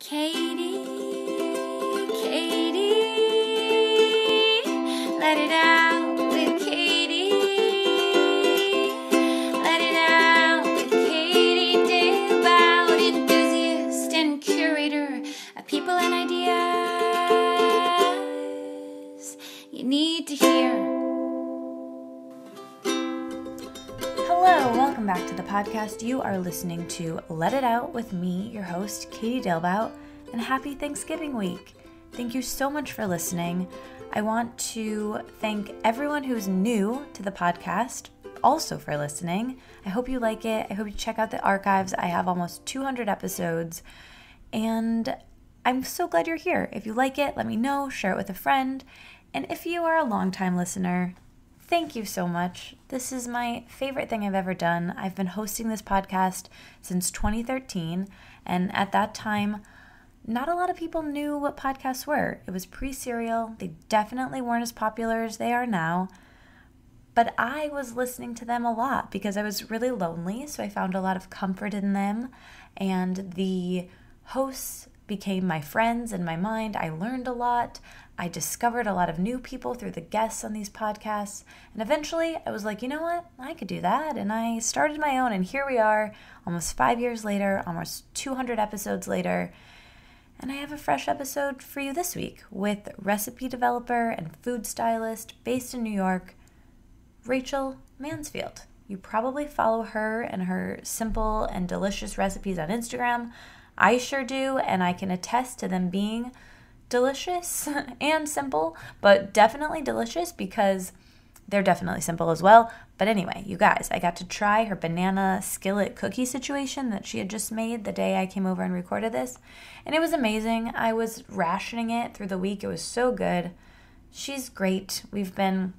Katie, are listening to Let It Out with me, your host, Katie Dalebout, and happy Thanksgiving week. Thank you so much for listening. I want to thank everyone who's new to the podcast also for listening. I hope you like it. I hope you check out the archives. I have almost 200 episodes, and I'm so glad you're here. If you like it, let me know, share it with a friend. And if you are a longtime listener, Thank you so much. This is my favorite thing I've ever done. I've been hosting this podcast since 2013, and at that time, not a lot of people knew what podcasts were. It was pre serial, they definitely weren't as popular as they are now. But I was listening to them a lot because I was really lonely, so I found a lot of comfort in them. And the hosts became my friends in my mind. I learned a lot. I discovered a lot of new people through the guests on these podcasts. And eventually I was like, you know what? I could do that. And I started my own. And here we are, almost five years later, almost 200 episodes later. And I have a fresh episode for you this week with recipe developer and food stylist based in New York, Rachel Mansfield. You probably follow her and her simple and delicious recipes on Instagram. I sure do, and I can attest to them being delicious and simple, but definitely delicious because they're definitely simple as well. But anyway, you guys, I got to try her banana skillet cookie situation that she had just made the day I came over and recorded this, and it was amazing. I was rationing it through the week, it was so good. She's great. We've been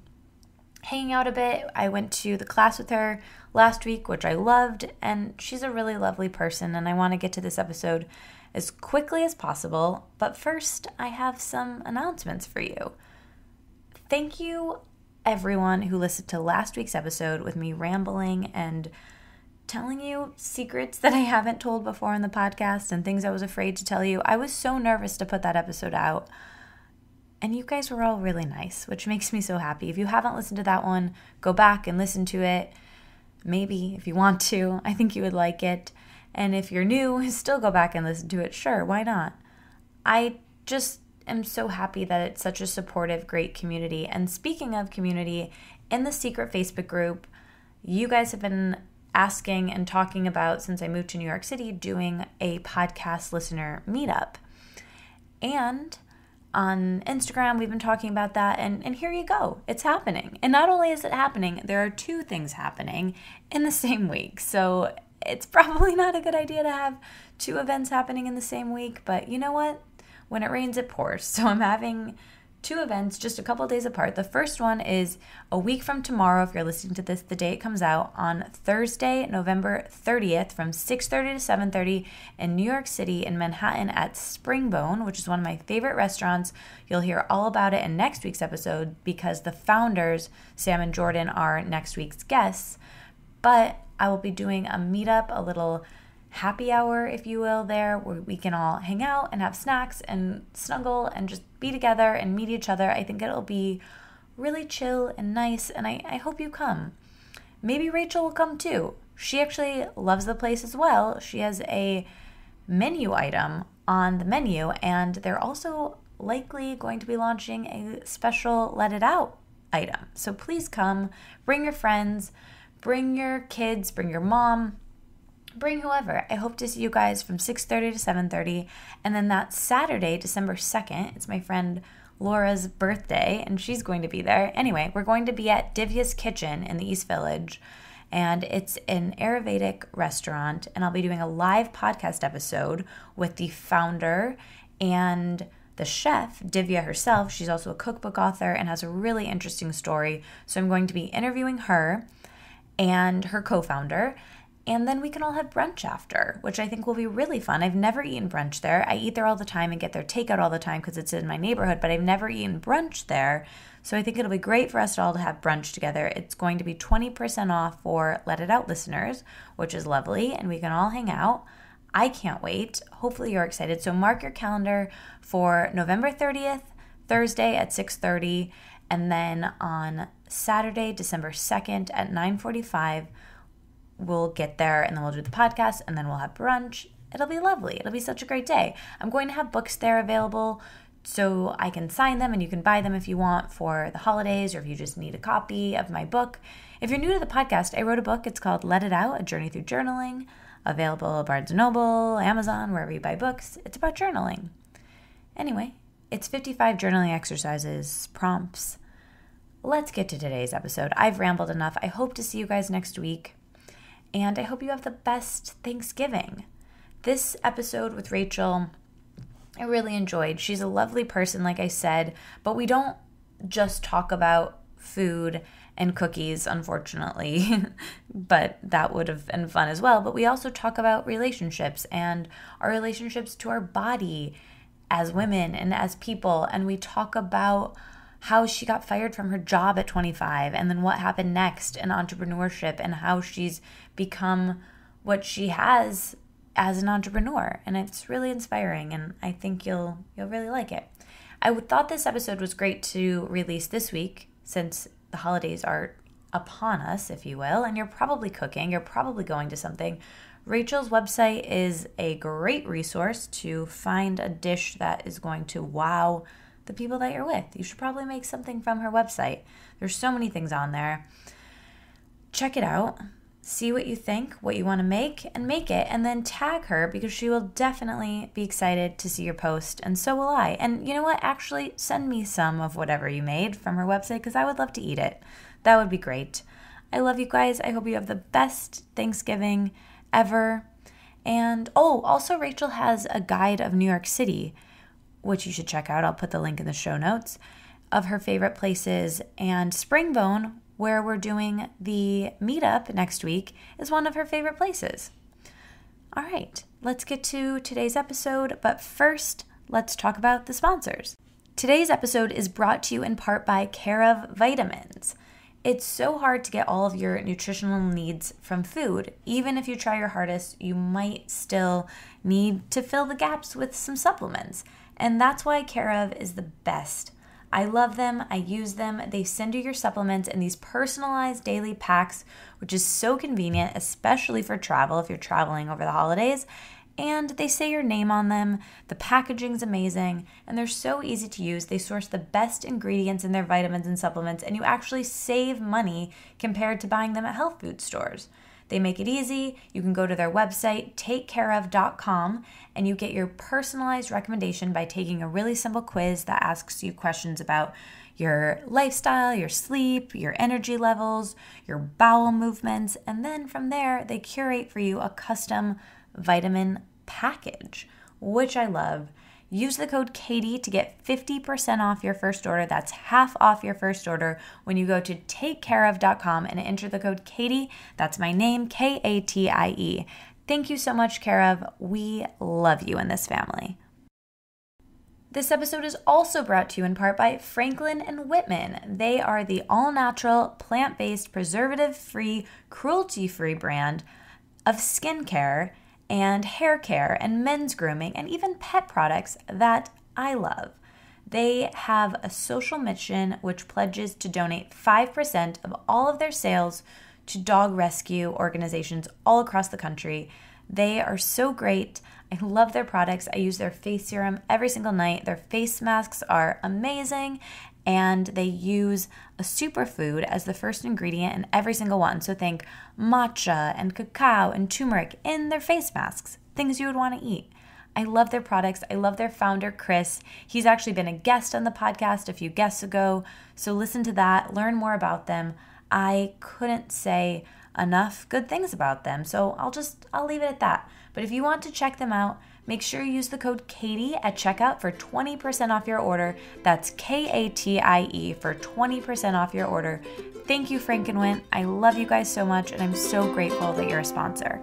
hanging out a bit. I went to the class with her last week, which I loved, and she's a really lovely person. And I want to get to this episode as quickly as possible. But first, I have some announcements for you. Thank you, everyone who listened to last week's episode with me rambling and telling you secrets that I haven't told before in the podcast and things I was afraid to tell you. I was so nervous to put that episode out. And you guys were all really nice, which makes me so happy. If you haven't listened to that one, go back and listen to it. Maybe if you want to, I think you would like it. And if you're new, still go back and listen to it. Sure, why not? I just am so happy that it's such a supportive, great community. And speaking of community, in the secret Facebook group, you guys have been asking and talking about since I moved to New York City doing a podcast listener meetup. And on Instagram, we've been talking about that, and, and here you go. It's happening. And not only is it happening, there are two things happening in the same week. So it's probably not a good idea to have two events happening in the same week, but you know what? When it rains, it pours. So I'm having two events just a couple days apart. The first one is a week from tomorrow if you're listening to this the day it comes out on Thursday, November 30th from 6:30 to 7:30 in New York City in Manhattan at Springbone, which is one of my favorite restaurants. You'll hear all about it in next week's episode because the founders, Sam and Jordan are next week's guests. But I will be doing a meetup, a little happy hour, if you will, there where we can all hang out and have snacks and snuggle and just be together and meet each other. I think it'll be really chill and nice, and I, I hope you come. Maybe Rachel will come too. She actually loves the place as well. She has a menu item on the menu, and they're also likely going to be launching a special Let It Out item. So please come, bring your friends, bring your kids, bring your mom bring whoever. I hope to see you guys from 6:30 to 7:30 and then that Saturday, December 2nd, it's my friend Laura's birthday and she's going to be there. Anyway, we're going to be at Divya's Kitchen in the East Village and it's an Ayurvedic restaurant and I'll be doing a live podcast episode with the founder and the chef, Divya herself. She's also a cookbook author and has a really interesting story. So I'm going to be interviewing her and her co-founder and then we can all have brunch after, which I think will be really fun. I've never eaten brunch there. I eat there all the time and get their takeout all the time because it's in my neighborhood, but I've never eaten brunch there. So I think it'll be great for us all to have brunch together. It's going to be 20% off for Let It Out listeners, which is lovely, and we can all hang out. I can't wait. Hopefully you're excited. So mark your calendar for November 30th, Thursday at 6:30, and then on Saturday, December 2nd at 9:45, we'll get there and then we'll do the podcast and then we'll have brunch. It'll be lovely. It'll be such a great day. I'm going to have books there available so I can sign them and you can buy them if you want for the holidays or if you just need a copy of my book. If you're new to the podcast, I wrote a book. It's called Let It Out A Journey Through Journaling, available at Barnes & Noble, Amazon, wherever you buy books. It's about journaling. Anyway, it's 55 journaling exercises, prompts. Let's get to today's episode. I've rambled enough. I hope to see you guys next week, and I hope you have the best Thanksgiving. This episode with Rachel, I really enjoyed. She's a lovely person, like I said, but we don't just talk about food and cookies, unfortunately, but that would have been fun as well. But we also talk about relationships and our relationships to our body as women and as people. And we talk about how she got fired from her job at 25 and then what happened next in entrepreneurship and how she's become what she has as an entrepreneur and it's really inspiring and I think you'll you'll really like it. I thought this episode was great to release this week since the holidays are upon us, if you will, and you're probably cooking, you're probably going to something. Rachel's website is a great resource to find a dish that is going to wow the people that you're with. You should probably make something from her website. There's so many things on there. Check it out. See what you think, what you want to make, and make it, and then tag her because she will definitely be excited to see your post, and so will I. And you know what? Actually, send me some of whatever you made from her website because I would love to eat it. That would be great. I love you guys. I hope you have the best Thanksgiving ever. And oh, also, Rachel has a guide of New York City, which you should check out. I'll put the link in the show notes of her favorite places. And Springbone, where we're doing the meetup next week, is one of her favorite places. All right, let's get to today's episode, but first, let's talk about the sponsors. Today's episode is brought to you in part by Care of Vitamins. It's so hard to get all of your nutritional needs from food. Even if you try your hardest, you might still need to fill the gaps with some supplements. And that's why Care of is the best I love them. I use them. They send you your supplements in these personalized daily packs, which is so convenient, especially for travel if you're traveling over the holidays. And they say your name on them. The packaging's amazing, and they're so easy to use. They source the best ingredients in their vitamins and supplements, and you actually save money compared to buying them at health food stores. They make it easy. You can go to their website, takecareof.com, and you get your personalized recommendation by taking a really simple quiz that asks you questions about your lifestyle, your sleep, your energy levels, your bowel movements, and then from there, they curate for you a custom vitamin package, which I love. Use the code Katie to get 50% off your first order. That's half off your first order when you go to takecareof.com and enter the code Katie. That's my name, K A T I E. Thank you so much, Care of. We love you in this family. This episode is also brought to you in part by Franklin and Whitman. They are the all natural, plant based, preservative free, cruelty free brand of skincare and hair care and men's grooming and even pet products that I love. They have a social mission which pledges to donate 5% of all of their sales to dog rescue organizations all across the country. They are so great. I love their products. I use their face serum every single night. Their face masks are amazing, and they use a superfood as the first ingredient in every single one. So think matcha and cacao and turmeric in their face masks, things you would want to eat. I love their products. I love their founder, Chris. He's actually been a guest on the podcast a few guests ago. So listen to that, learn more about them. I couldn't say enough good things about them. So I'll just I'll leave it at that. But if you want to check them out, Make sure you use the code Katie at checkout for 20% off your order. That's K A T I E for 20% off your order. Thank you, Frank and Wint. I love you guys so much, and I'm so grateful that you're a sponsor.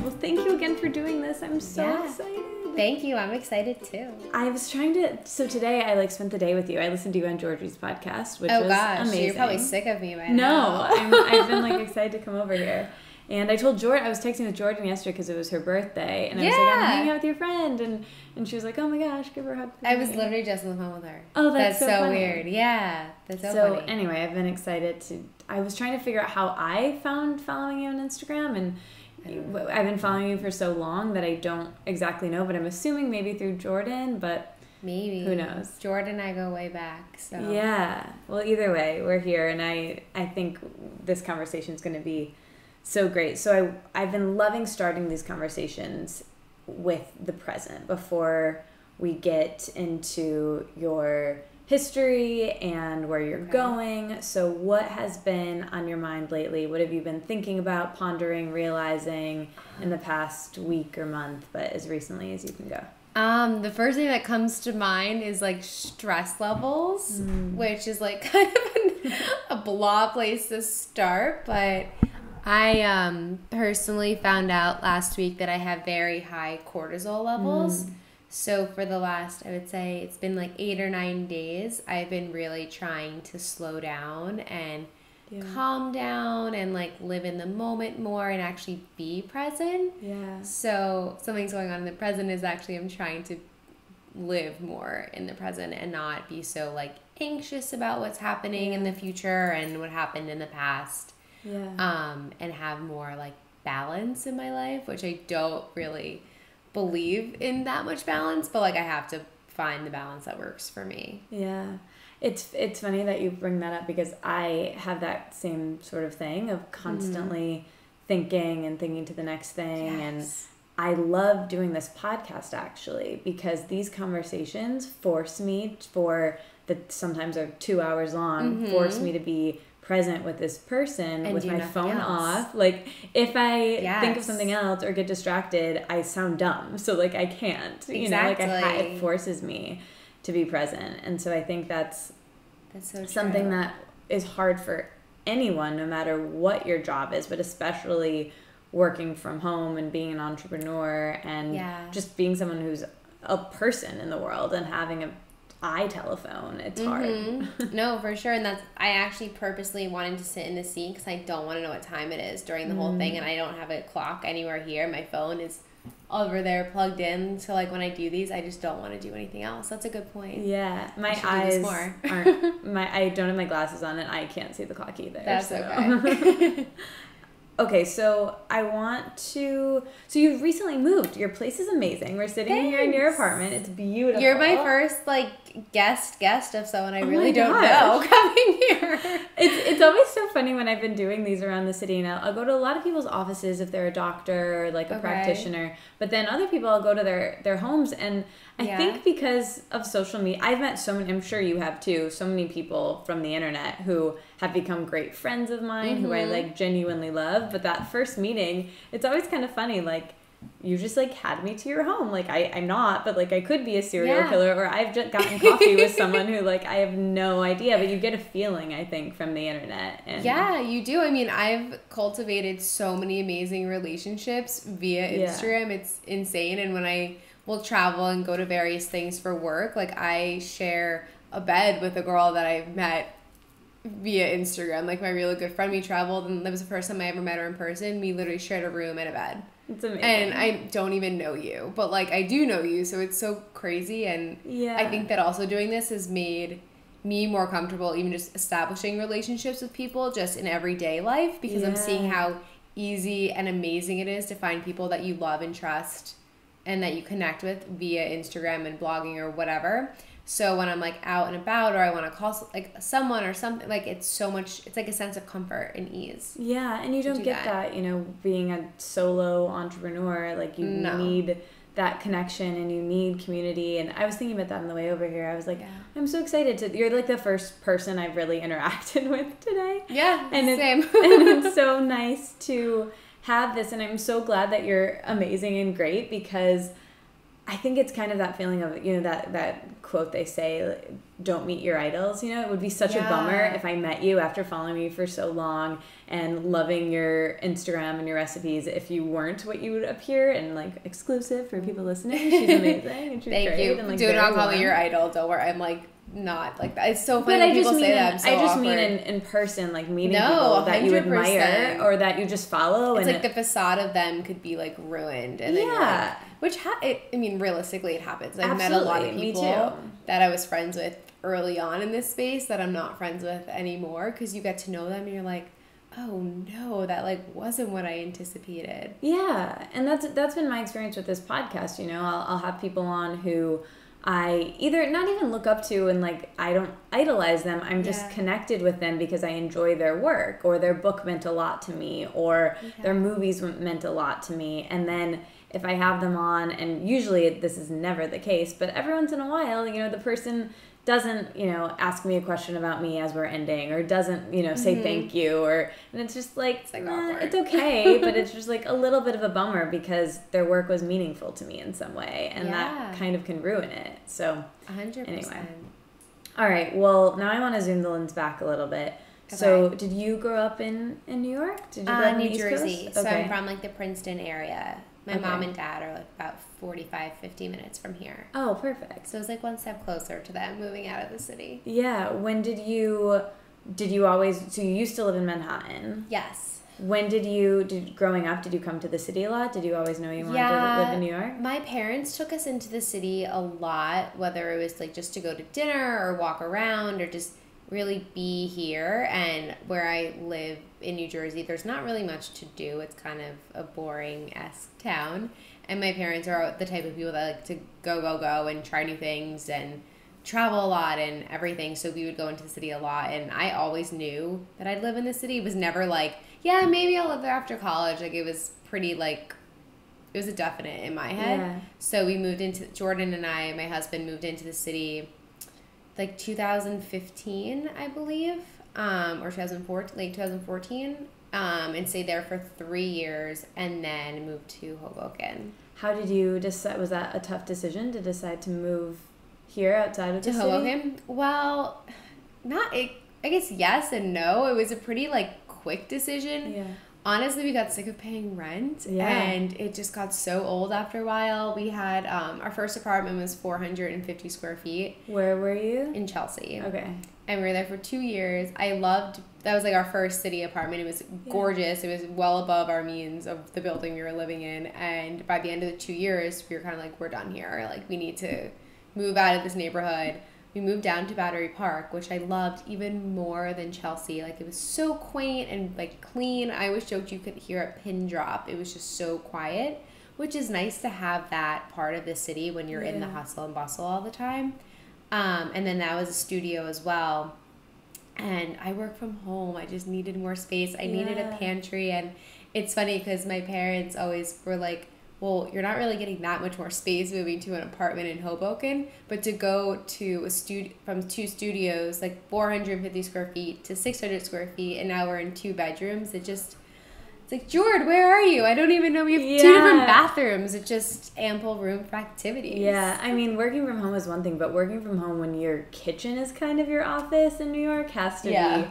Well, thank you again for doing this. I'm so Yeah. excited. Thank you. I'm excited too. I was trying to. So today I like spent the day with you. I listened to you on Georgie's podcast, which Oh was gosh, amazing. you're probably sick of me by No, now. I'm, I've been like excited to come over here. And I told Jordan, I was texting with Jordan yesterday because it was her birthday, and I was like, I'm hanging out with your friend, and and she was like, oh my gosh, give her a hug. I was literally just on the phone with her. Oh, that's so funny. weird. Yeah, that's so, So, funny. anyway, I've been excited to. I was trying to figure out how I found following you on Instagram, and I've been following you for so long that I don't exactly know, but I'm assuming maybe through Jordan, but Maybe Who knows? Jordan and I go way back. So Yeah. Well, either way, we're here, and I I think this conversation is going to be so great. So I I've been loving starting these conversations with the present before we get into your history and where you're Okay. going. So what has been on your mind lately? What have you been thinking about, pondering, realizing in the past week or month, but as recently as you can go? Um, the first thing that comes to mind is like stress levels, Mm. which is like kind of an, a blah place to start. But I um, personally found out last week that I have very high cortisol levels. So for the last, I would say it's been like eight or nine days, I've been really trying to slow down and Yeah. calm down and like live in the moment more and actually be present. Yeah. So something's going on in the present is actually I'm trying to live more in the present and not be so like anxious about what's happening in the future and what happened in the past. Yeah. Um, and have more like balance in my life, which I don't really believe in that much balance, but like I have to find the balance that works for me. Yeah. It's it's funny that you bring that up because I have that same sort of thing of constantly thinking and thinking to the next thing and I love doing this podcast actually because these conversations force me for the sometimes are 2 hours long force me to be present with this person And with my phone else. off like if I think of something else or get distracted I sound dumb so like I can't you know like I Exactly. it forces me to be present and so I think that's That's so something true. that is hard for anyone no matter what your job is but especially working from home and being an entrepreneur and Yeah. just being someone who's a person in the world and having a eye telephone it's hard Mhm. no, for sure. And that's, I actually purposely wanted to sit in the seat because I don't want to know what time it is during the Mm. whole thing. And I don't have a clock anywhere here. My phone is over there plugged in. So, like, when I do these, I just don't want to do anything else. That's a good point. yeah my should do this eyes aren't my I don't have my glasses on and I can't see the clock either That's so. okay. Okay, so I want to. So you've recently moved. Your place is amazing. We're sitting here in your apartment. It's beautiful. You're my first, like, guest guest of someone I Oh really don't know coming here. It's it's always so funny when I've been doing these around the city, and I'll, I'll go to a lot of people's offices if they're a doctor or like a Okay. practitioner. But then other people, I'll go to their their homes, and I Yeah. think because of social media, I've met so many. I'm sure you have too. So many people from the internet who have become great friends of mine, who I Mhm. like genuinely love. But that first meeting, it's always kind of funny, like. You just like had me to your home. Like I, I'm not, but like I could be a serial Yeah. killer, or I've just gotten coffee with someone who like I have no idea. But you get a feeling, I think, from the internet. And Yeah, you do. I mean, I've cultivated so many amazing relationships via Yeah. Instagram. It's insane. And when I will travel and go to various things for work, like I share a bed with a girl that I've met via Instagram. Like my really good friend, we traveled, and that was the first time I ever met her in person. We literally shared a room and a bed. It's amazing. And I don't even know you, but like I do know you, so it's so crazy. And Yeah. I think that also doing this has made me more comfortable, even just establishing relationships with people just in everyday life, because I'm seeing how easy and amazing it is to find people that you love and trust and that you connect with via Instagram and blogging or whatever. So when I'm like out and about or I want to call like someone or something, like it's so much, it's like a sense of comfort and ease. yeah, and you don't do get that. that. you know, being a solo entrepreneur, like you No. need that connection and you need community. And I was thinking about that on the way over here. I was like, Yeah. I'm so excited to. You're like the first person I've really interacted with today. Yeah, and it- same. and it's so nice to have this and i'm so glad that you're amazing and great because i think it's kind of that feeling of you know that that quote they say like, don't meet your idols you know it would be such a bummer if i met you after following you for so long and loving your instagram and your recipes if you weren't what you would appear and like exclusive for people listening she's amazing and she's Thank great you. and like Do not call me your idol. Don't worry. I'm like not like that. It's so funny But when I people just mean, say in, that. I'm so I just mean in, in person, like meeting No, people that you admire or that you just follow. it's and like the facade of them could be like ruined and then Yeah. like, which ha- it, I mean realistically it happens. I've met a lot of people that I was friends with early on in this space that I'm not friends with anymore because you get to know them and you're like, oh no, that like wasn't what I anticipated. Yeah, and that's that's been my experience with this podcast. You know, I'll, I'll have people on who I either not even look up to and like I don't idolize them. I'm just Yeah. connected with them because I enjoy their work or their book meant a lot to me or their movies meant a lot to me. And then if I have them on, and usually this is never the case, but every once in a while, you know, the person doesn't you know ask me a question about me as we're ending or doesn't you know say thank you or and it's just like, Mm-hmm. like eh, it's okay but it's just like a little bit of a bummer because their work was meaningful to me in some way and Yeah. that kind of can ruin it so A hundred Anyway. all right well now i want to zoom the lens back a little bit so did you grow up in in new york did you grow Uh, up in New Jersey. Coast? So okay I'm from like the Princeton area. My Okay. mom and dad are like about 45, 50 minutes from here. oh perfect So it was like one step closer to them moving out of the city. yeah when did you did you always so you used to live in manhattan Yes. when did you did growing up did you come to the city a lot did you always know you wanted to live in new york My parents took us into the city a lot, whether it was like just to go to dinner or walk around or just really be here. And where I live in New Jersey, there's not really much to do. It's kind of a boring esque town. And my parents are the type of people that like to go, go, go and try new things and travel a lot and everything. So we would go into the city a lot. And I always knew that I'd live in the city. It was never like, yeah, maybe I'll live there after college. Like it was pretty like, it was a definite in my head. Yeah. So we moved into Jordan and I, my husband moved into the city like 2015, I believe, um, or 2014, late 2014, um, and stayed there for three years and then moved to Hoboken. How did you decide? Was that a tough decision to decide to move here outside of To city? Hoboken? Well, not, it, I guess yes and no. It was a pretty like quick decision. Yeah. Honestly we got sick of paying rent Yeah. and it just got so old after a while. We had um, our first apartment was 450 square feet Where were you? in chelsea. Okay. and we were there for two years. I loved that was like our first city apartment. It was gorgeous. It was well above our means of the building we were living in. And by the end of the two years we were kind of like we're done here. Like we need to move out of this neighborhood we moved down to battery park which i loved even more than chelsea. Like it was so quaint and like clean. I always joked you could hear a pin drop. It was just so quiet which is nice to have that part of the city when you're in the hustle and bustle all the time. Um, and then that was a studio as well. And I work from home. I just needed more space. I needed a pantry, and it's funny because my parents always were like, "Well, you're not really getting that much more space moving to an apartment in Hoboken, but to go to a studio from two studios, like 450 square feet to 600 square feet, and now we're in two bedrooms. It just it's like, Jord, where are you? I don't even know we have two different bathrooms. It's just ample room for activities. Yeah, I mean, working from home is one thing, but working from home when your kitchen is kind of your office in New York has to Yeah. be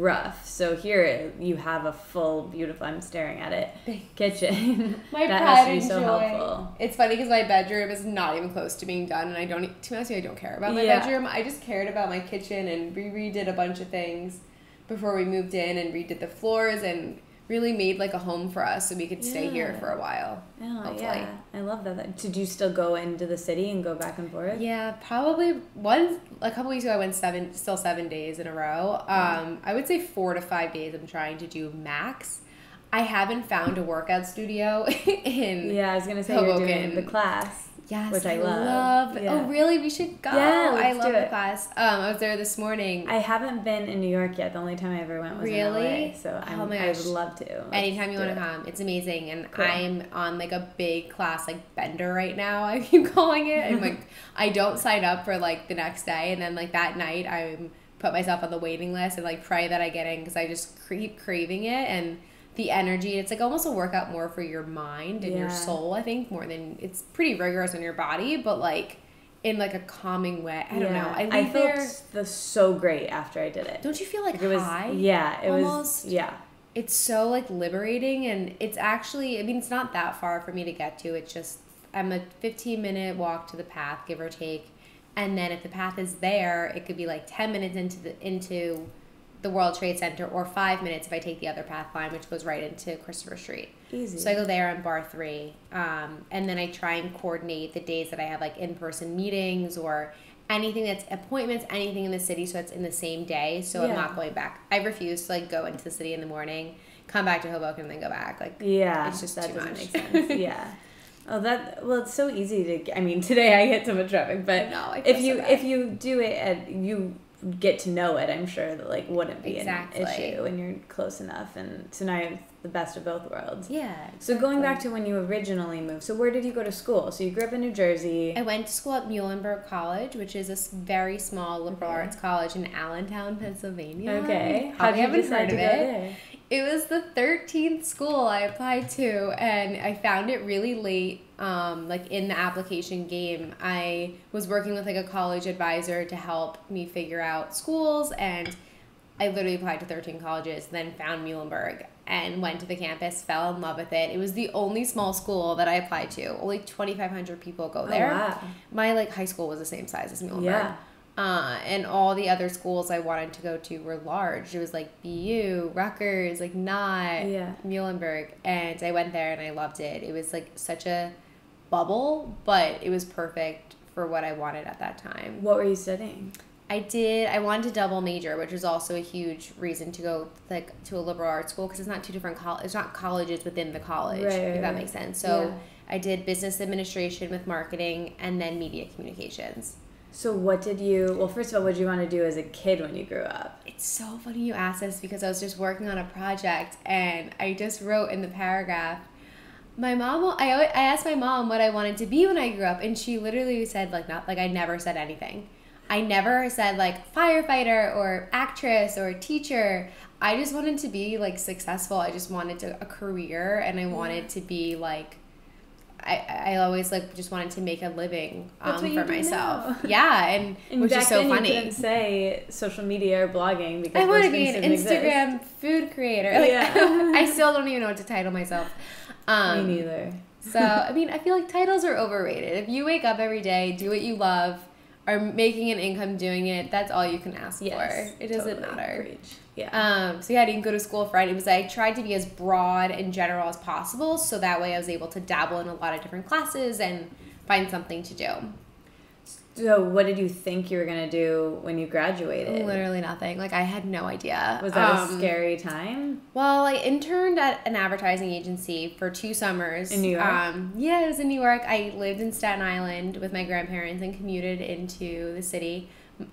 rough. So here you have a full, beautiful. I'm staring at it. Kitchen. My that pride has to be and so joy. helpful. It's funny because my bedroom is not even close to being done, and I don't. To be honest, I don't care about my Yeah. bedroom. I just cared about my kitchen, and we redid a bunch of things before we moved in, and redid the floors, and really made like a home for us, so we could stay here for a while. Oh hopefully. yeah, I love that. Did you still go into the city and go back and forth? Yeah, probably one a couple weeks ago. I went seven, still seven days in a row. Um, I would say four to five days. I'm trying to do max. I haven't found a workout studio in Yeah, I was gonna say you're doing the class. Yes, which I love. love. Yeah. Oh, really? We should go. Yeah, I love the class. Um, I was there this morning. I haven't been in New York yet. The only time I ever went was in Really? LA. So I'm, Oh my I would love to. Let's Anytime you want to it. come, it's amazing. And Cool. I'm on like a big class, like bender right now. I keep calling it. And like, I don't sign up for like the next day, and then like that night, I'm put myself on the waiting list and like pray that I get in because I just keep craving it and the energy. It's like almost a workout more for your mind and your soul. I think more than it's pretty rigorous on your body, but like in like a calming way. I don't know. I leave felt there. the so great after I did it. Don't you feel like Like, it was yeah, it almost? was yeah. it's so like liberating and it's actually i mean it's not that far for me to get to it's just i'm a 15 minute walk to the path give or take And then if the path is there, it could be like 10 minutes into the into the World Trade Center or 5 minutes if I take the other path line which goes right into Christopher Street. Easy. So I go there on bar 3. Um, and then I try and coordinate the days that I have like in-person meetings or anything that's appointments, anything in the city so it's in the same day. So I'm not going back. I refuse to like go into the city in the morning, come back to Hoboken and then go back. Like Yeah, It's just that too doesn't much. make sense. yeah. Oh, that well, it's so easy to. I mean, today I hit so much traffic, but No, if so you bad. if you do it at you get to know it, I'm sure that like wouldn't be Exactly. an issue when you're close enough, and so now the best of both worlds. yeah. So going back to when you originally moved, so where did you go to school? So you grew up in New Jersey. I went to school at Muhlenberg College, which is a very small liberal Okay. arts college in Allentown, Pennsylvania. Okay, how did you decide to go there? It was the 13th school I applied to, and I found it really late. Um, like in the application game, I was working with like a college advisor to help me figure out schools, and I literally applied to 13 colleges, then found Muhlenberg and went to the campus, fell in love with it. It was the only small school that I applied to. Only 2,500 people go there. Oh, wow. My like high school was the same size as Muhlenberg. Yeah. Uh, and all the other schools I wanted to go to were large. It was like BU, Rutgers, like not Yeah. Muhlenberg. And I went there and I loved it. It was like such a bubble, but it was perfect for what I wanted at that time. What were you studying? I did. I wanted to double major, which was also a huge reason to go like to a liberal arts school because it's not two different col. It's not colleges within the college, Right, if that right. makes sense. So Yeah. I did business administration with marketing and then media communications. So what did you? Well, first of all, what did you want to do as a kid when you grew up? It's so funny you ask this because I was just working on a project and I just wrote in the paragraph. My mom, I, I asked my mom what I wanted to be when I grew up, and she literally said, like, not like I never said anything. I never said, like, firefighter or actress or teacher. I just wanted to be, like, successful. I just wanted to, a career, and I wanted to be, like, I, I always, like, just wanted to make a living um, for myself. now. Yeah, and, And which is so then funny. you couldn't say social media or blogging because I want to be an didn't exist. Instagram food creator. Like, Yeah. I still don't even know what to title myself. Um, Me neither. so, I mean, I feel like titles are overrated. If you wake up every day, do what you love, are making an income doing it, that's all you can ask Yes, for. It doesn't totally. matter. Preach. Yeah. Um, so yeah, I didn't go to school for it. It was I tried to be as broad and general as possible, so that way I was able to dabble in a lot of different classes and find something to do. So, what did you think you were gonna do when you graduated? Literally nothing. Like I had no idea. Was that a Um, scary time? Well, I interned at an advertising agency for two summers In New York? Um, yeah, it was in New York. I lived in Staten Island with my grandparents and commuted into the city.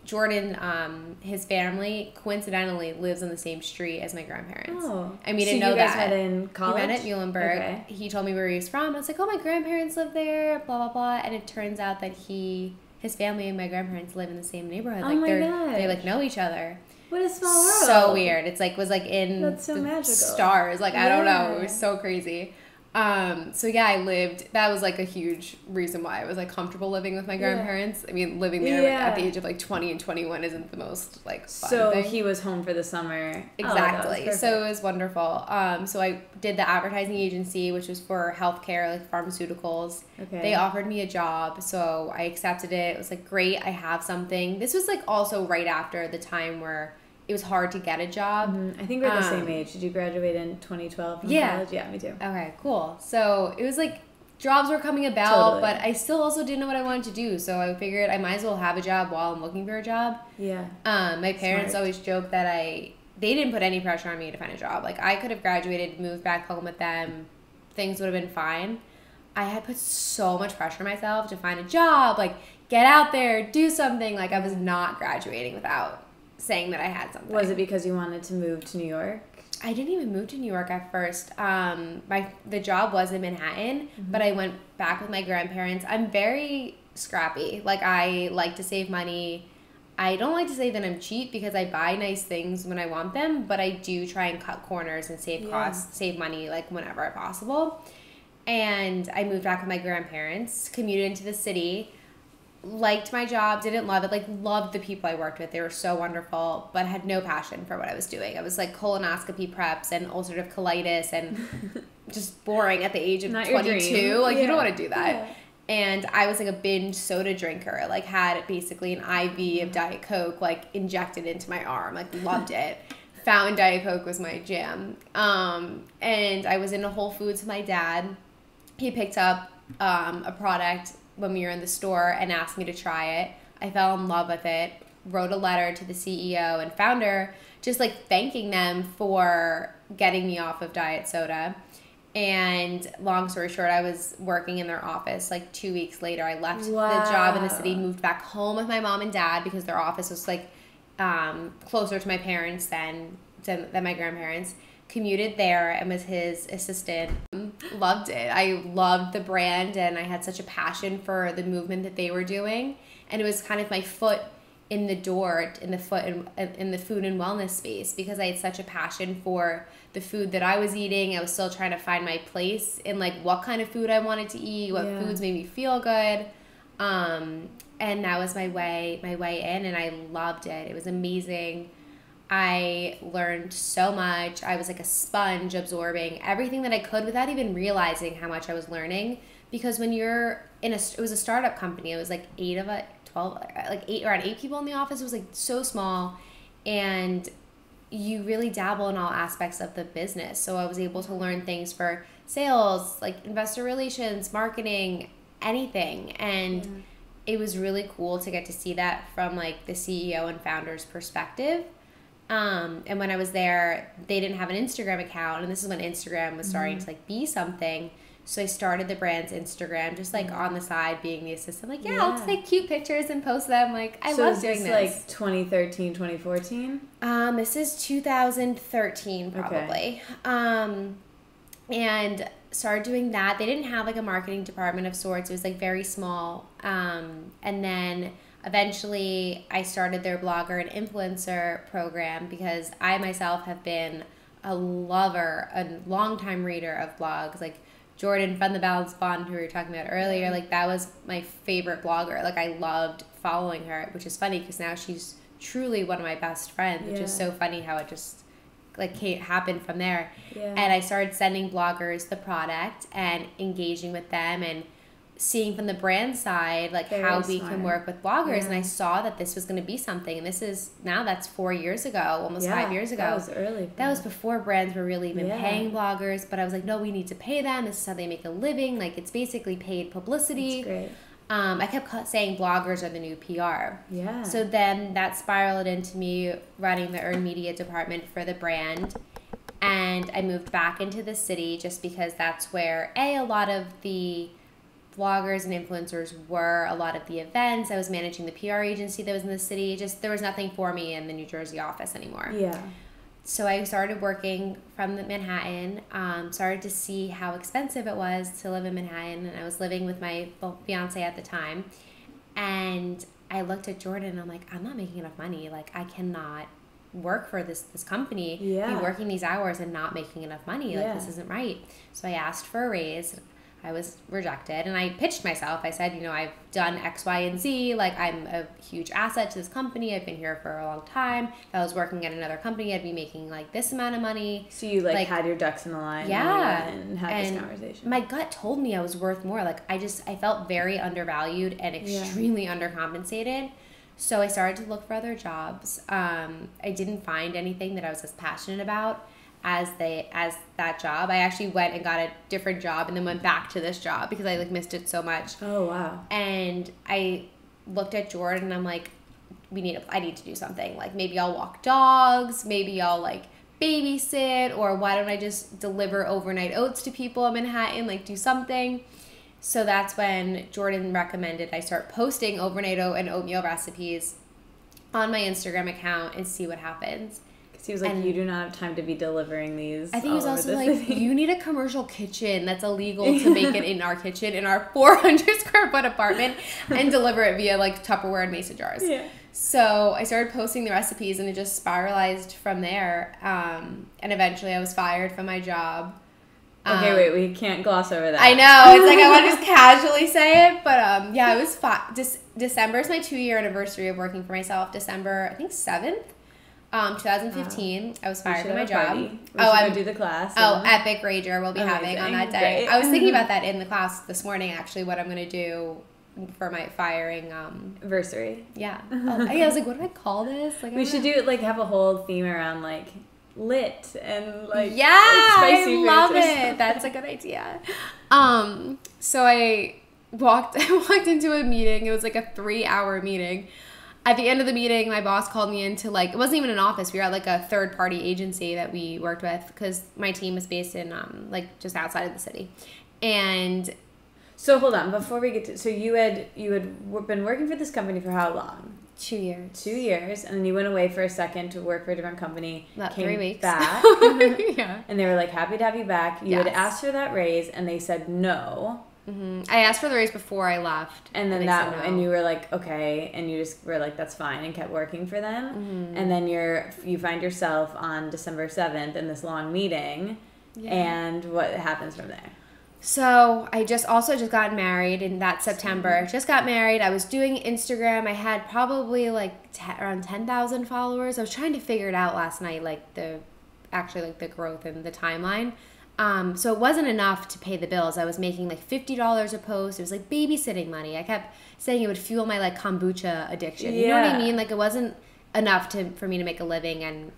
Jordan, um, his family coincidentally lives on the same street as my grandparents. Oh, I mean, so didn't know you guys that. met in college. We met at Muhlenberg. Okay. He told me where he was from. I was like, oh, my grandparents live there, blah, blah, blah. And it turns out that he, his family and my grandparents live in the same neighborhood. Oh like my they're, gosh. they like know each other. What a small world. So weird. It's like was like in That's so the magical. stars. Like I don't know. It was so crazy. Um, so yeah, I lived. That was like a huge reason why I was like comfortable living with my Yeah. grandparents. I mean, living there Yeah. at the age of like twenty and twenty one isn't the most like fun So thing. he was home for the summer. Oh, Exactly. so it was wonderful. Um, so I did the advertising agency, which was for healthcare, like pharmaceuticals. Okay. They offered me a job, so I accepted it. It was like great, I have something. This was like also right after the time where it was hard to get a job. Mhm. I think we're the same Um, age. Did you graduate in 2012 from Yeah. college? Yeah, me too. Okay, cool. So it was like jobs were coming about, Totally. but I still also didn't know what I wanted to do. So I figured I might as well have a job while I'm looking for a job. Yeah. Um, my parents Smart. always joke that I they didn't put any pressure on me to find a job. Like I could have graduated, moved back home with them, things would have been fine. I had put so much pressure on myself to find a job, like get out there, do something. Like I was not graduating without saying that I had something. Was it because you wanted to move to New York? I didn't even move to New York at first. Um, my the job was in Manhattan, but I went back with my grandparents. I'm very scrappy. Like I like to save money. I don't like to say that I'm cheap because I buy nice things when I want them, but I do try and cut corners and save Yeah. costs, save money like whenever possible. And I moved back with my grandparents, commuted into the city, liked my job, didn't love it, like loved the people I worked with. They were so wonderful, but had no passion for what I was doing. I was like colonoscopy preps and ulcerative colitis and just boring at the age of Not your 22. dream. Like you don't want to do that. and I was like a binge soda drinker. Like had basically an IV of Diet Coke like injected into my arm. Like loved it. Fountain Diet Coke was my jam. Um, and I was in a Whole Foods with my dad. He picked up um, a product when we were in the store and asked me to try it. I fell in love with it. Wrote a letter to the CEO and founder, just like thanking them for getting me off of diet soda. And long story short, I was working in their office. Like two weeks later, I left the job in the city, moved back home with my mom and dad because their office was like um, closer to my parents than, than than my grandparents. Commuted there and was his assistant. Loved it. I loved the brand and I had such a passion for the movement that they were doing. And it was kind of my foot in the door in the foot in, in the food and wellness space because I had such a passion for the food that I was eating. I was still trying to find my place in like what kind of food I wanted to eat, what Yeah. foods made me feel good. Um, and that was my way my way in and I loved it. It was amazing. I learned so much. I was like a sponge absorbing everything that I could without even realizing how much I was learning. Because when you're in a, it was a startup company. It was like eight of a twelve, like eight around eight people in the office. It was like so small, and you really dabble in all aspects of the business. So I was able to learn things for sales, like investor relations, marketing, anything, and it was really cool to get to see that from like the CEO and founder's perspective. Um, and when I was there, they didn't have an Instagram account, and this is when Instagram was starting to like be something. So I started the brand's Instagram, just like on the side, being the assistant. Like, yeah, I'll Yeah. take cute pictures and post them. Like, I so love is doing this this. like 2013, 2014? Um, this is 2013 probably. Um, and started doing that. They didn't have like a marketing department of sorts. It was like very small. Um, and then eventually I started their blogger and influencer program because I myself have been a lover, a longtime reader of blogs like Jordan from the Balanced Blonde, who we were talking about earlier. Like that was my favorite blogger. Like I loved following her, which is funny because now she's truly one of my best friends, which is so funny how it just like happened from there. Yeah. And I started sending bloggers the product and engaging with them and seeing from the brand side like Very how we smart. can work with bloggers. And I saw that this was going to be something. And this is now that's four years ago, almost Yeah, five years ago. That was early. That was before brands were really even Yeah. paying bloggers, but I was like, no, we need to pay them. This is how they make a living. Like it's basically paid publicity. That's great. Um, I kept saying bloggers are the new PR. Yeah. So then that spiraled into me running the earned media department for the brand. And I moved back into the city just because that's where A, a lot of the bloggers and influencers were, a lot of the events. I was managing the PR agency that was in the city. Just there was nothing for me in the New Jersey office anymore yeah. so I started working from the Manhattan. Um, started to see how expensive it was to live in Manhattan, and I was living with my fiance at the time. And I looked at Jordan, and I'm like, I'm not making enough money. Like, I cannot work for this this company, Yeah. be working these hours and not making enough money. Like, Yeah. this isn't right. So I asked for a raise. I was rejected, and I pitched myself. I said, you know, I've done X, Y, and Z. Like, I'm a huge asset to this company. I've been here for a long time. If I was working at another company, I'd be making like this amount of money. So you like, Like- had your ducks in a line. Yeah, And, you went and had and this conversation. My gut told me I was worth more. Like I just I felt very undervalued and Yeah. extremely undercompensated. So I started to look for other jobs. Um, I didn't find anything that I was as passionate about as they as that job. I actually went and got a different job and then went back to this job because I like missed it so much. oh wow. And I looked at Jordan and I'm like, we need, a, I need to do something. Like maybe I'll walk dogs, maybe I'll like babysit, or why don't I just deliver overnight oats to people in Manhattan, like do something. So that's when Jordan recommended I start posting overnight oat and oatmeal recipes on my Instagram account and see what happens. He was like, And- you do not have time to be delivering these. I think he was also like, city." you need a commercial kitchen that's illegal to make it in our kitchen in our 400 square foot apartment and deliver it via like Tupperware and mason jars. Yeah. So I started posting the recipes and it just spiralized from there. Um, and eventually I was fired from my job. Okay, Um, wait, we can't gloss over that. I know. It's like I want to just casually say it, but um, yeah, it was fi- Dec- December is my two year anniversary of working for myself. December, I think seventh. Um, 2015, I was fired from my job. party. We oh, I'm do the class. Oh, epic rager we'll be having on that day. Great. I was thinking about that in the class this morning, actually, what I'm going to do for my firing. Um, anniversary. yeah. Oh, I was like, what do I call this? Like, We should know. do like have a whole theme around like lit and like yeah, like, I love it. That's a good idea. Um, so I walked. I walked into a meeting. It was like a three-hour meeting. At the end of the meeting, my boss called me into like it wasn't even an office. We were at like a third-party agency that we worked with because my team was based in um like just outside of the city, and So hold on, before we get to so you had you had been working for this company for how long? two years. Two years, and then you went away for a second to work for a different company. About came three weeks. back, yeah. and they were like happy to have you back. You had Yes. asked for that raise, and they said no. Hmm I asked for the raise before I left, And then that, no. and you were like, okay, and you just were like, that's fine, and kept working for them. Mm-hmm. And then you're, you find yourself on December seventh in this long meeting, Yeah. and what happens from there? So I just also just got married in that September. Just got married. I was doing Instagram. I had probably like te- around ten thousand followers. I was trying to figure it out last night, like the actually like the growth and the timeline. Um, so it wasn't enough to pay the bills. I was making like fifty dollars a post. It was like babysitting money. I kept saying it would fuel my like kombucha addiction. You know what I mean? Like it wasn't enough to for me to make a living, and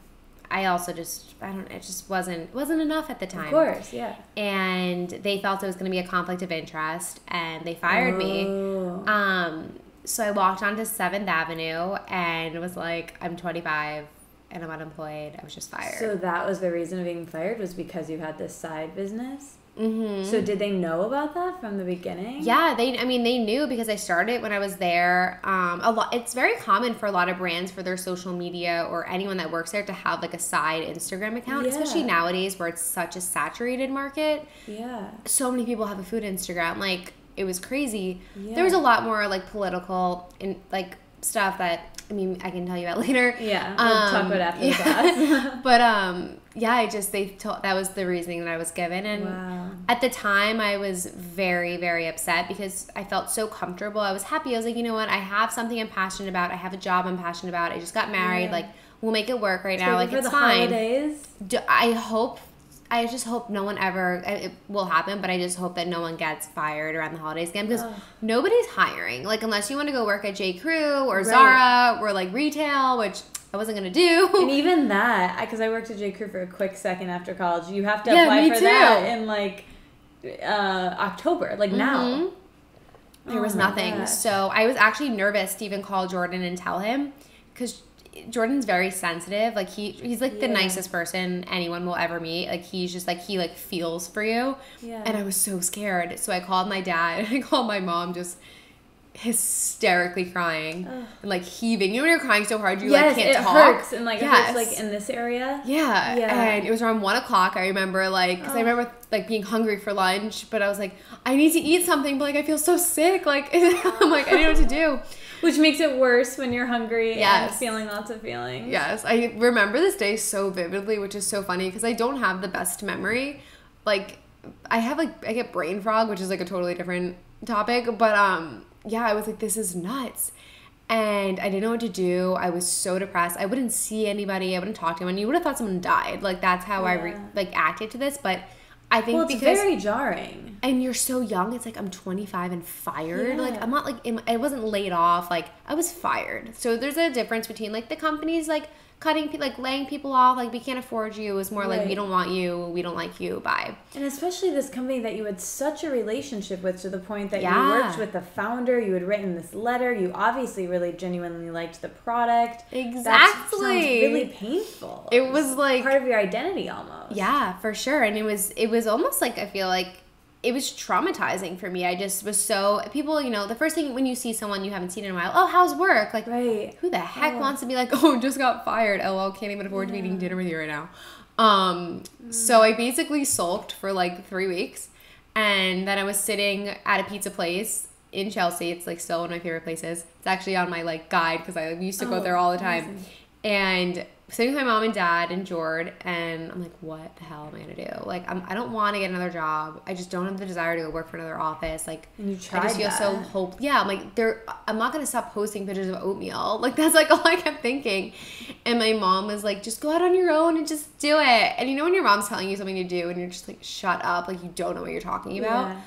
I also just I don't. It just wasn't wasn't enough at the time Of course, yeah. and they felt it was going to be a conflict of interest and they fired me Oh. um so i walked onto 7th avenue and was like i'm 25 and i'm unemployed i was just fired So that was the reason of being fired was because you had this side business. hmm So did they know about that from the beginning? yeah they i mean they knew because i started when i was there um a lot it's very common for a lot of brands for their social media or anyone that works there to have like a side instagram account especially nowadays where it's such a saturated market Yeah. so many people have a food Instagram. Like it was crazy. Yeah. There was a lot more like political and like stuff that I mean I can tell you about later. Yeah. We'll talk Um, about after yeah. class. but um yeah, I just they told that was the reasoning that I was given and wow. at the time I was very very upset because I felt so comfortable. I was happy. I was like, you know what? I have something I'm passionate about. I have a job I'm passionate about. I just got married. Yeah. Like we'll make it work right now. Like for it's the fine. holidays. Do, I hope. I just hope no one ever it will happen, but I just hope that no one gets fired around the holidays again because Ugh. nobody's hiring. Like unless you want to go work at J Crew or Right. Zara or like retail, which I wasn't gonna do. And even that, because I worked at J. Crew for a quick second after college, you have to Yeah, apply for too. that in like uh, October, like now. Mhm. There was Oh my nothing. gosh. So I was actually nervous to even call Jordan and tell him because Jordan's very sensitive. Like he he's like the Yeah. nicest person anyone will ever meet. Like he's just like he like feels for you. Yeah. And I was so scared. So I called my dad and I called my mom just hysterically crying Ugh. and like heaving. You know when you're crying so hard you yes, like can't it talk. hurts, and like Yes. it hurts like in this area. Yeah. Yeah. And it was around one o'clock. I remember like, because I Oh. remember like being hungry for lunch, but I was like, I need to eat something, but like I feel so sick. Like I'm like I don't know what to do. Which makes it worse when you're hungry and feeling lots of feelings. Yes, I remember this day so vividly, which is so funny because I don't have the best memory. Like I have like I get brain fog, which is like a totally different topic, but um yeah, I was like this is nuts. And I didn't know what to do. I was so depressed. I wouldn't see anybody. I wouldn't talk to anyone. You would have thought someone died. Like that's how I re- like acted to this, but I think Well, it's because very jarring. and you're so young it's like i'm 25 and fired. Like i'm not like i wasn't laid off like i was fired. So there's a difference between like the companies like cutting like laying people off like we can't afford you is more like we don't want you we don't like you bye And especially this company that you had such a relationship with to the point that Yeah. you worked with the founder, you had written this letter, you obviously really genuinely liked the product. That sounds Exactly. really painful. It was like- part of your identity almost. yeah for sure and it was it was almost like i feel like it was traumatizing for me i just was so people you know the first thing when you see someone you haven't seen in a while oh how's work like Right. who the heck Oh. wants to be like, oh, just got fired. LOL, can't even afford to be eating dinner with you right now. Um, so I basically sulked for like three weeks, and then I was sitting at a pizza place in Chelsea. It's like still one of my favorite places. It's actually on my like guide because I used to go Oh, there all the time. amazing. And sitting with my mom and dad and Jord, and I'm like, what the hell am I gonna do? Like, I'm, I don't want to get another job. I just don't have the desire to go work for another office. Like, you I tried just feel so that. hope. Yeah, I'm like, there. I'm not gonna stop posting pictures of oatmeal. Like, that's like all I kept thinking. And my mom was like, just go out on your own and just do it. And you know when your mom's telling you something to do, and you're just like, shut up, like you don't know what you're talking about. Yeah.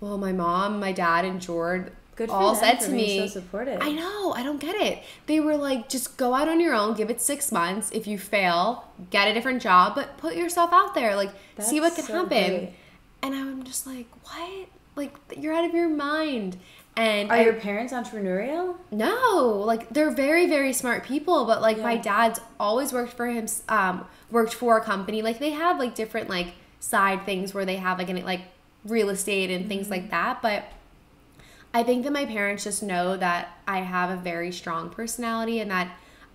Well, my mom, my dad, and Jord Good all said to me, so supportive. I know, I don't get it. They were like, just go out on your own, give it six months. If you fail, get a different job, but put yourself out there. Like, see what can so happen. great. And I'm just like, what? Like, you're out of your mind. And Are I- your parents entrepreneurial? no, like they're very very smart people, but like my dad's always worked for him um worked for a company. Like they have like different like side things where they have like an like real estate and things Mm-hmm. like that, but I think that my parents just know that I have a very strong personality and that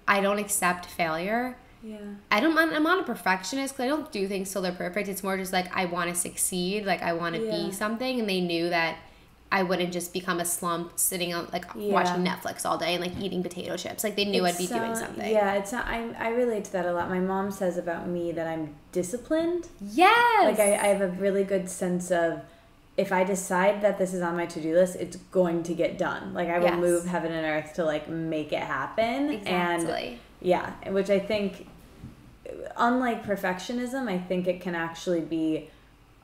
I don't accept failure. Yeah. I don't. I'm not a perfectionist because I don't do things till they're perfect. It's more just like I want to succeed. Like I want to Yeah. be something, and they knew that I wouldn't just become a slump sitting on like Yeah. watching Netflix all day and like eating potato chips. Like they knew I'd be It's, doing something. Yeah, it's not, I, I relate to that a lot. My mom says about me that I'm disciplined. Yes. Like I, I have a really good sense of if I decide that this is on my to do list, it's going to get done. Like I will Yes. move heaven and earth to like make it happen. And exactly. yeah, which I think, unlike perfectionism, I think it can actually be,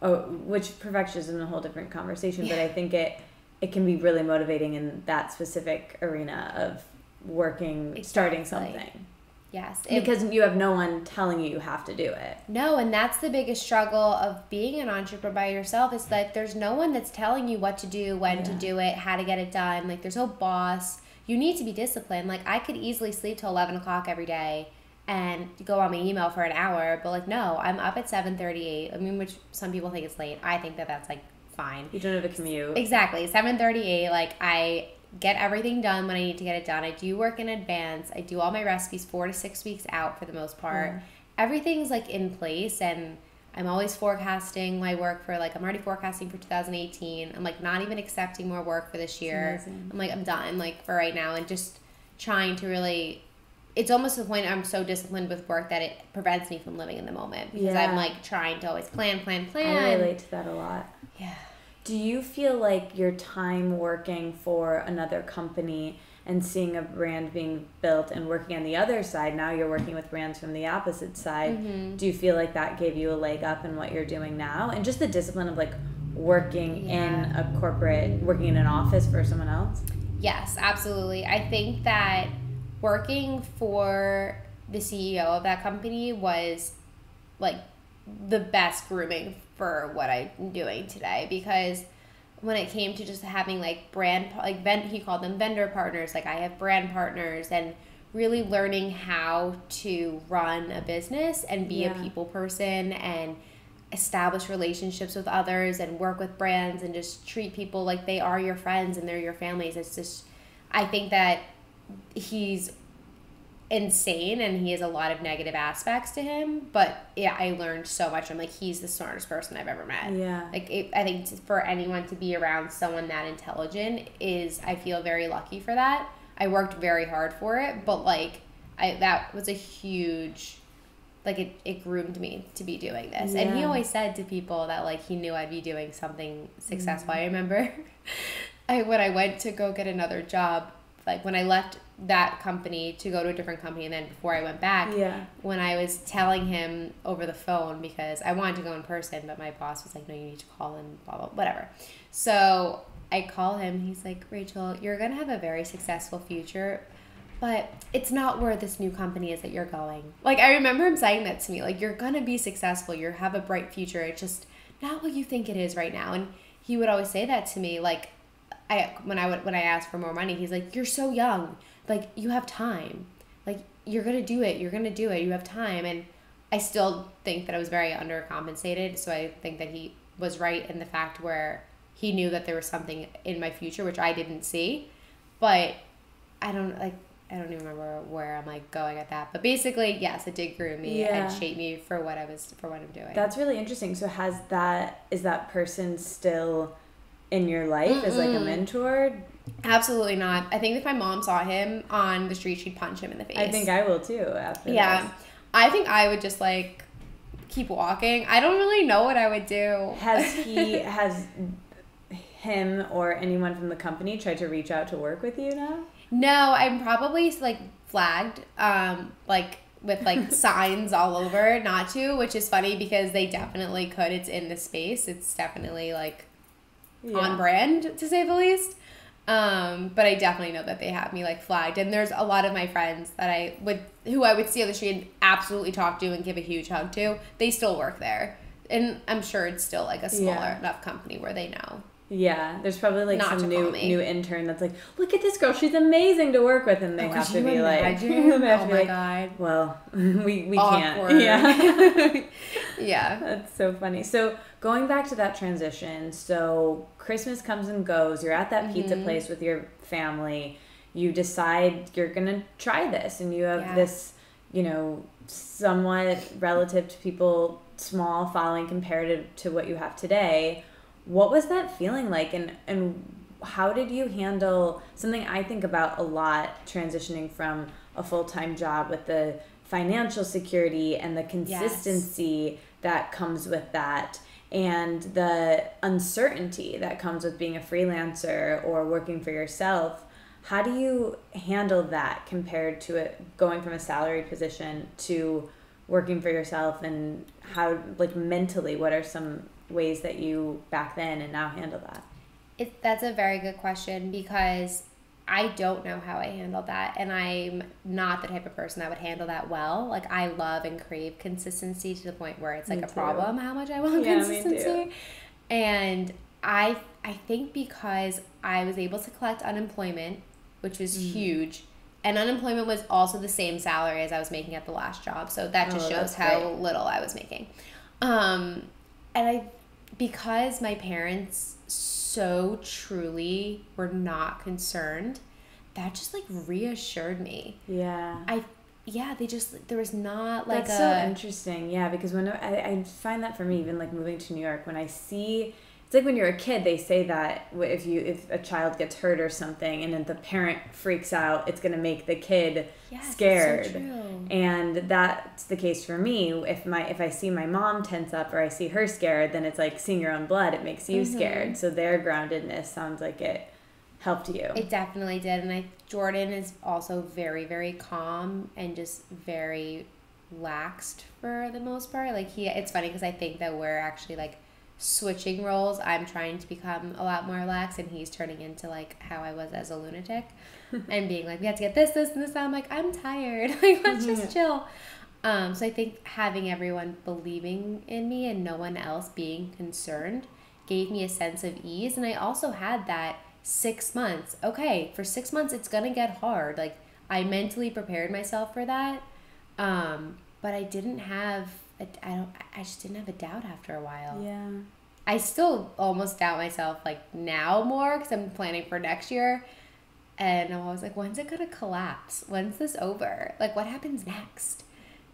oh, which perfectionism is a whole different conversation. But I think it it can be really motivating in that specific arena of working, starting something yes. It- because you have no one telling you you have to do it. No, and that's the biggest struggle of being an entrepreneur by yourself is that there's no one that's telling you what to do, when to do it, how to get it done. Like there's no boss. You need to be disciplined. Like I could easily sleep till eleven o'clock every day and go on my email for an hour, but like no, I'm up at seven thirty eight. I mean, which some people think it's late. I think that that's like fine. You don't have a commute. Exactly. 738 like I get everything done when I need to get it done. I do work in advance. I do all my recipes 4 to 6 weeks out for the most part. Yeah. Everything's like in place and I'm always forecasting my work for like I'm already forecasting for 2018. I'm like not even accepting more work for this year. I'm like I'm done like for right now and just trying to really it's almost the point I'm so disciplined with work that it prevents me from living in the moment because Yeah. I'm like trying to always plan, plan, plan. I relate to that a lot. Yeah. Do you feel like your time working for another company and seeing a brand being built and working on the other side, now you're working with brands from the opposite side, Mm-hmm. do you feel like that gave you a leg up in what you're doing now? And just the discipline of like working in a corporate, working in an office for someone else? Yes, absolutely. I think that working for the CEO of that company was like the best grooming for what I'm doing today because when it came to just having like brand like vend he called them vendor partners like I have brand partners and really learning how to run a business and be Yeah. a people person and establish relationships with others and work with brands and just treat people like they are your friends and they're your families. It's just, I think that he's insane and he has a lot of negative aspects to him. But yeah, I learned so much. I'm like, he's the smartest person I've ever met. Yeah. Like, it, I think for anyone to be around someone that intelligent is, I feel very lucky for that. I worked very hard for it, but like, I that was a huge like it, it groomed me to be doing this and he always said to people that like he knew i'd be doing something successful i mm-hmm. remember i when i went to go get another job like when i left that company to go to a different company and then before i went back Yeah. when i was telling him over the phone because i wanted to go in person but my boss was like no you need to call and blah blah whatever so i call him he's like rachel you're gonna have a very successful future but it's not where this new company is that you're going. Like I remember him saying that to me, like you're gonna be successful, you have a bright future. It's just not what you think it is right now. And he would always say that to me, like I when I would when I asked for more money, he's like, You're so young. Like you have time. Like you're gonna do it, you're gonna do it, you have time and I still think that I was very undercompensated. So I think that he was right in the fact where he knew that there was something in my future which I didn't see. But I don't like I don't even remember where I'm like going at that. But basically, yes, it did groom me Yeah. and shape me for what I was for what I'm doing. That's really interesting. So has that is that person still in your life as like a mentor? Absolutely not. I think if my mom saw him on the street, she'd punch him in the face. I think I will too after Yeah. this. I think I would just like keep walking. I don't really know what I would do. Has he has him or anyone from the company tried to reach out to work with you now? no, I'm probably like flagged, um, like with like signs all over not to, which is funny because they definitely could. It's in the space. It's definitely like on brand to say the least. Um, but I definitely know that they have me like flagged, and there's a lot of my friends that I would who I would see on the street and absolutely talk to and give a huge hug to. They still work there, and I'm sure it's still like a smaller Yeah. enough company where they know. Yeah, there's probably like Not some new me. new intern that's like, look at this girl, she's amazing to work with, and they Oh, have to be like, they have oh to be my like, god. well, we we Awkward. can't. Yeah. Yeah. That's so funny. So going back to that transition, so Christmas comes and goes. You're at that pizza Mm-hmm. place with your family. You decide you're gonna try this, and you have Yeah. this, you know, somewhat relative to people small following comparative to what you have today. What was that feeling like, and and how did you handle something I think about a lot transitioning from a full time job with the financial security and the consistency that comes with that and the uncertainty that comes with being a freelancer or working for yourself how do you handle that compared to it going from a salary position to working for yourself? And how like mentally what are some ways that you back then and now handle that? It, that's a very good question because I don't know how I handle that. And I'm not the type of person that would handle that well. Like, I love and crave consistency to the point where it's like Me a too. problem how much I want Yeah, consistency. And I, I think because I was able to collect unemployment, which was Mm. huge. And unemployment was also the same salary as I was making at the last job. So that just Oh, shows how great. little I was making. Um, and I, because my parents so truly were not concerned, that just like reassured me. yeah I, yeah, they just, there was not like That's a, so interesting. Yeah, because when I, I find that for me, even like moving to New York, when I see, it's like when you're a kid, they say that if you if a child gets hurt or something, and then the parent freaks out, it's gonna make the kid Yes, so scared. true. And that's the case for me. If my if I see my mom tense up or I see her scared, then it's like seeing your own blood. It makes you Mm-hmm. scared. So their groundedness sounds like it helped you. It definitely did, and I Jordan is also very very calm and just very laxed for the most part. Like he, it's funny because I think that we're actually like switching roles. I'm trying to become a lot more lax, and he's turning into like how I was as a lunatic, and being like, we have to get this, this, and this. I'm like, I'm tired. Like let's just chill. Um, so I think having everyone believing in me and no one else being concerned gave me a sense of ease. And I also had that six months. Okay, for six months it's gonna get hard. Like I mentally prepared myself for that. Um, but I didn't have I don't I just didn't have a doubt after a while. yeah. I still almost doubt myself like now more because I'm planning for next year. And I'm always like, when's it gonna collapse? When's this over? Like, what happens next?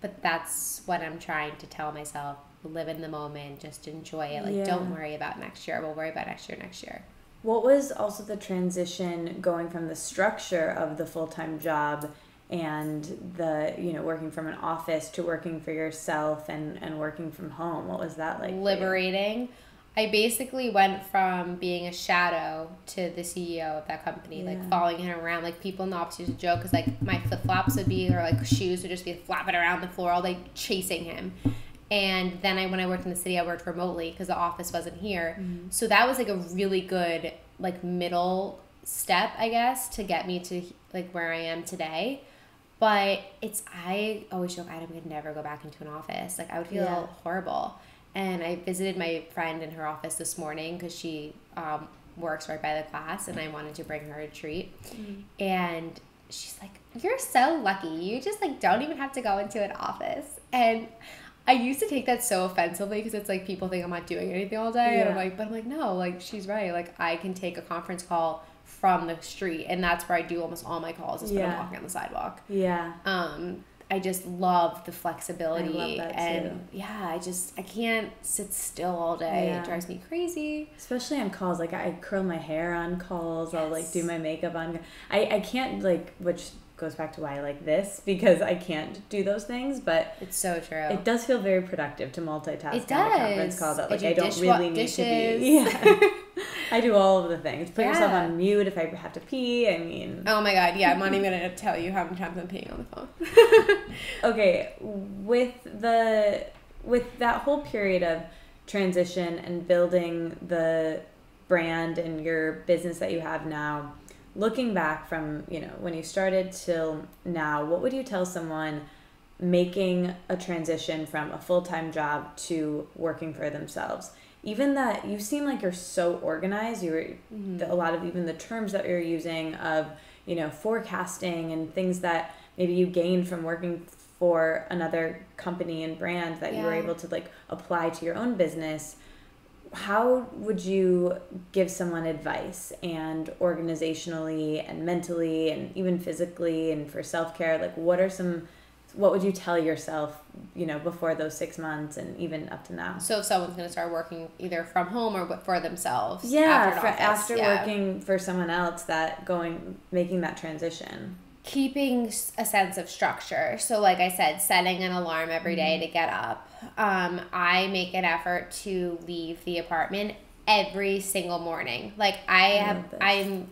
But that's what I'm trying to tell myself. Live in the moment, just enjoy it. Like, Yeah. don't worry about next year. We'll worry about next year next year. What was also the transition going from the structure of the full time job and the you know working from an office to working for yourself and and working from home? What was that like? liberating. I basically went from being a shadow to the CEO of that company, Yeah. like following him around. Like people in the office used to joke because like my flip flops would be or like shoes would just be flapping around the floor all day chasing him. And then I when I worked in the city, I worked remotely because the office wasn't here. Mm-hmm. So that was like a really good like middle step, I guess, to get me to like where I am today. But it's I always joke I would never go back into an office. Like I would feel Yeah. horrible. And I visited my friend in her office this morning because she um, works right by the class, and I wanted to bring her a treat. And she's like, "You're so lucky. You just like don't even have to go into an office." And I used to take that so offensively because it's like people think I'm not doing anything all day, and I'm like, but I'm like, no, like she's right. Like I can take a conference call from the street, and that's where I do almost all my calls is when I'm walking on the sidewalk. Yeah. Um, I just love the flexibility love that and too. yeah, I just I can't sit still all day. Yeah. It drives me crazy. Especially on calls, like I curl my hair on calls. I'll like do my makeup on. I I can't like, which goes back to why I like this because I can't do those things. But It's so true. it does feel very productive to multitask It on a conference does. call. That I like do I don't really need dishes. to be. Yeah, I do all of the things. Put yourself on mute if I have to pee. I mean, Oh my god, yeah, I'm not even gonna tell you how many times I'm peeing on the phone. okay with the with that whole period of transition and building the brand and your business that you have now looking back from you know when you started till now what would you tell someone making a transition from a full-time job to working for themselves? Even that you seem like you're so organized. You were mm-hmm. the, a lot of even the terms that you're using of you know forecasting and things that maybe you gained from working for another company and brand that you were able to like apply to your own business how would you give someone advice and organizationally and mentally and even physically and for self-care like what are some what would you tell yourself you know before those six months and even up to now So if someone's gonna start working either from home or for themselves, yeah after, for, after yeah. working for someone else that going making that transition keeping a sense of structure. So, like I said, setting an alarm every day Mm-hmm. to get up. Um, I make an effort to leave the apartment every single morning. Like I have, this. I'm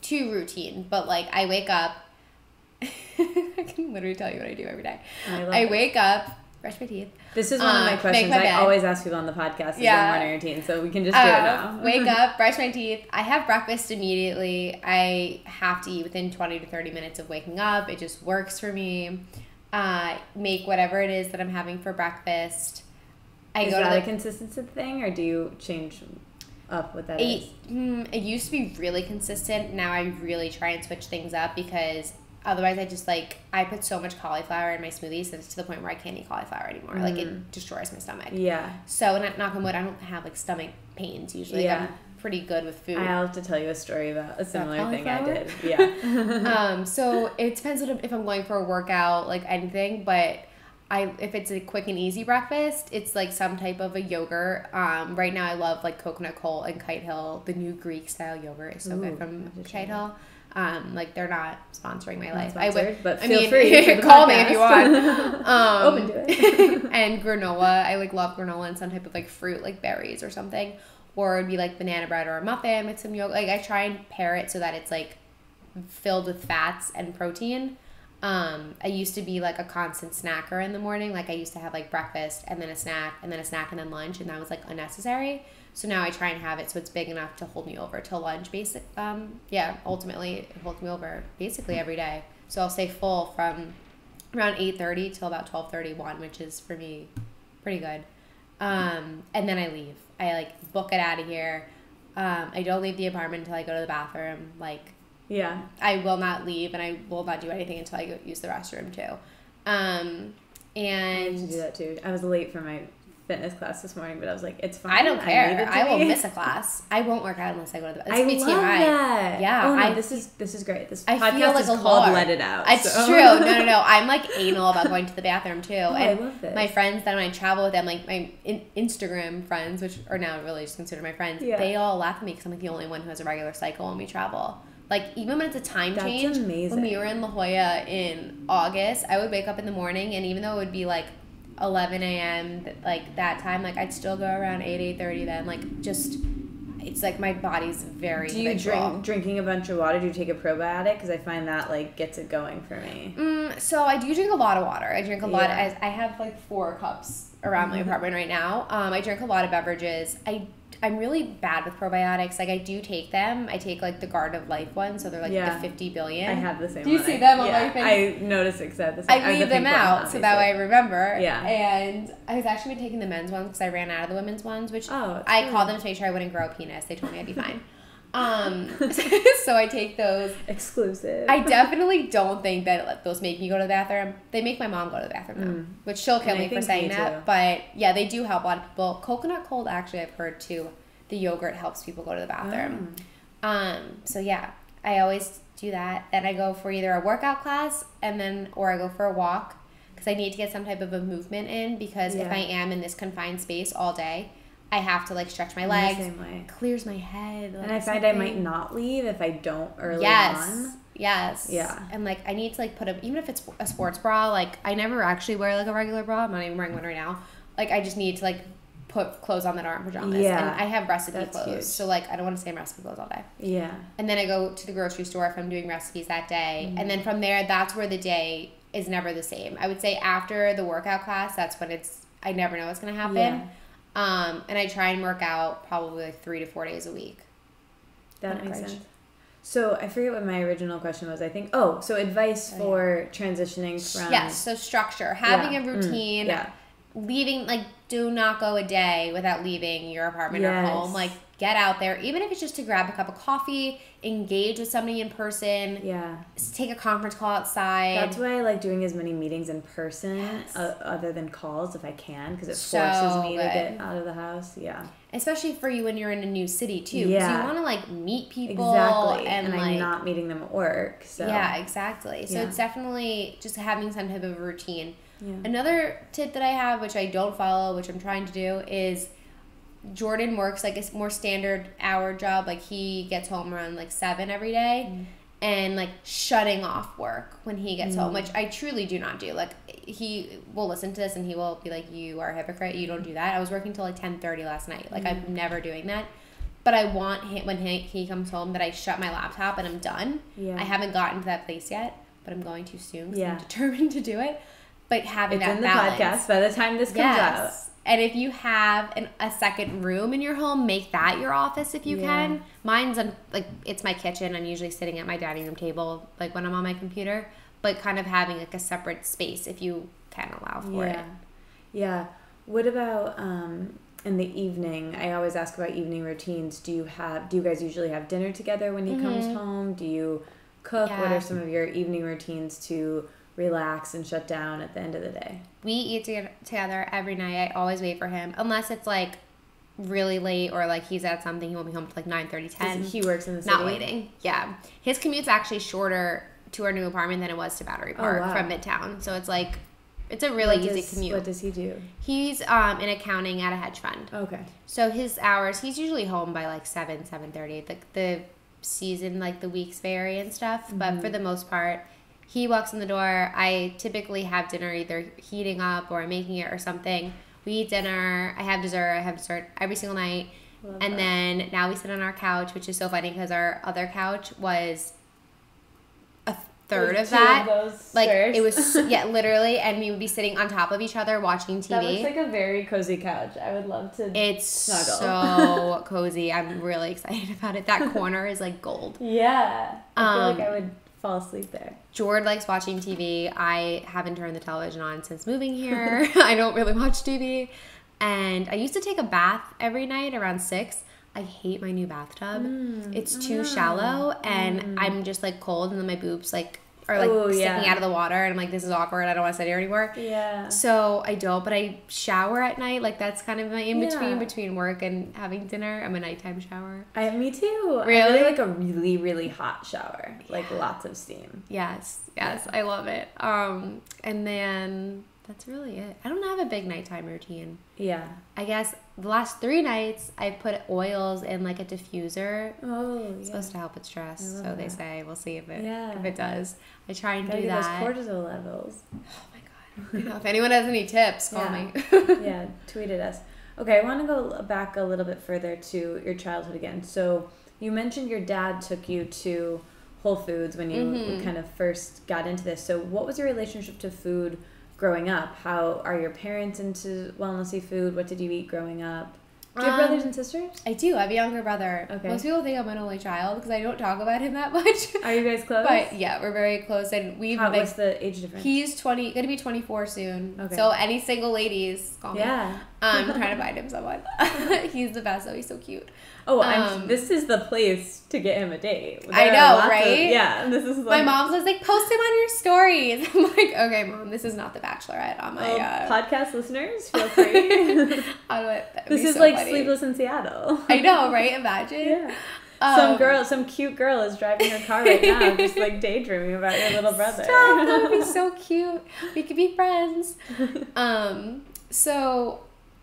too routine, but like I wake up. I can literally tell you what I do every day. I, I wake up, brush my teeth. this is one of uh, my make questions my i bed. always ask people on the podcast is Yeah. morning routine so we can just do it Uh, now wake up, brush my teeth. I have breakfast immediately. I have to eat within 20 to 30 minutes of waking up. It just works for me. Uh, make whatever it is that I'm having for breakfast. I is go that to a the consistency thing or do you change up what that is? eight. Mm, it used to be really consistent. Now I really try and switch things up because otherwise I just like I put so much cauliflower in my smoothies that it's to the point where I can't eat cauliflower anymore. Like it destroys my stomach. yeah So, and knock on wood, I don't have like stomach pains usually. Yeah. I'm pretty good with food. I'll have to tell you a story about a similar thing I did. Yeah. um, so it depends on if I'm going for a workout, like anything, but I if it's a quick and easy breakfast, it's like some type of a yogurt. Um, right now I love like Coconut Cult and Kite Hill. The new Greek style yogurt is so Ooh, good from have to try Kite Hill. Um, like they're not sponsoring my life. I would, but I feel mean, free call me if you want. Um, Open to it. and granola. I like love granola and some type of like fruit, like berries or something. Or it'd be like banana bread or a muffin with some yogurt. Like I try and pair it so that it's like filled with fats and protein. Um, I used to be like a constant snacker in the morning. Like I used to have like breakfast and then a snack and then a snack and then lunch, and that was like unnecessary. So now I try and have it so it's big enough to hold me over till lunch. Basic, um, yeah. Ultimately, it holds me over basically every day. So I'll stay full from around eight thirty till about twelve thirty one, which is for me pretty good. Um, and then I leave. I like book it out of here. Um, I don't leave the apartment until I go to the bathroom. Like yeah. I will not leave, and I will not do anything until I go use the restroom too. Um, I used to and do that too. I was late for my fitness class this morning, but I was like, it's fine. I don't care. to I will miss a class. I won't work out unless I go to the. It's I love TMI. that. Yeah, Oh, no, I- this is this is great. This I podcast feel like is called lord. "Let It Out." It's so- true. No, no, no. I'm like anal about going to the bathroom too. Oh, I love this. my friends that when I travel with them, like my in- Instagram friends, which are now really just considered my friends, Yeah. they all laugh at me because I'm like the only one who has a regular cycle when we travel. Like even when it's a time That's change, when we were in La Jolla in August, I would wake up in the morning, and even though it would be like 11 a.m. like that time, like I'd still go around 8 8:30. Then like just, it's like my body's very. Do you habitual. drink drinking a bunch of water? Do you take a probiotic? Because I find that like gets it going for me. Mm, so I do drink a lot of water. I drink a lot. Yeah. As I have like four cups around my Mhm. apartment right now. Um, I drink a lot of beverages. I I'm really bad with probiotics. Like I do take them. I take like the Garden of Life ones, so they're like Yeah. the 50 billion. I have the same. Do you one. see I- them on yeah, my thing? I noticed it 'cause I have the same. I have the leave them one, out so that way I remember. Yeah. And I was actually been taking the men's ones because I ran out of the women's ones, which Oh, I good. called them to make sure I wouldn't grow a penis. They told me I'd be fine. Um, so I take those. exclusive. I definitely don't think that those make me go to the bathroom. They make my mom go to the bathroom though, Mm. which she'll kill And me for saying me that. too. But yeah, they do help a lot of people. Coconut Cult, actually, I've heard too. The yogurt helps people go to the bathroom. Oh. Um, so yeah, I always do that. Then I go for either a workout class and then, or I go for a walk. because I need to get some type of a movement in because if I am in this confined space all day, I have to like stretch my legs. same way. Clears my head. And I find I might not leave if I don't early Yes. on. Yes. Yeah. And like I need to like put a even if it's a sports bra, like I never actually wear like a regular bra. I'm not even wearing one right now. Like I just need to like put clothes on that aren't pajamas. Yeah. And I have recipe clothes. huge. So like I don't want to stay in recipe clothes all day. Yeah. And then I go to the grocery store if I'm doing recipes that day. Mm-hmm. And then from there that's where the day is never the same. I would say after the workout class, that's when it's I never know what's gonna happen. Yeah. Um, and I try and work out probably like three to four days a week. That makes sense. So I forget what my original question was. I think oh, so advice Oh, for transitioning from yes, so structure, having Yeah. a Mm, routine, yeah. leaving like do not go a day without leaving your apartment or home. Like get out there, even if it's just to grab a cup of coffee, engage with somebody in person, Yeah. take a conference call outside. That's why I like doing as many meetings in person Yes. uh, other than calls if I can because it So forces me to get out of the house. Yeah. Especially for you when you're in a new city too. 'cause Yeah. you want to like meet people Exactly. and, And, like I'm not meeting them at work. So Yeah, exactly. So Yeah. it's definitely just having some type of routine. Yeah. Another tip that I have, which I don't follow, which I'm trying to do, is Jordan works like a more standard hour job. Like he gets home around like seven every day, Mm. and like shutting off work when he gets Mm. home, which I truly do not do. Like he will listen to this and he will be like, "You are a hypocrite. You don't do that." I was working till like ten thirty last night. Like Mm. I'm never doing that. But I want him when he, he comes home that I shut my laptop and I'm done. Yeah. I haven't gotten to that place yet, but I'm going to soon. Yeah. I'm determined to do it. But having It's that in the balance. podcast by the time this comes out. Yes. And if you have an, a second room in your home, make that your office if you Yeah. can. Mine's on, like it's my kitchen. I'm usually sitting at my dining room table, like when I'm on my computer. But kind of having like a separate space if you can allow for Yeah. it. Yeah. What about um in the evening? I always ask about evening routines. Do you have do you guys usually have dinner together when he comes home? Do you cook? What Mm-hmm. Are some of your evening routines to relax and shut down at the end of the day? We eat together every night. I always wait for him, unless it's like really late or like he's at something. He won't be home till like 9 30, 10. he works in the city. Not waiting. Yeah. His commute's actually shorter to our new apartment than it was to Battery Park Oh, wow. from Midtown. So it's like, it's a really What easy does- commute. What does he do? He's um, in accounting at a hedge fund. Okay. So his hours, he's usually home by like 7, 7.30. The, the season, like the weeks vary and stuff. But Mm-hmm. for the most part, he walks in the door. I typically have dinner either heating up or making it or something. We eat dinner. I have dessert. I have dessert every single night. Love and that. then now we sit on our couch, which is so funny because our other couch was a third of that. those like chairs. it was yeah, literally, and we would be sitting on top of each other watching TV. That looks like a very cozy couch. I would love to. It's Snuggle. so cozy. I'm really excited about it. That corner is like gold. yeah. I feel Um, like I would fall asleep there. Jord likes watching TV. I haven't turned the television on since moving here. I don't really watch TV. And I used to take a bath every night around six. I hate my new bathtub. Mm, it's too shallow and I'm just like cold and then my boobs like are like Oh, sticking yeah. out of the water and I'm like this is awkward. I don't want to sit here anymore. Yeah. So I don't, but I shower at night. Like that's kind of my in between Yeah. between work and having dinner. I'm a nighttime shower. I, have me too. Really? really like a really, really hot shower. Like lots of steam. Yes, yes, I love it. Um, and then that's really it. I don't have a big nighttime routine. Yeah. I guess the last three nights I put oils in like a diffuser. Oh, It's yeah. supposed to help with stress, so they say. We'll see if it Yeah. if it does. I try and Gotta do that. those cortisol levels. oh my god! If anyone has any tips, call Yeah. me. yeah, tweeted us. Okay, I want to go back a little bit further to your childhood again. So you mentioned your dad took you to Whole Foods when you Mhm. kind of first got into this. So what was your relationship to food growing up? How are your parents into wellnessy food? What did you eat growing up? Do you have Um, brothers and sisters? I do. I have a younger brother. Okay. Most people think I'm an only child because I don't talk about him that much. Are you guys close? but yeah, we're very close, and we've How, like, what's the age difference? He's twenty, gonna be twenty four soon. Okay. So any single ladies, call me. I'm trying to find him someone. he's the best though. He's so cute. Oh, I'm, Um, this is the place to get him a date. I There are know, lots of- right? yeah, this is My like mom was like, post him on your stories. I'm like, okay, mom, this is not the Bachelorette on my. Oh, uh, podcast listeners, feel free. what- that'd this is so like funny. Sleepless in Seattle. I know, right? Imagine. yeah. some Um, girl, some cute girl is driving her car right now, just like daydreaming about your little brother. Stop, that would be so cute. We could be friends. Um, so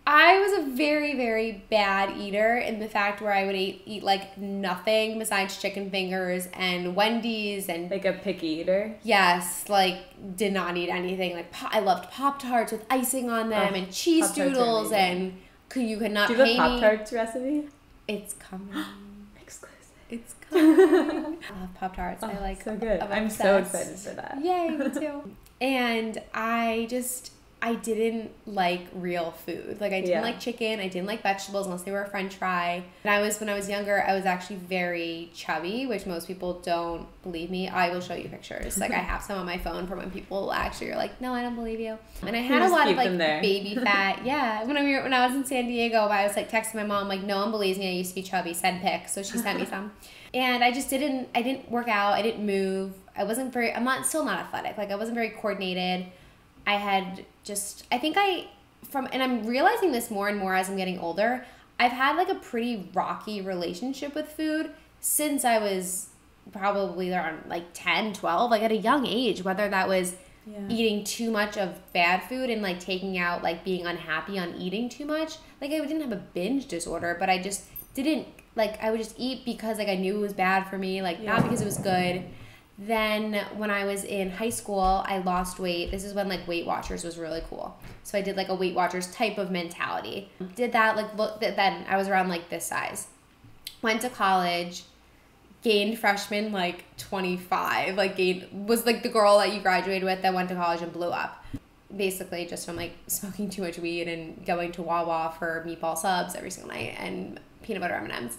I was a very, very bad eater in the fact where I would eat, eat like nothing besides chicken fingers and Wendy's and like a picky eater. yes, like did not eat anything. Like po- I loved Pop Tarts with icing on them Oh, and cheese Pop-Tarts doodles and could you could not Do you have a Pop. Tarts recipe? It's coming. Exclusive. It's coming. I love Pop Tarts. I Oh, like so good. I'm I'm so excited for that. Yay, me too. and I just I didn't like real food. Like I didn't Yeah. like chicken. I didn't like vegetables unless they were a French fry. And I was when I was younger, I was actually very chubby, which most people don't believe me. I will show you pictures. Like I have some on my phone from when people actually are like, "No, I don't believe you." And I had a lot of like baby fat. Yeah, when I when I was in San Diego, I was like texting my mom like, "No one believes me. I used to be chubby. Send pics." So she sent me some. And I just didn't. I didn't work out. I didn't move. I wasn't very. I'm not still not athletic. Like I wasn't very coordinated. I had just. I think I from and I'm realizing this more and more as I'm getting older. I've had like a pretty rocky relationship with food since I was probably around like 10, 12, like at a young age, whether that was Yeah. eating too much of bad food and like taking out like being unhappy on eating too much. Like I didn't have a binge disorder, but I just didn't like I would just eat because like I knew it was bad for me, like not because it was good. Then when I was in high school, I lost weight. This is when like Weight Watchers was really cool. So I did like a Weight Watchers type of mentality. Did that like look th- then I was around like this size. Went to college, gained freshman like 25 like gained was like the girl that you graduated with that went to college and blew up basically just from like smoking too much weed and going to Wawa for meatball subs every single night and peanut butter M&Ms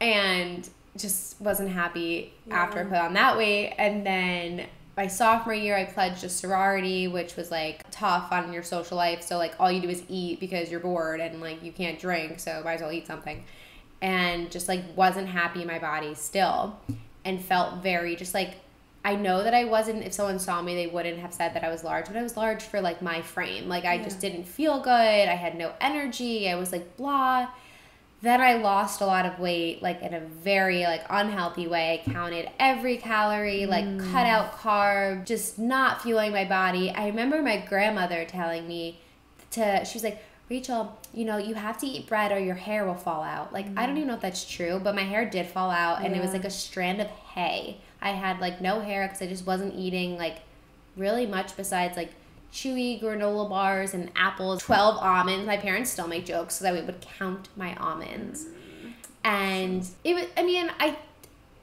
and just wasn't happy after I put on that weight. And then my sophomore year I pledged a sorority which was like tough on your social life. So like all you do is eat because you're bored and like you can't drink so might as well eat something. And just like wasn't happy in my body still and felt very just like I know that I wasn't if someone saw me they wouldn't have said that I was large but I was large for like my frame. Like I just didn't feel good. I had no energy. I was like blah then I lost a lot of weight like in a very like unhealthy way. I counted every calorie like mm. cut out carb just not fueling my body. I remember my grandmother telling me to she was like Rachel, you know, you have to eat bread or your hair will fall out. Like I don't mm. even know if that's true, but my hair did fall out and it was like a strand of hay. I had like no hair cuz I just wasn't eating like really much besides like chewy granola bars and apples, 12 almonds. My parents still make jokes so that we would count my almonds. And it was I mean, I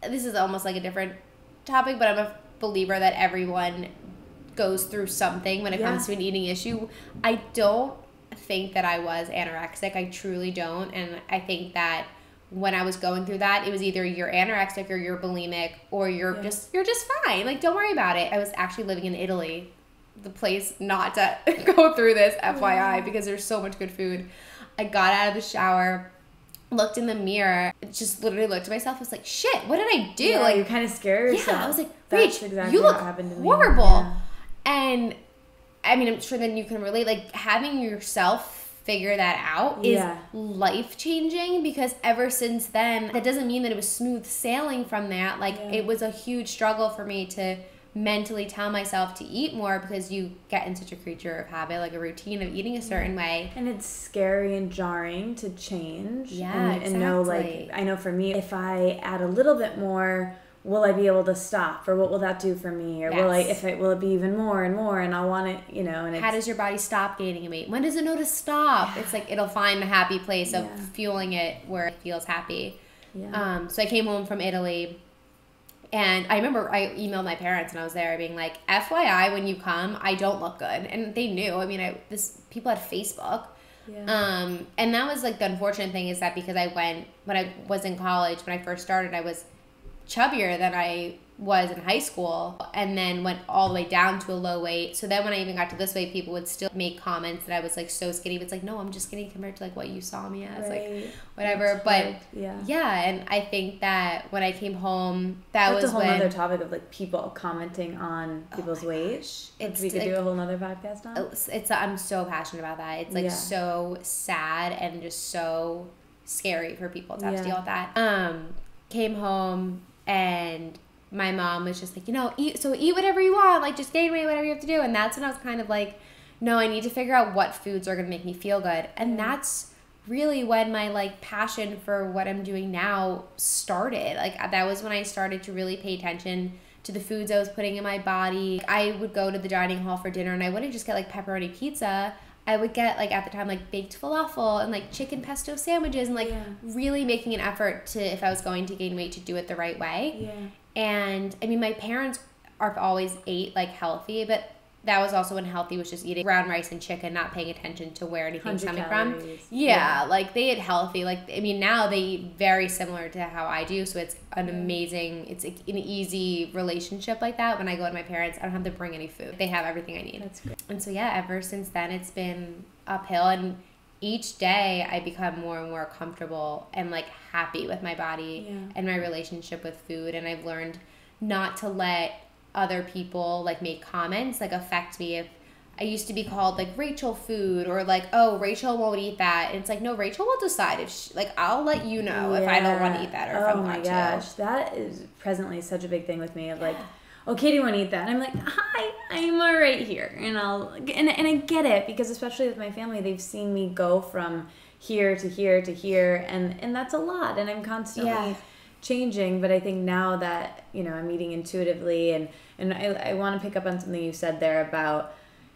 this is almost like a different topic, but I'm a believer that everyone goes through something when it comes to an eating issue. I don't think that I was anorexic. I truly don't. And I think that when I was going through that, it was either you're anorexic or you're bulimic or you're Yeah. just you're just fine. Like don't worry about it. I was actually living in Italy. The place not to go through this, FYI, because there's so much good food. I got out of the shower, looked in the mirror, just literally looked at myself, was like, shit, what did I do? Yeah, like you're kind of scared yourself. yeah, I was like, That's Rach, exactly you look happened to me. horrible. Yeah. And I mean, I'm sure then you can relate. Like having yourself figure that out is Yeah. life changing because ever since then, that doesn't mean that it was smooth sailing from that. Like it was a huge struggle for me to mentally tell myself to eat more because you get in such a creature of habit, like a routine of eating a certain way. And it's scary and jarring to change. Yeah, and, and know like. I know for me, if I add a little bit more, will I be able to stop, or what will that do for me, or will I if it will it be even more and more, and I want it, you know, and it's How does your body stop gaining weight? When does it know to stop? It's like it'll find the happy place of Yeah. fueling it where it feels happy. yeah. Um, so I came home from Italy, and I remember I emailed my parents and I was there being like, "FYI, when you come, I don't look good," and they knew. I mean, I this people had Facebook, yeah. um, and that was like the unfortunate thing is that because I went when I was in college when I first started, I was chubbier than I was in high school and then went all the way down to a low weight. So then when I even got to this weight, people would still make comments that I was like so skinny. But it's like, no, I'm just skinny compared to like what you saw me as. Like whatever. That's but yeah. yeah, and I think that when I came home, that That's was a whole when other topic of like people commenting on people's my weight. gosh. It's we could like- do a whole nother podcast on. it's, it's I'm so passionate about that. It's like Yeah. so sad and just so scary for people to have to deal with that. Um came home and my mom was just like, you know, eat so eat whatever you want, like just gain weight, whatever you have to do. And that's when I was kind of like, no, I need to figure out what foods are gonna make me feel good. And that's really when my like passion for what I'm doing now started. Like uh, that was when I started to really pay attention to the foods I was putting in my body. I would go to the dining hall for dinner and I wouldn't just get like pepperoni pizza. I would get like at the time like baked falafel and like chicken pesto sandwiches and like Yeah. really making an effort to if I was going to gain weight to do it the right way. Yeah. And I mean, my parents are always ate like healthy, but that was also when healthy was just eating brown rice and chicken, not paying attention to where anything's 100 coming from. calories. Yeah, like they eat healthy. Like I mean, now they eat very similar to how I do, so it's an amazing, it's an easy relationship like that. When I go to my parents, I don't have to bring any food; they have everything I need. That's great. And so yeah, ever since then it's been uphill and each day I become more and more comfortable and like happy with my body Yeah. and my relationship with food. And I've learned not to let other people like make comments like affect me. If I used to be called like Rachel food or like oh Rachel won't eat that. And it's like no Rachel will decide if she, like I'll let you know if I don't want to eat that or oh if I oh my gosh, to. that is presently such a big thing with me of like, oh, you want to eat that. And I'm like, hi, I'm all right here, and I'll and and I get it because especially with my family, they've seen me go from here to here to here, and and that's a lot, and I'm constantly. Yeah. changing but i think now that you know i'm eating intuitively and and i, I want to pick up on something you said there about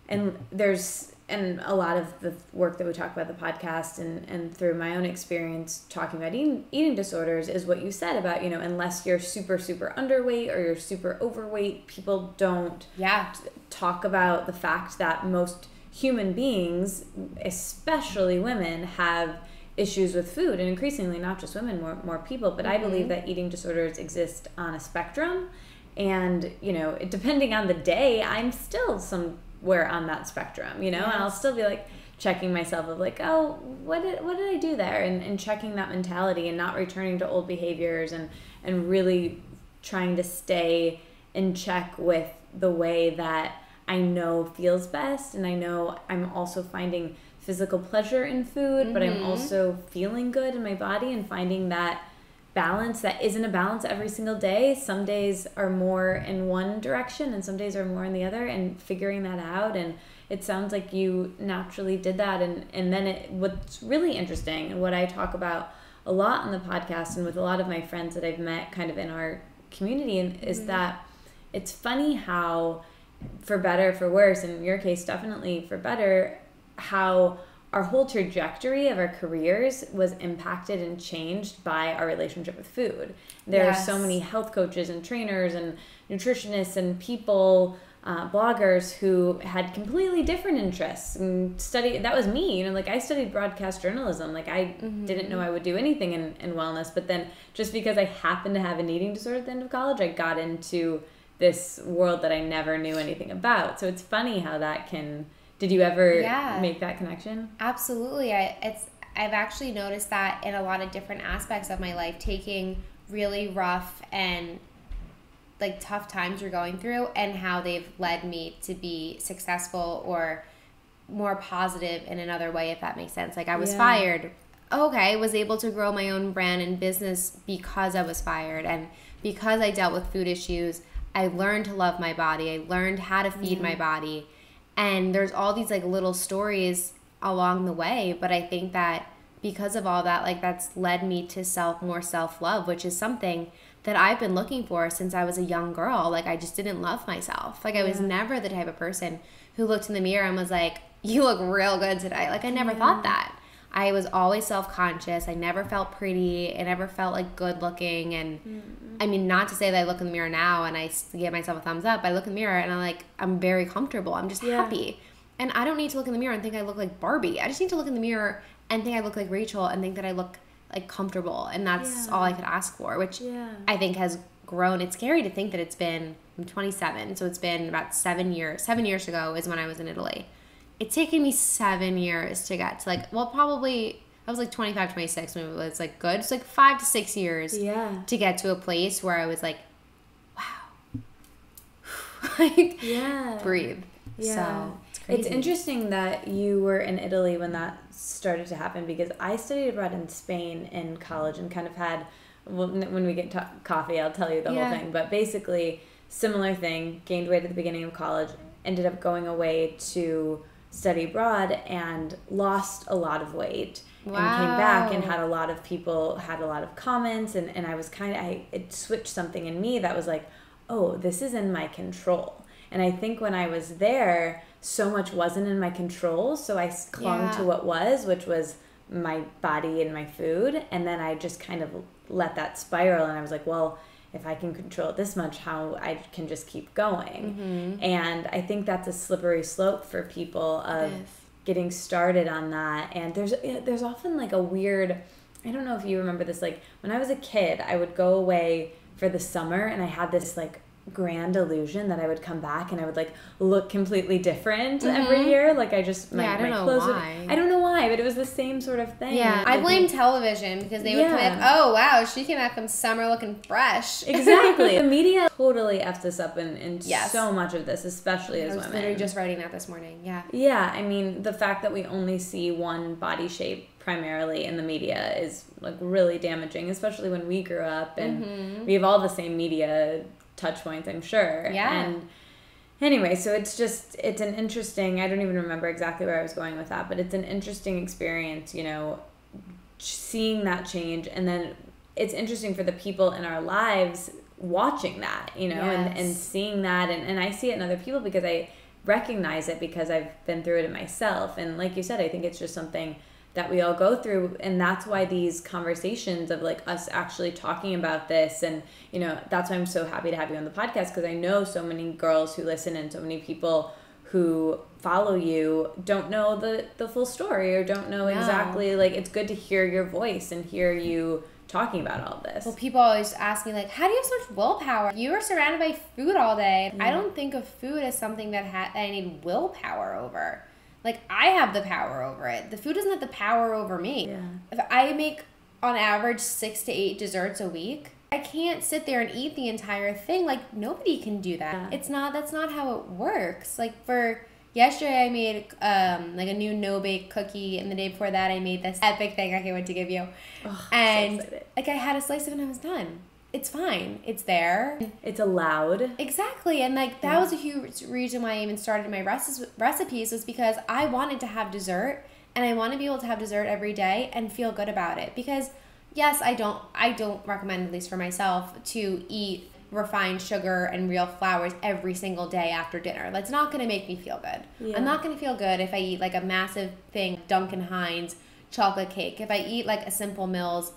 and there's and a lot of the work that we talk about the podcast and and through my own experience talking about eating eating disorders is what you said about you know unless you're super super underweight or you're super overweight people don't Yeah. talk about the fact that most human beings, especially women, have issues with food, and increasingly not just women, more more people. But I believe mm-hmm. that eating disorders exist on a spectrum, and you know, depending on the day, I'm still somewhere on that spectrum. You know, and I'll still be like checking myself of like, oh, what did what did I do there, and and checking that mentality and not returning to old behaviors and and really trying to stay in check with the way that I know feels best. And I know I'm also finding physical pleasure in food, but I'm mm-hmm. also feeling good in my body and finding that balance that isn't a balance every single day. Some days are more in one direction and some days are more in the other and figuring that out. And it sounds like you naturally did that. And and then it what's really interesting and what I talk about a lot on the podcast and with a lot of my friends that I've met kind of in our community and is mm-hmm. that it's funny how for better for worse in your case definitely for better how our whole trajectory of our careers was impacted and changed by our relationship with food. There are so many health coaches and trainers and nutritionists and people uh, bloggers who had completely different interests and study that was me you know like i studied broadcast journalism like i didn't know i would do anything in, in wellness but then just because i happened to have an eating disorder at the end of college i got into this world that i never knew anything about. So it's funny how that can did you ever Yeah. make that connection Absolutely. I it's I've actually noticed that in a lot of different aspects of my life, taking really rough and like tough times you're going through and how they've led me to be successful or more positive in another way if that makes sense. Like I was Yeah. fired. Okay, was able to grow my own brand and business because I was fired and because I dealt with food issues, I learned to love my body. I learned how to feed my body. And there's all these like little stories along the way, but I think that because of all that, like that's led me to self more self love, which is something that I've been looking for since I was a young girl. Like I just didn't love myself. Like I was never the type of person who looked in the mirror and was like, "You look real good today." Like I never thought that. I was always self conscious. I never felt pretty. I never felt like good looking. And mm-hmm. I mean, not to say that I look in the mirror now and I give myself a thumbs up. I look in the mirror and I'm like, I'm very comfortable. I'm just Yeah. happy. And I don't need to look in the mirror and think I look like Barbie. I just need to look in the mirror and think I look like Rachel and think that I look like comfortable. And that's Yeah. all I could ask for, which Yeah. I think has grown. It's scary to think that it's been, I'm 27, so it's been about seven years. Seven years ago is when I was in Italy. It's taken me seven years to get to like, well, probably, I was like 25, 26 when it was like good. It's like five to six years yeah to get to a place where I was like, wow. like, yeah breathe. Yeah. So it's crazy. It's interesting that you were in Italy when that started to happen because I studied abroad in Spain in college and kind of had well, when we get to coffee, I'll tell you the Yeah. whole thing. But basically, similar thing. Gained weight at the beginning of college. Ended up going away to study abroad and lost a lot of weight. And came back and had a lot of people had a lot of comments and, and I was kind of I it switched something in me that was like, oh, this is in my control. And I think when I was there, so much wasn't in my control, so i clung to what was, which was my body and my food, and then I just kind of let that spiral and I was like, well, if I can control it this much, how I can just keep going. Mm-hmm. And I think that's a slippery slope for people of is. getting started on that and there's there's often like a weird I don't know if you remember this like when I was a kid I would go away for the summer and I had this like grand illusion that I would come back and I would like look completely different every year like I just my, Mm-hmm. Yeah, I don't know clothes would- why. I don't know why but it was the same sort of thing Yeah, I blame television because they would come in, oh wow, she came back from summer looking fresh. exactly the media totally effed us up in, in Yes. so much of this especially I as was women literally just writing that this morning. Yeah. Yeah, I mean, the fact that we only see one body shape primarily in the media is like really damaging, especially when we grew up and we have all the same media touch points, I'm sure. Yeah. And anyway, so it's just it's an interesting, I don't even remember exactly where I was going with that, but it's an interesting experience, you know, seeing that change and then it's interesting for the people in our lives watching that, you know, and, and seeing that and, and I see it in other people because I recognize it because I've been through it in myself. And like you said, I think it's just something that we all go through and that's why these conversations of like us actually talking about this and you know that's why I'm so happy to have you on the podcast because I know so many girls who listen and so many people who follow you don't know the the full story or don't know No. exactly like it's good to hear your voice and hear you talking about all this. Well, people always ask me like, "How do you have so much willpower? You are surrounded by food all day." I mm. don't think of food as something that, ha- that I need willpower over. Like I have the power over it. The food doesn't have the power over me. Yeah. If I make on average six to eight desserts a week, I can't sit there and eat the entire thing. Like nobody can do that. Yeah. It's not. That's not how it works. Like for yesterday, I made um like a new no bake cookie, and the day before that, I made this epic thing I can't wait to give you. Oh, and so like I had a slice of it and I was done. It's fine. It's there. it's allowed. Exactly. And like that Yeah. was a huge reason why I even started my recipes recipes was because I wanted to have dessert and I want to be able to have dessert every day and feel good about it. Because yes, I don't I don't recommend at least for myself to eat refined sugar and real flours every single day after dinner. That's not going to make me feel good. Yeah. I'm not going to feel good if I eat like a massive thing Duncan Hines chocolate cake. If I eat like a Simple Mills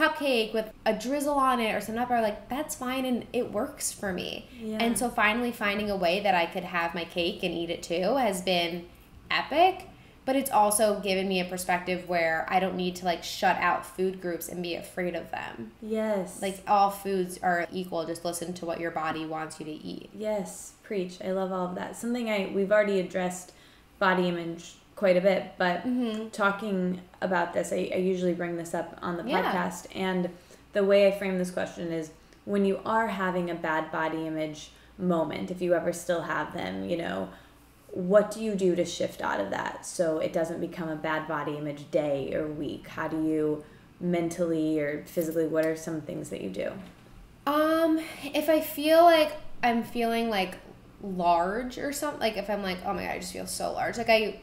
cupcake with a drizzle on it or some nut like that's fine and it works for me. Yeah. And so finally finding a way that I could have my cake and eat it too has been epic. But it's also given me a perspective where I don't need to like shut out food groups and be afraid of them. Yes. Like all foods are equal. Just listen to what your body wants you to eat. Yes, preach. I love all of that. Something I we've already addressed body image quite a bit, but Mm-hmm. talking about this, I, I usually bring this up on the Yeah. podcast. And the way I frame this question is when you are having a bad body image moment, if you ever still have them, you know, what do you do to shift out of that so it doesn't become a bad body image day or week? How do you mentally or physically, what are some things that you do? Um, if I feel like I'm feeling like large or something, like if I'm like, oh my god, I just feel so large. Like I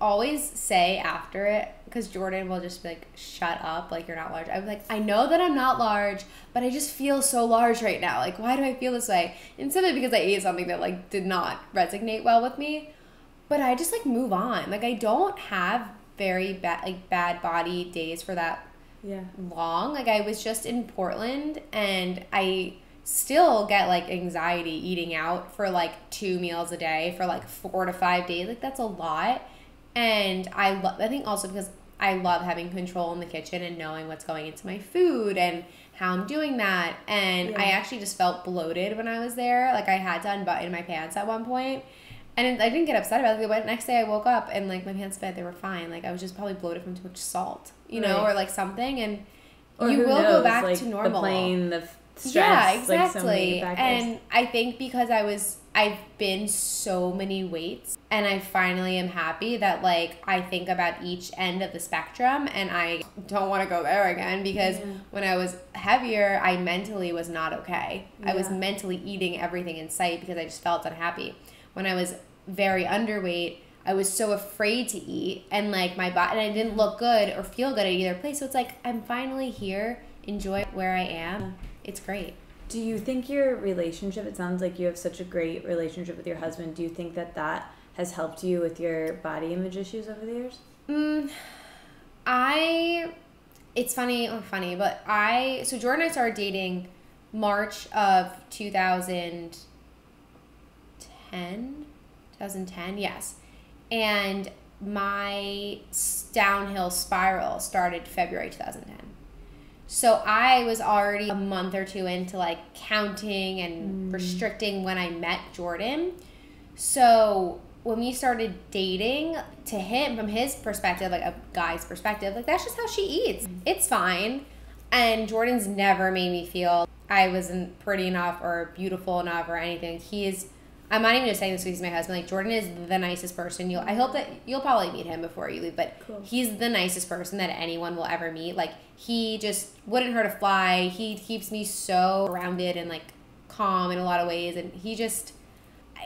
always say after it, because Jordan will just be like, shut up, like you're not large. I'm like, I know that I'm not large, but I just feel so large right now. Like, why do I feel this way? And simply because I ate something that like did not resonate well with me. But I just like move on. Like I don't have very bad like bad body days for that Yeah. long. Like I was just in Portland and I still get like anxiety eating out for like two meals a day for like four to five days. Like that's a lot. And I love I think also because I love having control in the kitchen and knowing what's going into my food and how I'm doing that. And I actually just felt bloated when I was there. Like I had to unbutton my pants at one point. And I didn't get upset about it. But next day I woke up and like my pants fit, they were fine. Like I was just probably bloated from too much salt, you know, or like something. And Or you will go back like, to normal. The plane, the stress. yeah, like, exactly. so many and I think because I was I've been so many weights and I finally am happy that like I think about each end of the spectrum and I don't want to go there again because Yeah. when I was heavier, I mentally was not okay. I was mentally eating everything in sight because I just felt unhappy. When I was very underweight, I was so afraid to eat and like my body and I didn't look good or feel good at either place. So it's like I'm finally here, enjoy where I am. It's great. Do you think your relationship, it sounds like you have such a great relationship with your husband. Do you think that that has helped you with your body image issues over the years? Mm, I, it's funny, or funny, but I, so Jordan and I started dating March of 2010, 2010, yes. And my downhill spiral started February 2010. So I was already a month or two into like counting and mm. restricting when I met Jordan. So when we started dating, to him, from his perspective, like a guy's perspective, like that's just how she eats. Mm. It's fine. And Jordan's never made me feel I wasn't pretty enough or beautiful enough or anything. He is. I'm not even just saying this because he's my husband. Like Jordan is the nicest person. You'll. I hope that you'll probably meet him before you leave. But Cool. he's the nicest person that anyone will ever meet. Like he just wouldn't hurt a fly. He keeps me so grounded and like calm in a lot of ways. And he just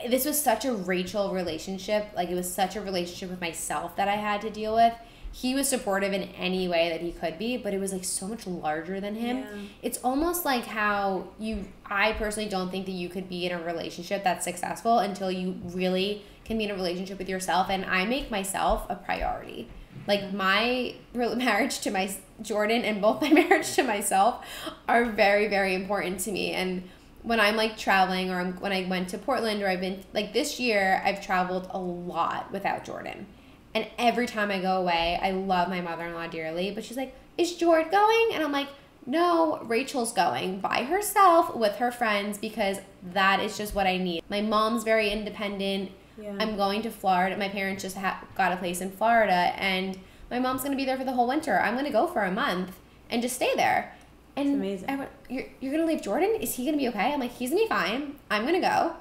this was such a Rachel relationship. Like it was such a relationship with myself that I had to deal with. He was supportive in any way that he could be, but it was like so much larger than him. Yeah. It's almost like how you I personally don't think that you could be in a relationship that's successful until you really can be in a relationship with yourself and I make myself a priority. Like my marriage to my Jordan and both my marriage to myself are very very important to me and when I'm like traveling or I'm, when I went to Portland or I've been like this year, I've traveled a lot without Jordan. And every time I go away, I love my mother in law dearly, but she's like, Is Jordan going? And I'm like, No, Rachel's going by herself with her friends because that is just what I need. My mom's very independent. Yeah. I'm going to Florida. My parents just ha- got a place in Florida, and my mom's going to be there for the whole winter. I'm going to go for a month and just stay there. And amazing. I went, you're, you're going to leave Jordan? Is he going to be okay? I'm like, he's going to be fine. I'm going to go.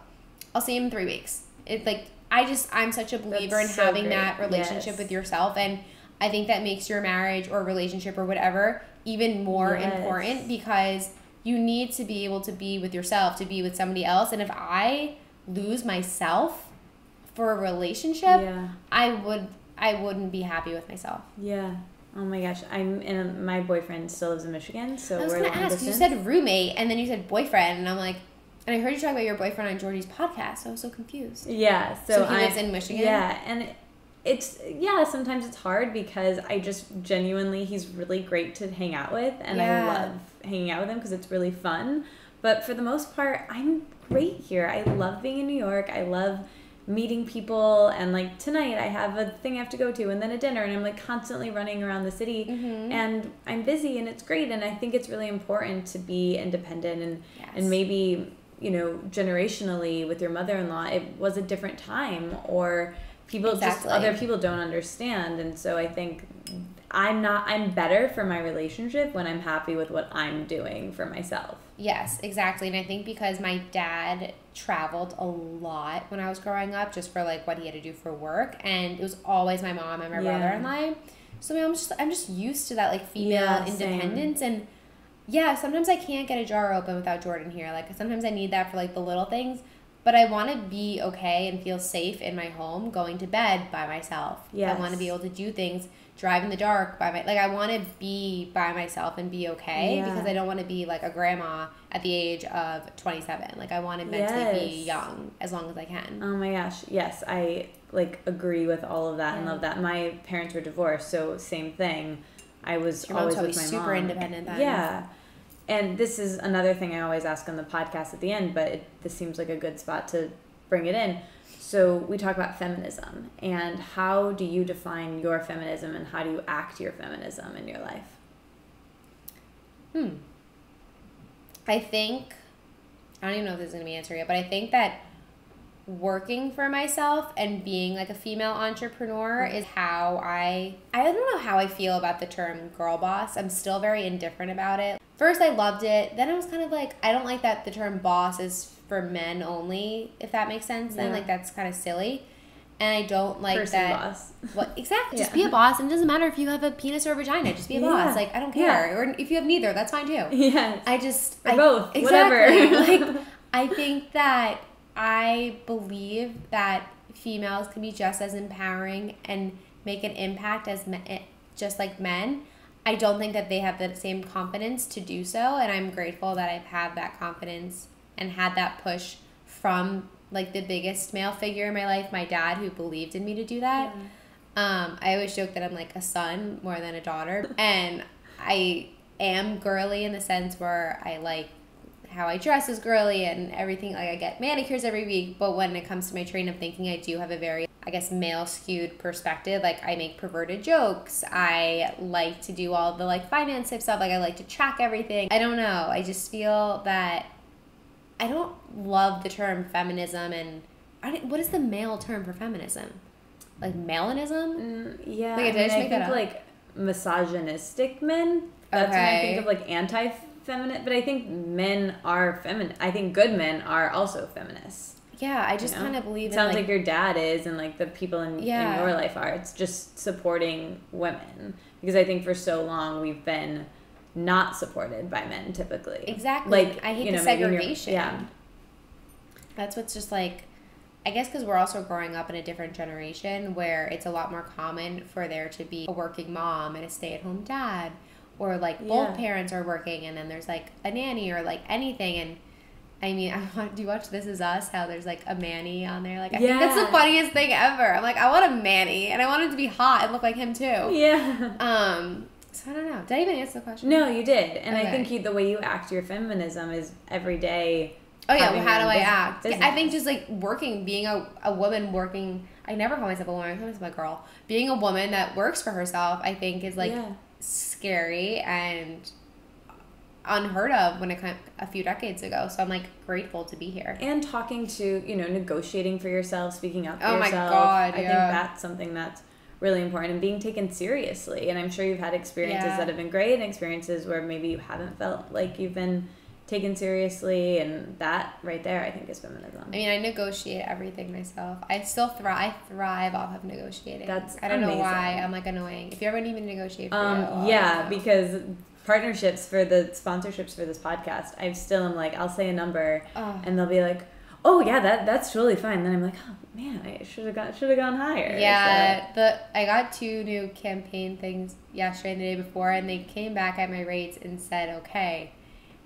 I'll see him in three weeks. It's like, I just, I'm such a believer That's in so having great. that relationship Yes. with yourself. And I think that makes your marriage or relationship or whatever even more Yes. important because you need to be able to be with yourself, to be with somebody else. And if I lose myself for a relationship, Yeah. I would I wouldn't be happy with myself. Yeah. Oh my gosh. I'm and my boyfriend still lives in Michigan, so I was we're gonna ask. 'cause You said roommate, and then you said boyfriend, and I'm like, and I heard you talk about your boyfriend on Georgie's podcast. I was so confused. Yeah, so, So he I- lives in Michigan? Yeah, and it's yeah. Sometimes it's hard because I just genuinely he's really great to hang out with, and Yeah. I love hanging out with him because it's really fun. But for the most part, I'm great here. I love being in New York. I love meeting people, and like tonight, I have a thing I have to go to, and then a dinner, and I'm like constantly running around the city, Mhm. and I'm busy, and it's great. And I think it's really important to be independent and Yes. and maybe you know generationally with your mother-in-law it was a different time or people just other people don't understand and so i think i'm not i'm better for my relationship when i'm happy with what i'm doing for myself Yes, exactly. And I think because my dad traveled a lot when I was growing up, just for like what he had to do for work, and it was always my mom and my Yeah. brother and I. So I'm just I'm just used to that like female Yeah, independence and yeah, sometimes I can't get a jar open without Jordan here. Like sometimes I need that for like the little things, but I want to be okay and feel safe in my home going to bed by myself. Yeah. I want to be able to do things, drive in the dark by my like I want to be by myself and be okay Yeah. because I don't want to be like a grandma at the age of 27. Like I want to mentally be young as long as I can. oh my gosh yes i like agree with all of that and love that my parents were divorced so same thing i was Your always with my super mom. independent then. yeah and this is another thing i always ask on the podcast at the end but it, this seems like a good spot to bring it in so we talk about feminism and how do you define your feminism and how do you act your feminism in your life Hmm. I think I don't even know if this is gonna be an answer yet, but I think that working for myself and being like a female entrepreneur is how I I don't know how I feel about the term girl boss. I'm still very indifferent about it. First I loved it. Then I was kind of like, I don't like that the term boss is for men only, if that makes sense. Then Yeah. like that's kind of silly. And I don't like Person that. boss. What exactly? Just Yeah. be a boss, and it doesn't matter if you have a penis or a vagina. Just be a boss. Like I don't Yeah. care, or if you have neither, that's fine too. Yes. I just Or I, both, exactly. whatever. like I think that I believe that females can be just as empowering and make an impact as men, eh, just like men. I don't think that they have the same confidence to do so, and I'm grateful that I've had that confidence and had that push from like the biggest male figure in my life, my dad, who believed in me to do that. Um, I always joke that I'm like a son more than a daughter, and I am girly in the sense where I like how I dress is girly and everything. Like I get manicures every week, but when it comes to my train of thinking, I do have a very, I guess, male skewed perspective. Like I make perverted jokes. I like to do all the like finance type stuff. Like I like to track everything. I don't know. I just feel that I don't love the term feminism and I what is the male term for feminism? Like melanism? Mm, yeah. Like, I, I mean, just I make that think like misogynistic men. That's when I Okay. think of like anti feminine. But I think men are feminine. I think good men are also feminists. Yeah, I just you know? kind of believe It sounds like, like, your dad is, and like the people in, Yeah. in your life are. It's just supporting women because I think for so long we've been not supported by men typically. Exactly. Like I hate you the know, your- segregation. yeah. That's what's just like, I guess because we're also growing up in a different generation where it's a lot more common for there to be a working mom and a stay at home dad, or like both Yeah. parents are working and then there's like a nanny or like anything. And I mean, I want, do you watch This Is Us? How there's like a manny on there? Like, I think that's the funniest thing ever. I'm like, I want a manny and I want him to be hot and look like him too. Yeah. Um, so I don't know. Did I even answer the question? No, you did, and I think you, the way you act your feminism is every day. Oh yeah, well, how do I business- act? Yeah, I think just like working, being a, a woman working. I never call myself a woman. I call myself a girl. Being a woman that works for herself, I think, is like Yeah. Scary and unheard of when it came a few decades ago. So I'm like grateful to be here. and talking to you know negotiating for yourself speaking up for Oh my yourself God, i think that's something that's really important and being taken seriously and i'm sure you've had experiences Yeah. that have been great and experiences where maybe you haven't felt like you've been taken seriously and that right there i think is feminism I mean, I negotiate everything myself. I still thrive. I thrive off of negotiating. That's I don't know why. I'm like annoying. If you ever need me to negotiate you, um yeah you know. because partnerships for the sponsorships for this podcast i still am like i'll say a number Oh. and they'll be like oh yeah that that's totally fine then i'm like oh man i should have got should have gone higher Yeah, the I got two new campaign things yesterday and the day before, and they came back at my rates and said, "Okay."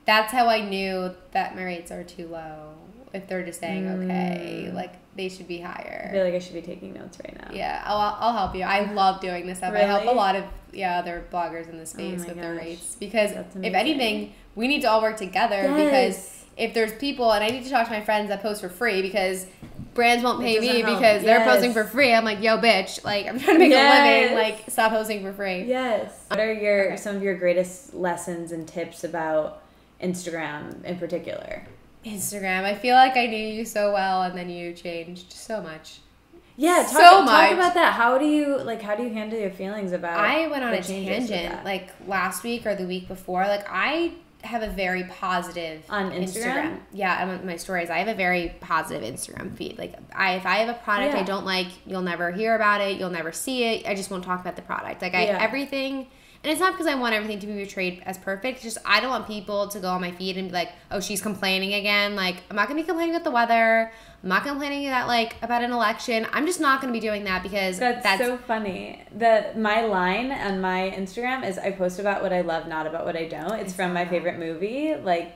That's how I knew that my rates are too low. If they're just saying okay, Mm. like they should be so i higher. feel like i should be taking notes right now Yeah, I'll, I'll help you. I love doing this stuff. I help a lot of yeah other bloggers in the space my with their rates because if anything, we need to all work together because if there's people and I need to talk to my friends that post for free because brands won't pay me help. because they're posting for free. I'm like, yo, bitch, like I'm trying to make Yes. a living. Like, stop posting for free. Yes. What are your Okay. some of your greatest lessons and tips about Instagram in particular? Instagram. I feel like I knew you so well, and then you changed so much. Yeah, talk, So talk much. about that. How do you like? How do you handle your feelings about? I went on a tangent like last week or the week before. Like I have a very positive On Instagram? Yeah, I'm my stories. I have a very positive Instagram feed. Like I, if I have a product I don't like, you'll never hear about it. You'll never see it. I just won't talk about the product. Like I Yeah. everything. And it's not because I want everything to be portrayed as perfect. It's just I don't want people to go on my feed and be like, "Oh, she's complaining again." Like I'm not gonna be complaining about the weather. I'm not complaining that like about an election. I'm just not gonna be doing that because That's, that's, so funny. The my line on my Instagram is I post about what I love, not about what I don't. It's from my favorite movie. Like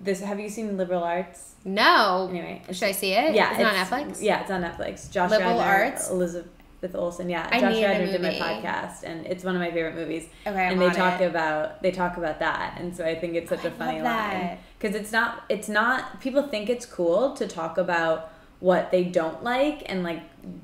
this. Have you seen Liberal Arts? no. Anyway, Should I see it? Yeah, it's, it on Netflix? Yeah, it's on Netflix. Josh Liberal Radnor, Arts? Elizabeth Olsen. Yeah, I Josh Radnor did my podcast, and it's one of my favorite movies. Okay, I'm and they talk it. about they talk about that, and so I think it's such I a funny line because it's not it's not people think it's cool to talk about what they don't like and like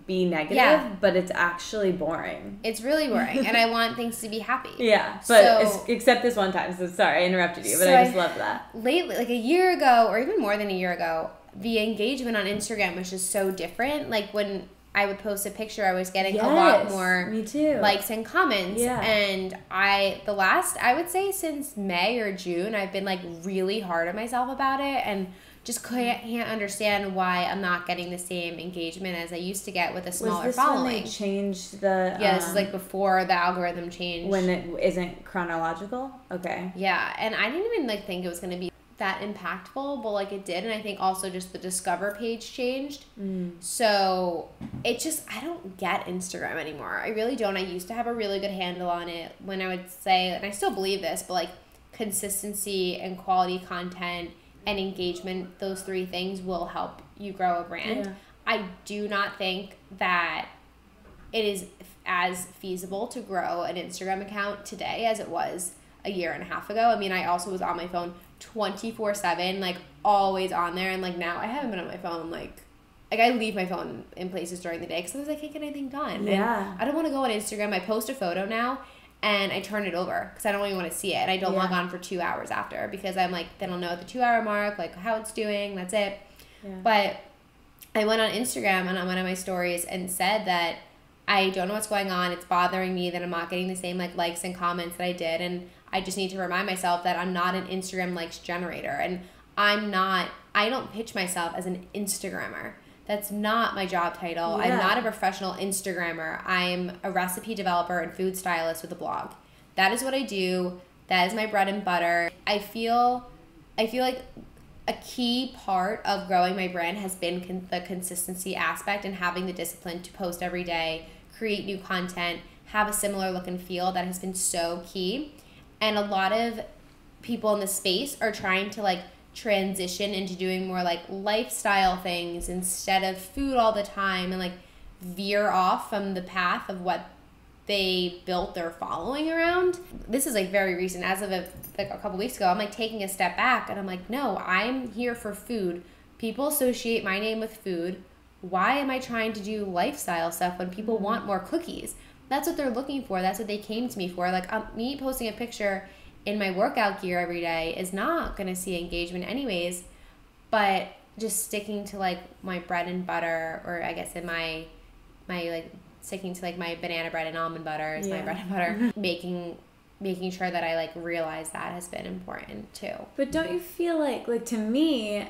be negative, Yeah. but it's actually boring. It's really boring, and I want things to be happy. Yeah, but So- except this one time. So sorry, I interrupted you, but So I I- just love that. lately, like a year ago, or even more than a year ago, the engagement on Instagram was just so different. Like when I would post a picture, I was getting a lot more me too. likes and comments. Yeah. And I, the last, I would say since May or June, I've been like really hard on myself about it and just can't, can't understand why I'm not getting the same engagement as I used to get with a was smaller this when following. they changed the? yeah, this is um, like before the algorithm changed. when it isn't chronological. Okay. Yeah, and I didn't even like think it was gonna be that impactful, but like it did, and I think also just the discover page changed. Mm. So it just I don't get Instagram anymore. I really don't. I used to have a really good handle on it when I would say, and I still believe this, but like consistency and quality content and engagement, those three things will help you grow a brand. Yeah. I do not think that it is as feasible to grow an Instagram account today as it was a year and a half ago. I mean, I also was on my phone 24/7, like always on there and like now I haven't been on my phone like like I leave my phone in places during the day otherwise I can't get anything done. Yeah. And I don't want to go on Instagram. I post a photo now and I turn it over cuz I don't even want to see it. And I don't Yeah. log on for 2 hours after because I'm like then I'll know at the 2 hour mark like how it's doing. That's it. Yeah. But I went on Instagram and on one of my stories and said that I don't know what's going on. It's bothering me that I'm not getting the same like likes and comments that I did, and I just need to remind myself that I'm not an Instagram likes generator, and I'm not. I don't pitch myself as an Instagrammer. That's not my job title. I'm not a professional Instagrammer. I'm a recipe developer and food stylist with a blog. That is what I do. That is my bread and butter. I feel I feel like a key part of growing my brand has been con- the consistency aspect and having the discipline to post every day, create new content, have a similar look and feel that has been so key. And a lot of people in the space are trying to like transition into doing more like lifestyle things instead of food all the time and like veer off from the path of what they built their following around. This is like very recent, as of a, like a couple weeks ago. I'm like taking a step back and I'm like, no, I'm here for food. People associate my name with food. Why am I trying to do lifestyle stuff when people mm-hmm. want more cookies? That's what they're looking for. That's what they came to me for. Like um, me posting a picture in my workout gear every day is not going to see engagement anyways, but just sticking to like my bread and butter or I guess in my my like sticking to like my banana bread and almond butter is my bread and butter making making sure that I like realize that has been important too. But don't you feel like like to me,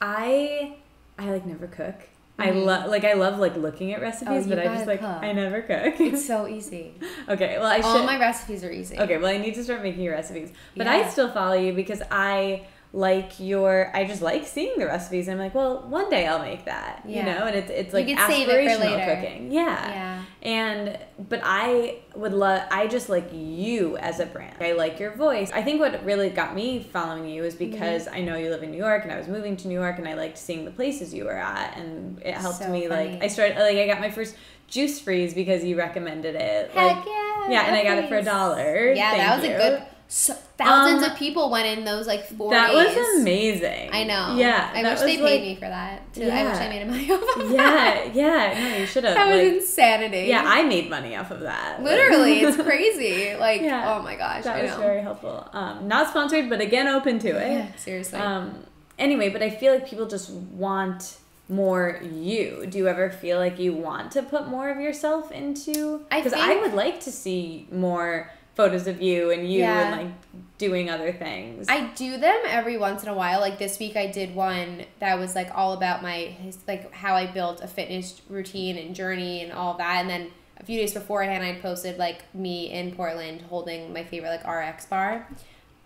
I I like never cook. I love like I love like looking at recipes, Mm-hmm. Oh, but I just like cook. I never cook. It's so easy. okay, well I should. All my recipes are easy. okay, well I need to start making your recipes, but I still follow you because I like your. I just like seeing the recipes. I'm like, well, one day I'll make that. You know, and it's it's like save it aspirational cooking. Yeah. Yeah. And but I would love I just like you as a brand. I like your voice. I think what really got me following you is because Mm-hmm. I know you live in New York and I was moving to New York and I liked seeing the places you were at and it helped So me funny. like I started like I got my first juice freeze because you recommended it. Heck like yeah. yeah, and I got it for a dollar. Yeah, Thank that was you. a good. So, thousands Um, of people went in those like four That days. was amazing. I know. Yeah. I wish they paid like- me for that. Too. I wish I made money off of Yeah, that. yeah. yeah. No, you should have. That was like, insanity. yeah, I made money off of that. Literally, it's crazy. Like, Yeah. oh my gosh, That I was know. very helpful. Um, not sponsored, but again, open to it. Yeah, seriously. Um, anyway, but I feel like people just want more you. Do you ever feel like you want to put more of yourself into? Because I think- would like to see more photos of you and you Yeah. and like doing other things. I do them every once in a while. Like this week, I did one that was like all about my like how I built a fitness routine and journey and all that. And then a few days beforehand, I posted like me in Portland holding my favorite like RX bar.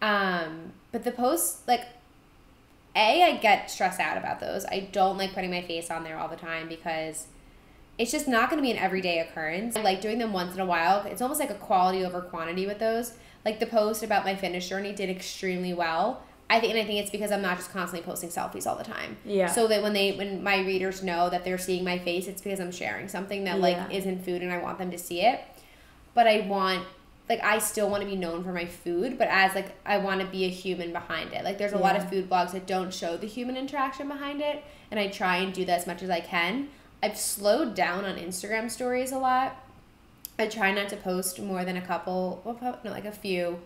Um, but the posts like a I get stressed out about those. I don't like putting my face on there all the time because it's just not going to be an everyday occurrence. I like doing them once in a while. It's almost like a quality over quantity with those. Like the post about my fitness journey did extremely well. I think, and I think it's because I'm not just constantly posting selfies all the time. Yeah. So that when they, when my readers know that they're seeing my face, it's because I'm sharing something that like isn't food, and I want them to see it. But I want, like, I still want to be known for my food, but as like I want to be a human behind it. Like, there's a lot of food blogs that don't show the human interaction behind it, and I try and do that as much as I can. I've slowed down on Instagram stories a lot. I try not to post more than a couple, well, no, like a few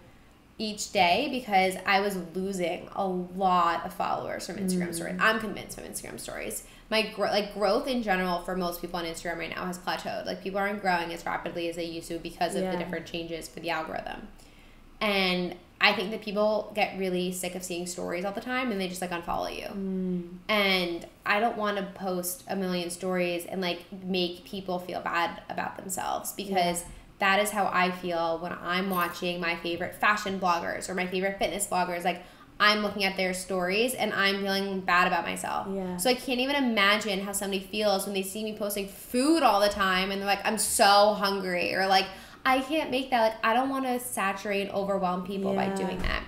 each day because I was losing a lot of followers from Instagram hmm. stories. I'm convinced from Instagram stories. My gro- like growth in general for most people on Instagram right now has plateaued. Like people aren't growing as rapidly as they used to because of Yeah. the different changes for the algorithm. And I think that people get really sick of seeing stories all the time and they just like unfollow you. Mm. And I don't want to post a million stories and like make people feel bad about themselves because that is how I feel when I'm watching my favorite fashion bloggers or my favorite fitness bloggers. Like I'm looking at their stories and I'm feeling bad about myself. Yeah. So I can't even imagine how somebody feels when they see me posting food all the time and they're like, I'm so hungry or like I can't make that. Like I don't want to saturate overwhelm people by doing that.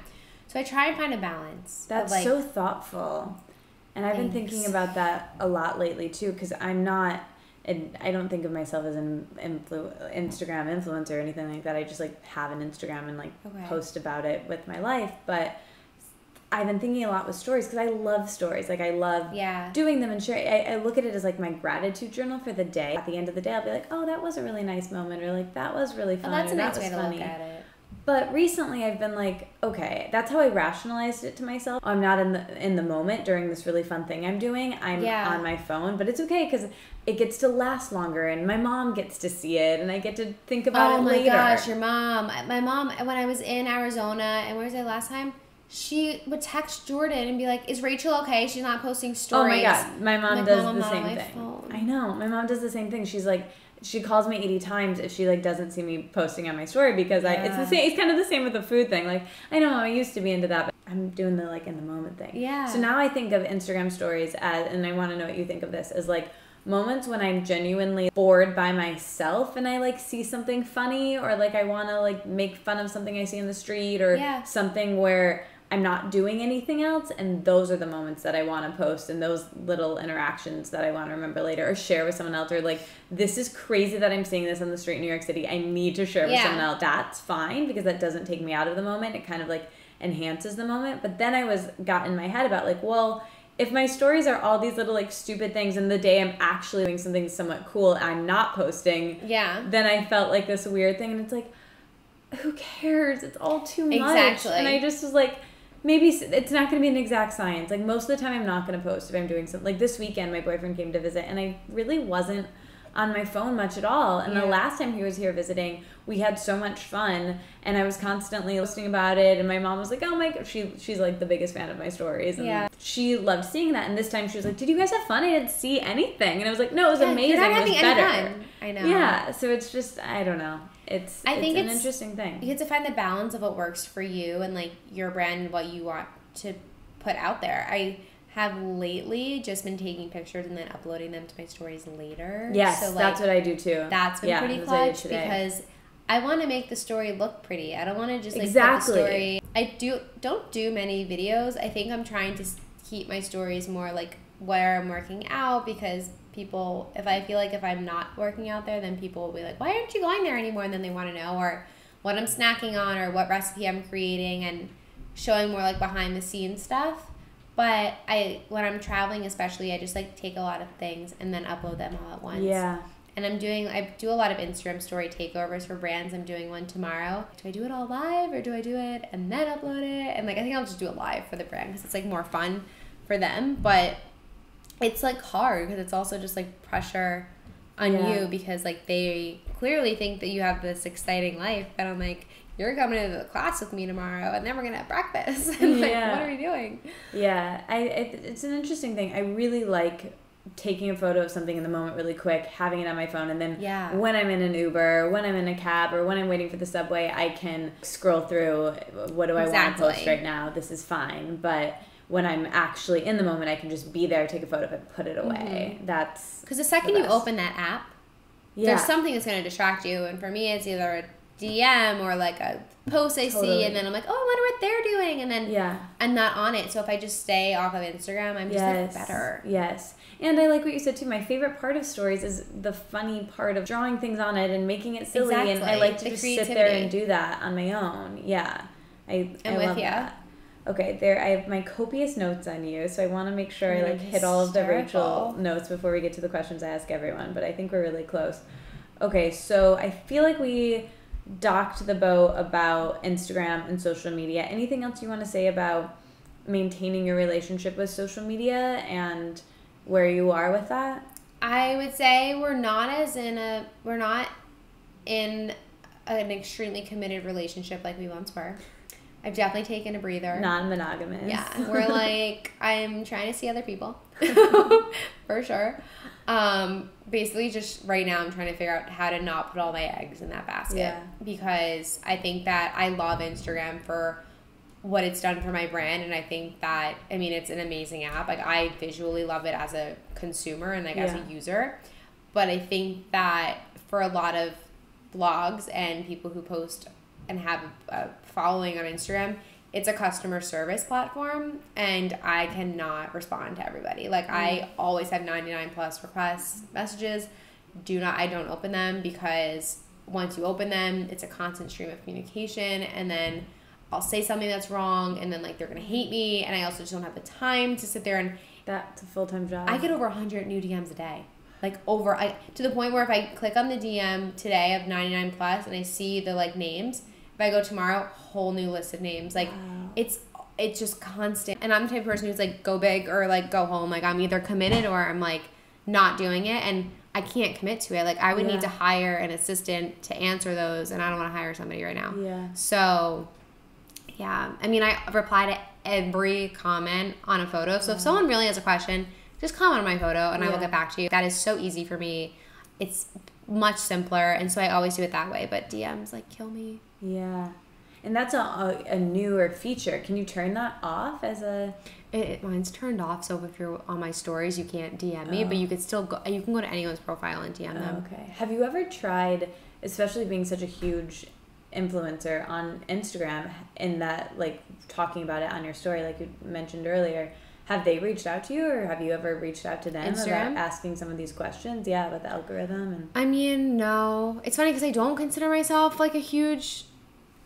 So I try and find a balance. That's like, so thoughtful. And I've been thinking about that a lot lately too, because I'm not, and I don't think of myself as an influ- Instagram influencer or anything like that. I just like have an Instagram and like Okay. post about it with my life. But I've been thinking a lot with stories because I love stories. Like I love Yeah. doing them and sharing. I, I look at it as like my gratitude journal for the day. At the end of the day, I'll be like, oh, that was a really nice moment, or like that was really fun. Oh, that's a that nice was way to funny. look at it. But recently, I've been like, okay, that's how I rationalized it to myself. I'm not in the in the moment during this really fun thing I'm doing. I'm Yeah. on my phone, but it's okay because it gets to last longer, and my mom gets to see it, and I get to think about Oh it my gosh, your mom. My mom, when I was in Arizona, and where was I last time? She would text Jordan and be like, "Is Rachel okay? She's not posting oh stories." Oh stories." my god, my mom Like, does Mom, the same thing. phone. I know, my mom does the same thing. She's like, she calls me eighty times if she like doesn't see me posting on my story because I it's the same. It's kind of the same with the food thing. Like I know I used to be into that, but I'm doing the like in the moment thing. Yeah. So now I think of Instagram stories as, and I want to know what you think of this as like moments when I'm genuinely bored by myself and I like see something funny or like I want to like make fun of something I see in the street or Yeah. something where I'm not doing anything else and those are the moments that I want to post and those little interactions that I want to remember later or share with someone else or like this is crazy that I'm seeing this on the street in New York City. I need to share with Yeah. someone else. That's fine because that doesn't take me out of the moment. It kind of like enhances the moment. But then I was got in my head about like, well, if my stories are all these little like stupid things and the day I'm actually doing something somewhat cool I'm not posting, Yeah. then I felt like this weird thing and it's like who cares? It's all too much. Exactly. And I just was like maybe it's not going to be an exact science. Like most of the time I'm not going to post if I'm doing something. Like this weekend my boyfriend came to visit and I really wasn't on my phone much at all. And Yeah. the last time he was here visiting, we had so much fun and I was constantly posting about it and my mom was like, "Oh my god, she she's like the biggest fan of my stories." And Yeah. she loved seeing that. And this time she was like, "Did you guys have fun? I didn't see anything." And I was like, "No, it was Yeah, amazing. It was better." I know. Yeah, so it's just I don't know. It's I think it's think an it's- interesting thing. You get to find the balance of what works for you and like your brand and what you want to put out there. I have lately just been taking pictures and then uploading them to my stories later. Yes, So, like, that's what I do too. That's been Yeah, pretty clutch because I want to make the story look pretty. I don't want to just like Exactly. the story. I do don't do many videos. I think I'm trying to keep my stories more like where I'm working out because people if I feel like if I'm not working out there then people will be like, "Why aren't you going there anymore?" and then they want to know or what I'm snacking on or what recipe I'm creating and showing more like behind the scenes stuff. But I when I'm traveling especially I just like take a lot of things and then upload them all at once yeah. and I'm doing I do a lot of Instagram story takeovers for brands. I'm doing one tomorrow. Do I do it all live or do I do it and then upload it? And like I think I'll just do it live for the brand because it's like more fun for them. But it's like hard because it's also just like pressure on Yeah. you because like they clearly think that you have this exciting life, and I'm like. You're coming to the class with me tomorrow, and then we're gonna have breakfast. and like, Yeah. what are we doing? Yeah, I it, it's an interesting thing. I really like taking a photo of something in the moment really quick, having it on my phone, and then Yeah. when I'm in an Uber, when I'm in a cab, or when I'm waiting for the subway, I can scroll through. What do I want to post right now? This is fine, but when I'm actually in the moment, I can just be there, take a photo, and put it away. Mm-hmm. That's Because the second The you open that app, yeah, there's something that's going to distract you. And for me, it's either a DM or like a post I see, and then I'm like, oh, I wonder what they're doing, and then yeah. I'm not on it. So if I just stay off of Instagram, I'm just yes. like better. Yes. And I like what you said too. My favorite part of stories is the funny part of drawing things on it and making it silly. And I like to The just sit there and do that on my own. Yeah. I, I'm I with love ya. that. Okay, there I have my copious notes on you, so I want to make sure I like hit all of the Rachel notes before we get to the questions I ask everyone, but I think we're really close. Okay, so I feel like we docked the boat about Instagram and social media. Anything else you want to say about maintaining your relationship with social media and where you are with that? I would say we're not as in a we're not in an extremely committed relationship like we once were. I've definitely taken a breather. Non monogamous. Yeah, we're like I'm trying to see other people for sure. Um, basically, just right now, I'm trying to figure out how to not put all my eggs in that basket Yeah. because I think that I love Instagram for what it's done for my brand, and I think that I mean it's an amazing app. Like I visually love it as a consumer and like as a user, but I think that for a lot of blogs and people who post and have a following on Instagram, it's a customer service platform and I cannot respond to everybody. Like I mm. always have 99 plus requests, messages. Do not I don't open them because once you open them, it's a constant stream of communication and then I'll say something that's wrong and then like they're going to hate me and I also just don't have the time to sit there and That's a full time job. I get over 100 new DMs a day. Like over I to the point where if I click on the DM today of 99 plus and I see the like names, if I go tomorrow, whole new list of names. Like Wow. it's it's just constant. And I'm the type of person who's like go big or like go home. Like I'm either committed or I'm like not doing it and I can't commit to it. Like I would Yeah. need to hire an assistant to answer those and I don't want to hire somebody right now. Yeah. So, yeah. I mean, I reply to every comment on a photo. So if someone really has a question, just comment on my photo and I will get back to you. That is so easy for me. It's much simpler. And so I always do it that way. But DMs like kill me. Yeah. And that's a, a, newer feature. Can you turn that off as a. It, it- mine's turned off. So if you're on my stories, you can't DM me, but Oh. you could still go. You can go to anyone's profile and DM them. Okay. Have you ever tried, especially being such a huge influencer on Instagram, in that, like, talking about it on your story, like you mentioned earlier? Have they reached out to you, or have you ever reached out to them Instagram? about asking some of these questions? Yeah, about the algorithm and. I mean, no. It's funny because I don't consider myself like a huge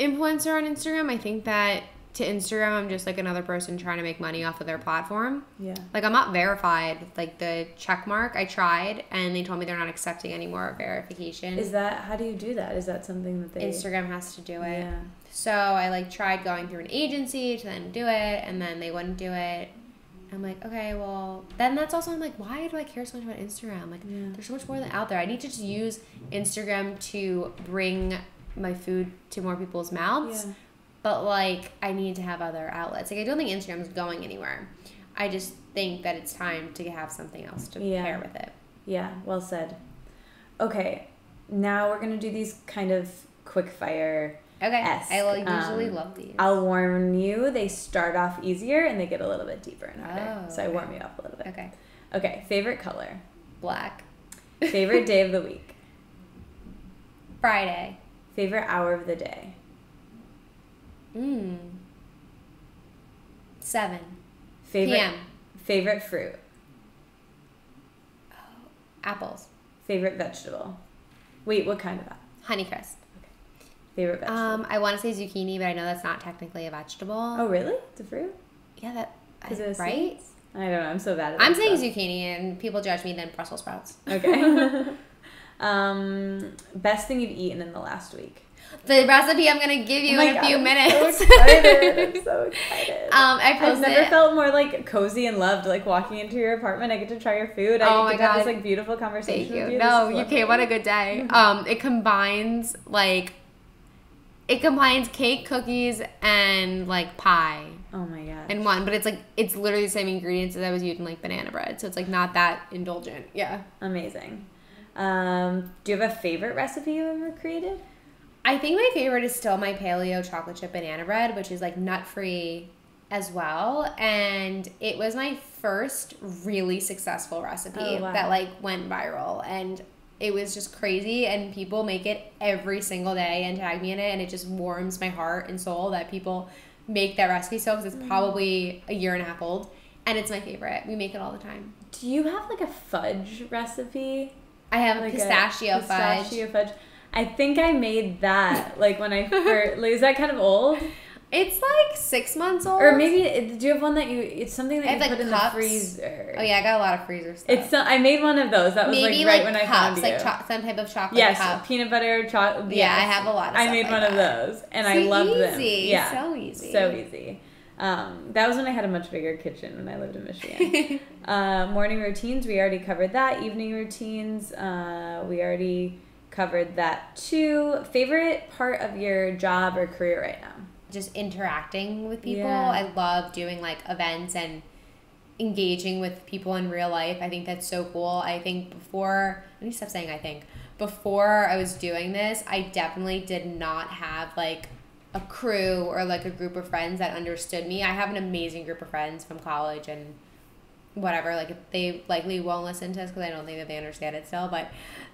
influencer on Instagram. I think that to Instagram, I'm just like another person trying to make money off of their platform. Yeah. Like I'm not verified. Like the check mark, I tried, and they told me they're not accepting any more verification. Is that how do you do that? Is that something that they Instagram has to do it. Yeah. So I like tried going through an agency to then do it, and then they wouldn't do it. I'm like, okay, well, then that's also I'm like, why do I care so much about Instagram? Like, Yeah. there's so much more than out there. I need to just use Instagram to bring my food to more people's mouths. Yeah. But like, I need to have other outlets. Like, I don't think Instagram is going anywhere. I just think that it's time to have something else to Yeah. pair with it. Yeah, well said. Okay, now we're gonna do these kind of quick fire. Okay, I will usually um, love these. I'll warn you, they start off easier and they get a little bit deeper and harder. Oh, so I warm you up a little bit. okay, Okay, favorite color. black. Favorite day of the week. Friday. Favorite hour of the day. Mmm. Seven. Favorite PM. favorite fruit. Apples. Favorite vegetable. Wait, what kind of apple? Honeycrisp. Favorite vegetable. Um, I want to say zucchini, but I know that's not technically a vegetable. oh really? It's a fruit? yeah, that Is it a right. seeds? I don't know. I'm so bad at I'm saying stuff. zucchini, and people judge me. Then Brussels sprouts. Okay. um, best thing you've eaten in the last week. The recipe I'm gonna give you Oh in a God, few I'm minutes. So excited. I'm so excited. um, I I've posted. never felt more like cozy and loved. Like walking into your apartment, I get to try your food. I Oh get my to have this like beautiful conversation Thank you. you. No, you came on a good day. Um, it combines like, it combines cake, cookies, and like pie Oh my god. in one. But it's like it's literally the same ingredients as I was using like banana bread, so it's like not that indulgent. Yeah. Amazing. Um, do you have a favorite recipe you ever created? I think my favorite is still my paleo chocolate chip banana bread, which is like nut free as well. And it was my first really successful recipe Oh, wow. that like went viral. And it was just crazy. And people make it every single day and tag me in it. And it just warms my heart and soul that people make that recipe so because it's Mm. probably a year and a half old. And it's my favorite. We make it all the time. Do you have like a fudge recipe? I have Like a pistachio, fudge. Pistachio fudge. I think I made that like when I first. like, is that kind of old? It's like six months old. Or maybe uh, do you have one that you? It's something that I you have, put like, in cups. the freezer. Oh yeah, I got a lot of freezer stuff. It's so, I made one of those. That was maybe like right like when I cups, found you. like some type of chocolate yes, cup. peanut butter chocolate. Yeah, I have a lot of I made like one of those, and So I love them. Yeah, so easy. so easy. Um, that was when I had a much bigger kitchen when I lived in Michigan. uh, morning routines, we already covered that. Evening routines, uh, we already covered that too. Favorite part of your job or career right now? Just interacting with people. Yeah. I love doing like events and engaging with people in real life. I think that's so cool. I think before let me stop saying I think. Before I was doing this, I definitely did not have like a crew or like a group of friends that understood me. I have an amazing group of friends from college and whatever. Like they likely won't listen to us because I don't think that they understand it still, but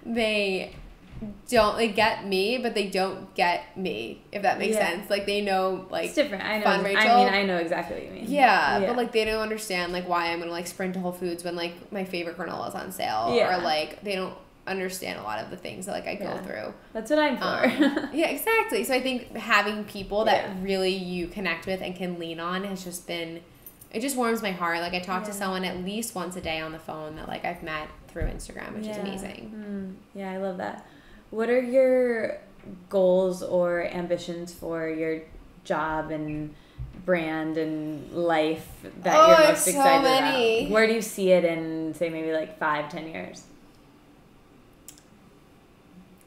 they don't they get me, but they don't get me. If that makes Yeah. sense. Like they know like It's different. I know. Fun, I mean, I know exactly what you mean. yeah, but like they don't understand like why I'm gonna like sprint to Whole Foods when like my favorite granola is on sale, Yeah. or like they don't understand a lot of the things that like I go Yeah. through. that's what I'm for. Um, yeah, exactly. So I think having people that Yeah. really you connect with and can lean on has just been, it just warms my heart. Like I talk to someone at least once a day on the phone that like I've met through Instagram, which is amazing. Mm, yeah, I love that. What are your goals or ambitions for your job and brand and life that Oh, you're most so excited many. about? Where do you see it in, say, maybe like five, ten years?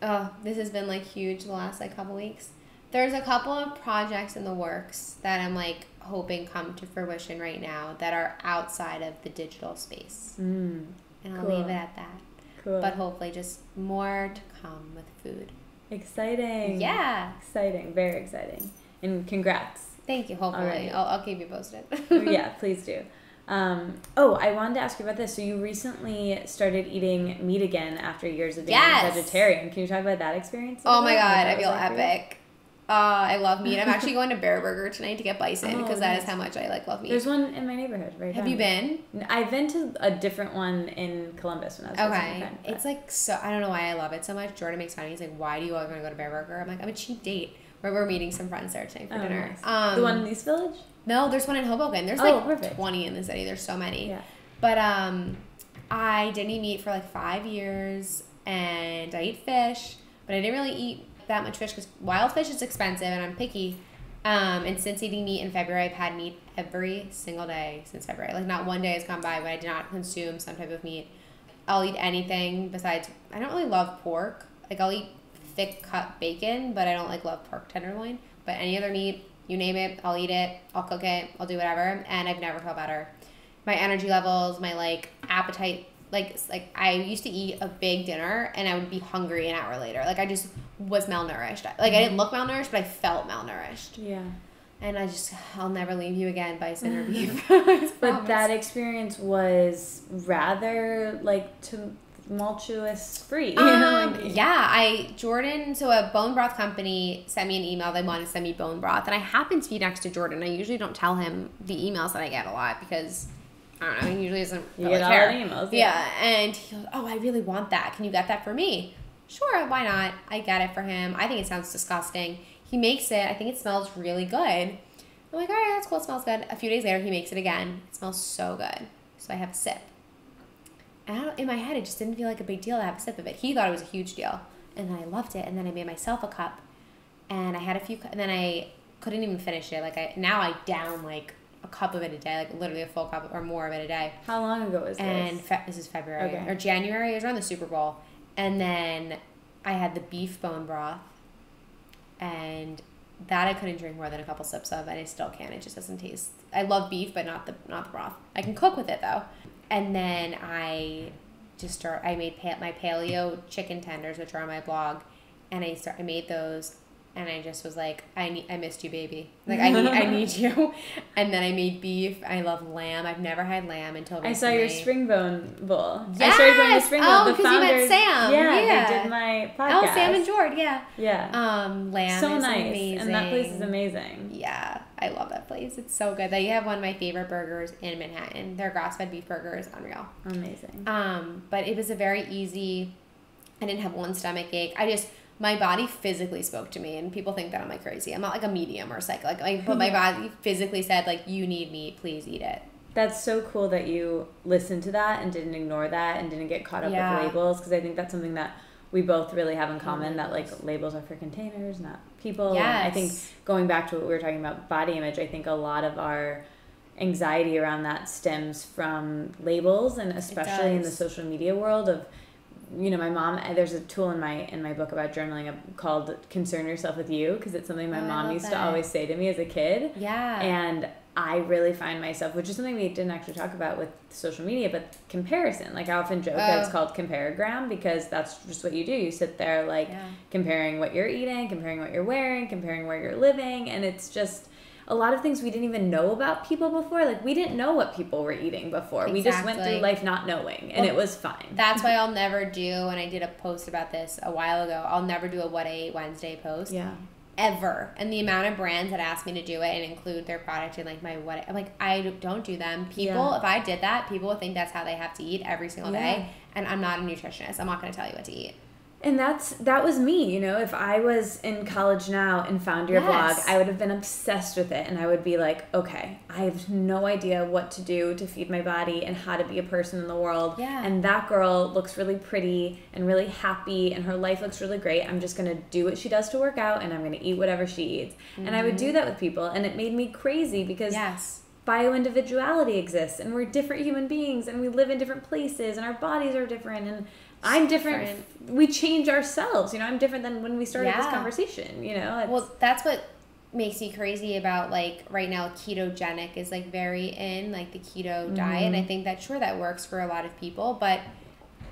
Oh, this has been like huge the last like couple weeks. There's a couple of projects in the works that I'm like hoping come to fruition right now that are outside of the digital space. Mm, And I'll Cool. leave it at that. cool. But hopefully just more to come with food. exciting. Yeah. Exciting. Very exciting. And congrats. Thank you. Hopefully. Alrighty. I'll, I'll keep you posted. yeah, please do. Um, oh, I wanted to ask you about this. So you recently started eating meat again after years of being Yes. vegetarian. Can you talk about that experience? Oh my god, I feel like epic. Uh, I love meat. I'm actually going to Bareburger tonight to get bison Oh, because that is nice. how much I like love meat. There's one in my neighborhood, right? Have down you been? I've been to a different one in Columbus when I was Okay. friend, It's like so. I don't know why I love it so much. Jordan makes fun of me. He's like, "Why do you always want to go to Bareburger?" I'm like, "I'm a cheap date." Where we're meeting some friends there tonight for Oh, dinner. nice. Um, the one in East Village. No, there's one in Hoboken. There's Oh, like perfect. 20 in the city. There's so many. Yeah. But um, I didn't eat meat for like five years, and I eat fish, but I didn't really eat that much fish because wild fish is expensive, and I'm picky. Um, and since eating meat in February, I've had meat every single day since February. Like not one day has gone by when I did not consume some type of meat. I'll eat anything besides. I don't really love pork. Like I'll eat thick cut bacon, but I don't like love pork tenderloin. But any other meat, you name it, I'll eat it. I'll cook it. I'll do whatever, and I've never felt better. My energy levels, my like appetite, like like I used to eat a big dinner and I would be hungry an hour later. Like I just was malnourished. Like I didn't look malnourished, but I felt malnourished. Yeah. And I just, I'll never leave you again, bison or beef. But that experience was rather like tumultuous free. Um, yeah, I Jordan. So a bone broth company sent me an email. They wanted to send me bone broth, and I happen to be next to Jordan. I usually don't tell him the emails that I get a lot because I don't know. He usually doesn't You really get all care. emails. Yeah, and he goes, "Oh, I really want that. Can you get that for me?" Sure, why not? I get it for him. I think it sounds disgusting. He makes it. I think it smells really good. I'm like, all right, that's cool. It smells good. A few days later, he makes it again. It smells so good. So I have a sip. And I don't, in my head, it just didn't feel like a big deal to have a sip of it. He thought it was a huge deal, and then I loved it. And then I made myself a cup, and I had a few. cu- And then I couldn't even finish it. Like I now I down like a cup of it a day, like literally a full cup or more of it a day. How long ago was And this? fe- this is February Okay. or January. It was around the Super Bowl, and then I had the beef bone broth, and that I couldn't drink more than a couple sips of, and I still can't. It just doesn't taste. I love beef, but not the not the broth. I can cook with it though. And then I just start. I made pa- my paleo chicken tenders, which are on my blog, and I start. I made those, and I just was like, I need. I missed you, baby. Like I need. I need you. And then I made beef. I love lamb. I've never had lamb until I saw your recently. Springbone bowl. I started going to Yes! spring Oh, bowl. Because you met Sam. Yeah, Yeah. they did my podcast. Oh, Sam and Jord, yeah. Yeah. Um, lamb so nice. amazing. And that place is amazing. Yeah, I love that place. It's so good. They have one of my favorite burgers in Manhattan. Their grass-fed beef burger is unreal. Amazing. Um, but it was a very easy. I didn't have one stomach ache. I just my body physically spoke to me, and people think that I'm like crazy. I'm not like a medium or psych, like, like but my body physically said like, "You need meat, please eat it." That's so cool that you listened to that and didn't ignore that and didn't get caught up Yeah. with labels because I think that's something that we both really have in common that like labels are for containers, not people. And I think going back to what we were talking about body image, I think a lot of our anxiety around that stems from labels and especially in the social media world of you know my mom there's a tool in my in my book about journaling uh, called concern yourself with you because it's something my Oh, mom used to always say to me as a kid Yeah. and I really find myself, which is something we didn't actually talk about with social media, but comparison. Like I often joke that it's Oh. called comparagram because that's just what you do. You sit there like Yeah. comparing what you're eating, comparing what you're wearing, comparing where you're living, and it's just a lot of things we didn't even know about people before. Like we didn't know what people were eating before. We just went through life not knowing, and Well, it was fine. That's why I'll never do, and I did a post about this a while ago. I'll never do a What I Ate Wednesday post. yeah. ever. And the amount of brands that ask me to do it and include their product in like my what I'm like I don't do them. People, Yeah. if I did that, people would think that's how they have to eat every single Yeah. day. And I'm not a nutritionist. I'm not going to tell you what to eat. And that's that was me, you know. If I was in college now and found your Yes. blog, I would have been obsessed with it, and I would be like, okay, I have no idea what to do to feed my body and how to be a person in the world. Yeah. And that girl looks really pretty and really happy, and her life looks really great. I'm just gonna do what she does to work out, and I'm gonna eat whatever she eats. And I would do mm. that with people, and it made me crazy because Yes. bio individuality exists and we're different human beings and we live in different places and our bodies are different and I'm different. We change ourselves. You know, I'm different than when we started this conversation. You know, Well, that's what makes me crazy about like right now ketogenic is like very in like the keto diet and mm-hmm. I think that sure that works for a lot of people but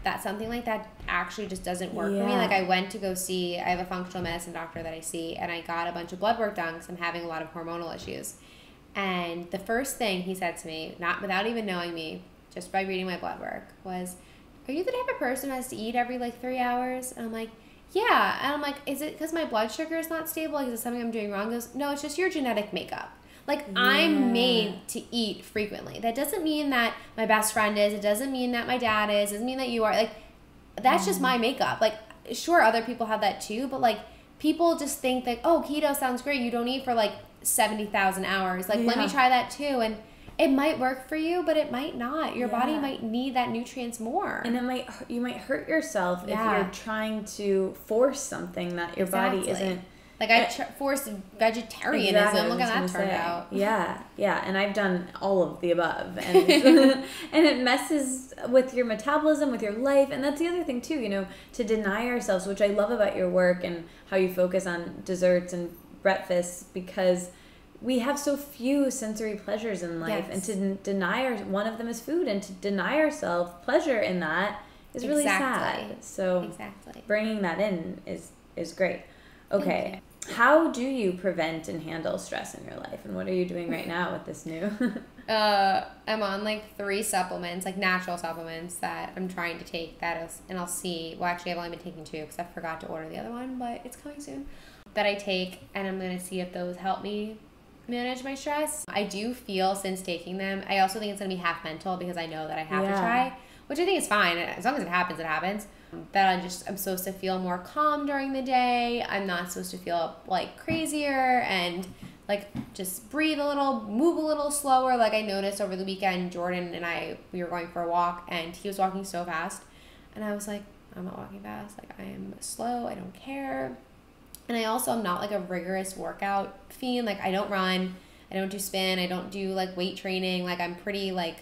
that something like that actually just doesn't work for me like I went to go see I have a functional medicine doctor that I see and I got a bunch of blood work done because I'm having a lot of hormonal issues and the first thing he said to me not without even knowing me just by reading my blood work was are you the type of person who has to eat every like three hours and I'm like yeah. And I'm like, is it because my blood sugar is not stable? Like, is it something I'm doing wrong? He goes, no, it's just your genetic makeup. Like, Yeah. I'm made to eat frequently. That doesn't mean that my best friend is. It doesn't mean that my dad is. It doesn't mean that you are. Like, that's just my mm. makeup. Like, sure, other people have that too, but like, people just think that, oh, keto sounds great. You don't eat for like 70,000 hours. Like, let me try that too. And it might work for you, but it might not. Your body might need that nutrients more. and it might you might hurt yourself Yeah. if you're trying to force something that your body isn't. Like I Eh, tr- forced vegetarianism. Exactly, Look how that turned say. out. Yeah, yeah, and I've done all of the above, and and it messes with your metabolism, with your life, and that's the other thing too. You know, to deny ourselves, which I love about your work and how you focus on desserts and breakfasts, because we have so few sensory pleasures in life, and to deny our one of them is food, and to deny ourselves pleasure in that is really Exactly. sad. So Exactly. bringing that in is is great. Okay. How do you prevent and handle stress in your life and what are you doing right now with this new Uh, I'm on like three supplements, like natural supplements that I'm trying to take. That is, and I'll see. Well, actually, I've only been taking two because I forgot to order the other one, but it's coming soon. That I take, and I'm gonna see if those help me manage my stress. I do feel since taking them. I also think it's gonna be half mental because I know that I have Yeah. to try, which I think is fine as long as it happens. It happens. That I'm just I'm supposed to feel more calm during the day. I'm not supposed to feel like crazier and like just breathe a little, move a little slower. Like I noticed over the weekend, Jordan and I we were going for a walk and he was walking so fast, and I was like, I'm not walking fast. Like I am slow. I don't care. And I also am not like a rigorous workout fiend. Like I don't run, I don't do spin, I don't do like weight training. Like I'm pretty like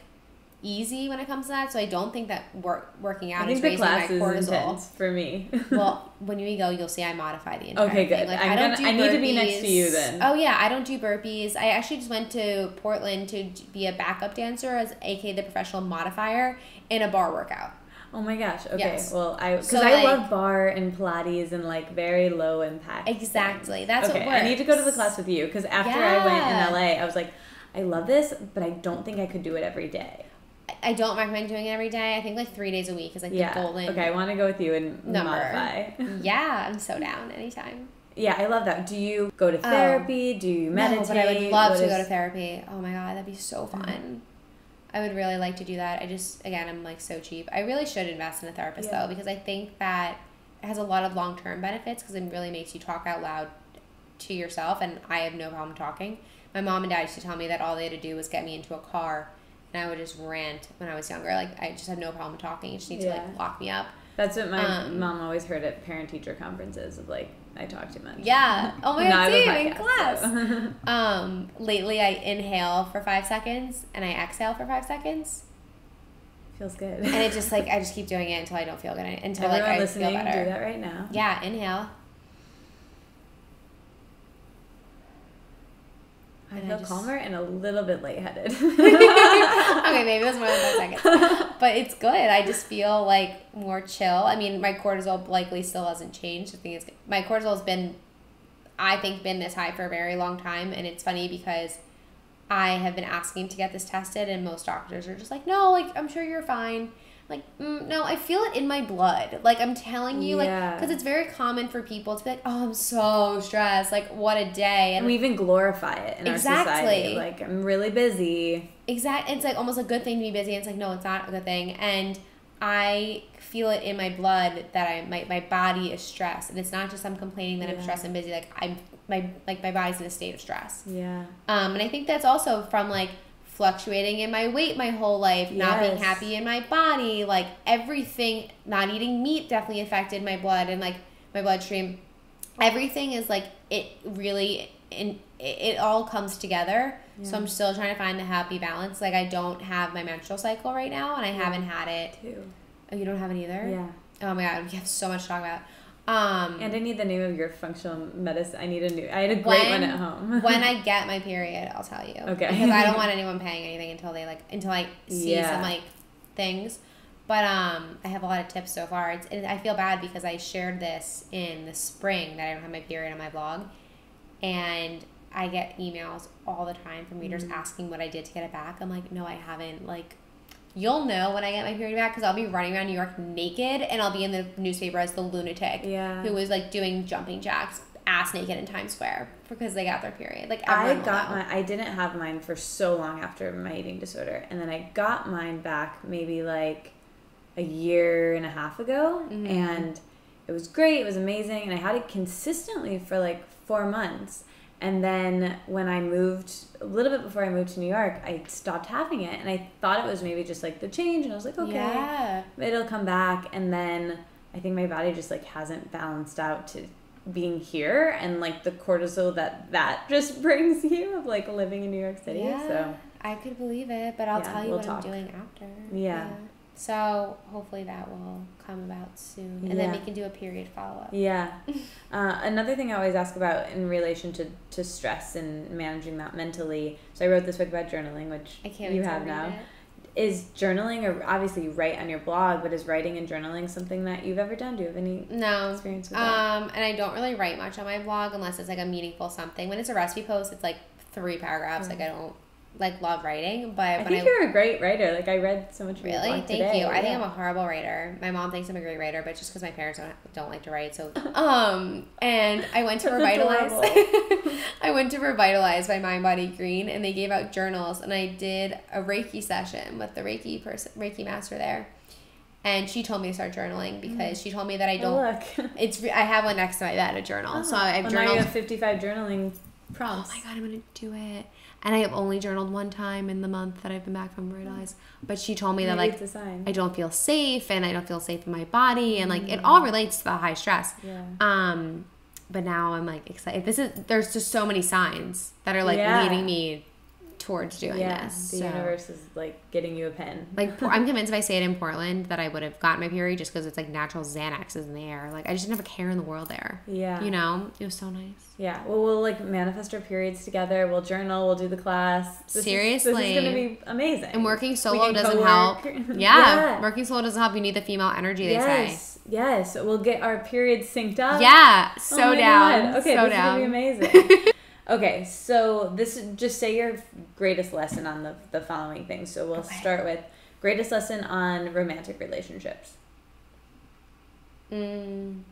easy when it comes to that. So I don't think that work working out is raising my cortisol. for me. well, when you go, you'll see I modify the entire Okay, thing. good. Like I'm I don't gonna- do I need to be next to you then. Oh yeah, I don't do burpees. I actually just went to Portland to be a backup dancer as aka the professional modifier in a bar workout. Oh my gosh. Okay. Yes. Well, I cuz So, I like- love bar and pilates and like very low impact. Exactly. things. That's okay, what I need to go to the class with you cuz after I went in LA, I was like I love this, but I don't think I could do it every day. I- don't recommend doing it every day. I think like three days a week is like Yeah. the golden Okay, I want to go with you and number. modify. yeah, I'm so down anytime. Yeah, I love that. Do you go to um, therapy? Do you meditate? No, but I would love What to go to therapy. Oh my god, that'd be so mm-hmm. fun. I would really like to do that. I just again, I'm like so cheap. I really should invest in a therapist Yeah. though because I think that it has a lot of long term benefits because it really makes you talk out loud to yourself, and I have no problem talking. My mom and dad used to tell me that all they had to do was get me into a car, and I would just rant when I was younger. Like I just had no problem talking. You just need to like lock me up. That's what my Um, mom always heard at parent teacher conferences of like I talk too much. Yeah. Oh my god, same in class. so. Um, lately I inhale for five seconds and I exhale for five seconds, Feels good. and it just like I just keep doing it until I don't feel good until Everyone like I listening, feel better. do that right now. Yeah, inhale. I And I feel just- calmer and a little bit lightheaded. okay, maybe that's more than five seconds. But it's good. I just feel like more chill. I mean, my cortisol likely still hasn't changed. The thing is, my cortisol has been, I think, been this high for a very long time. And it's funny because I have been asking to get this tested, and most doctors are just like, no, like, I'm sure you're fine. Like, mm, no, I feel it in my blood. Like, I'm telling you, Yeah. like, because it's very common for people to be like, oh, I'm so stressed. Like, what a day. and we even glorify it in our society. Like I'm really busy. exactly it's like almost a good thing to be busy it's like no it's not a good thing and i feel it in my blood that i my, my body is stressed and it's not just i'm complaining that i'm stressed and busy like i'm my like my body's in a state of stress Yeah. um and i think that's also from like fluctuating in my weight my whole life not being happy in my body like everything not eating meat definitely affected my blood and like my bloodstream. Everything is like it really in it, all comes together. So i'm still trying to find the happy balance. Like i don't have my menstrual cycle right now and i haven't had it. Too. oh you don't have it either? Yeah. oh my god we have so much to talk about um And I need the name of your functional medicine. I need a new. I had a great one at home. when I get my period, I'll tell you. Okay. Because I don't want anyone paying anything until they like until I see Yeah. some like things. But um, I have a lot of tips so far. It's, and I feel bad because I shared this in the spring that I don't have my period on my blog, and I get emails all the time from readers asking what I did to get it back. I'm like, no, I haven't. Like, you'll know when I get my period back because I'll be running around New York naked and I'll be in the newspaper as the lunatic Yeah. who was like doing jumping jacks ass naked in Times Square because they got their period. Like I got know. my. I didn't have mine for so long after my eating disorder, and then I got mine back maybe like a year and a half ago, Mhm. and it was great. It was amazing, and I had it consistently for like four months. And then when I moved, a little bit before I moved to New York, I stopped having it, and I thought it was maybe just like the change, and I was like, okay, Yeah. it'll come back and then i think my body just like hasn't balanced out to being here and like the cortisol that that just brings you of like living in new york city yeah. so I could believe it, but I'll Yeah, tell you we'll what talk. I'm doing after. Yeah. So hopefully that will come about soon, and then we can do a period follow up. yeah uh, another thing i always ask about in relation to, to stress and managing that mentally so i wrote this book about journaling which I can't you have now it. is journaling or obviously you write on your blog but is writing and journaling something that you've ever done do you have any No. experience with that Um, and I don't really write much on my blog unless it's like a meaningful something. When it's a recipe post, it's like three paragraphs. Like I don't like love writing, but i think I you're a great writer like i read so much Really? Thank today. you. I think I'm a horrible writer. My mom thinks I'm a great writer, but just because my parents don't don't like to write. So, um, and I went to Revitalize. I went to Revitalize by Mind Body Green, and they gave out journals, and I did a Reiki session with the Reiki person, Reiki master there, and she told me to start journaling because she told me that I Oh, don't. look. It's I have one next to my bed, a journal. so I've well, now you have 55 journaling prompts. Oh my god, I'm gonna do it. And I have only journaled one time in the month that I've been back from Revitalize. But she told me that Maybe like it's a sign. I don't feel safe and I don't feel safe in my body and like it all relates to the high stress. yeah. Um but now I'm like excited. This is there's just so many signs that are like Yeah. leading me towards doing Yeah, this. the So, universe is like getting you a pen. Like I'm convinced if I stayed in Portland that I would have gotten my period just because it's like natural Xanax is in the air. Like I just didn't have a care in the world there. Yeah. You know, it was so nice. Yeah. Well, we'll like manifest our periods together. We'll journal. We'll do the class. This is- Seriously. this is gonna be amazing. And working solo doesn't help. Yeah, Yeah. working solo doesn't help. You need the female energy. They say. yes. Yes. We'll get our periods synced up. Yeah, Oh so my down. God. Okay, so this down. is gonna be amazing. okay, so this is just say your greatest lesson on the the following things. So we'll Okay. start with greatest lesson on romantic relationships. Mm.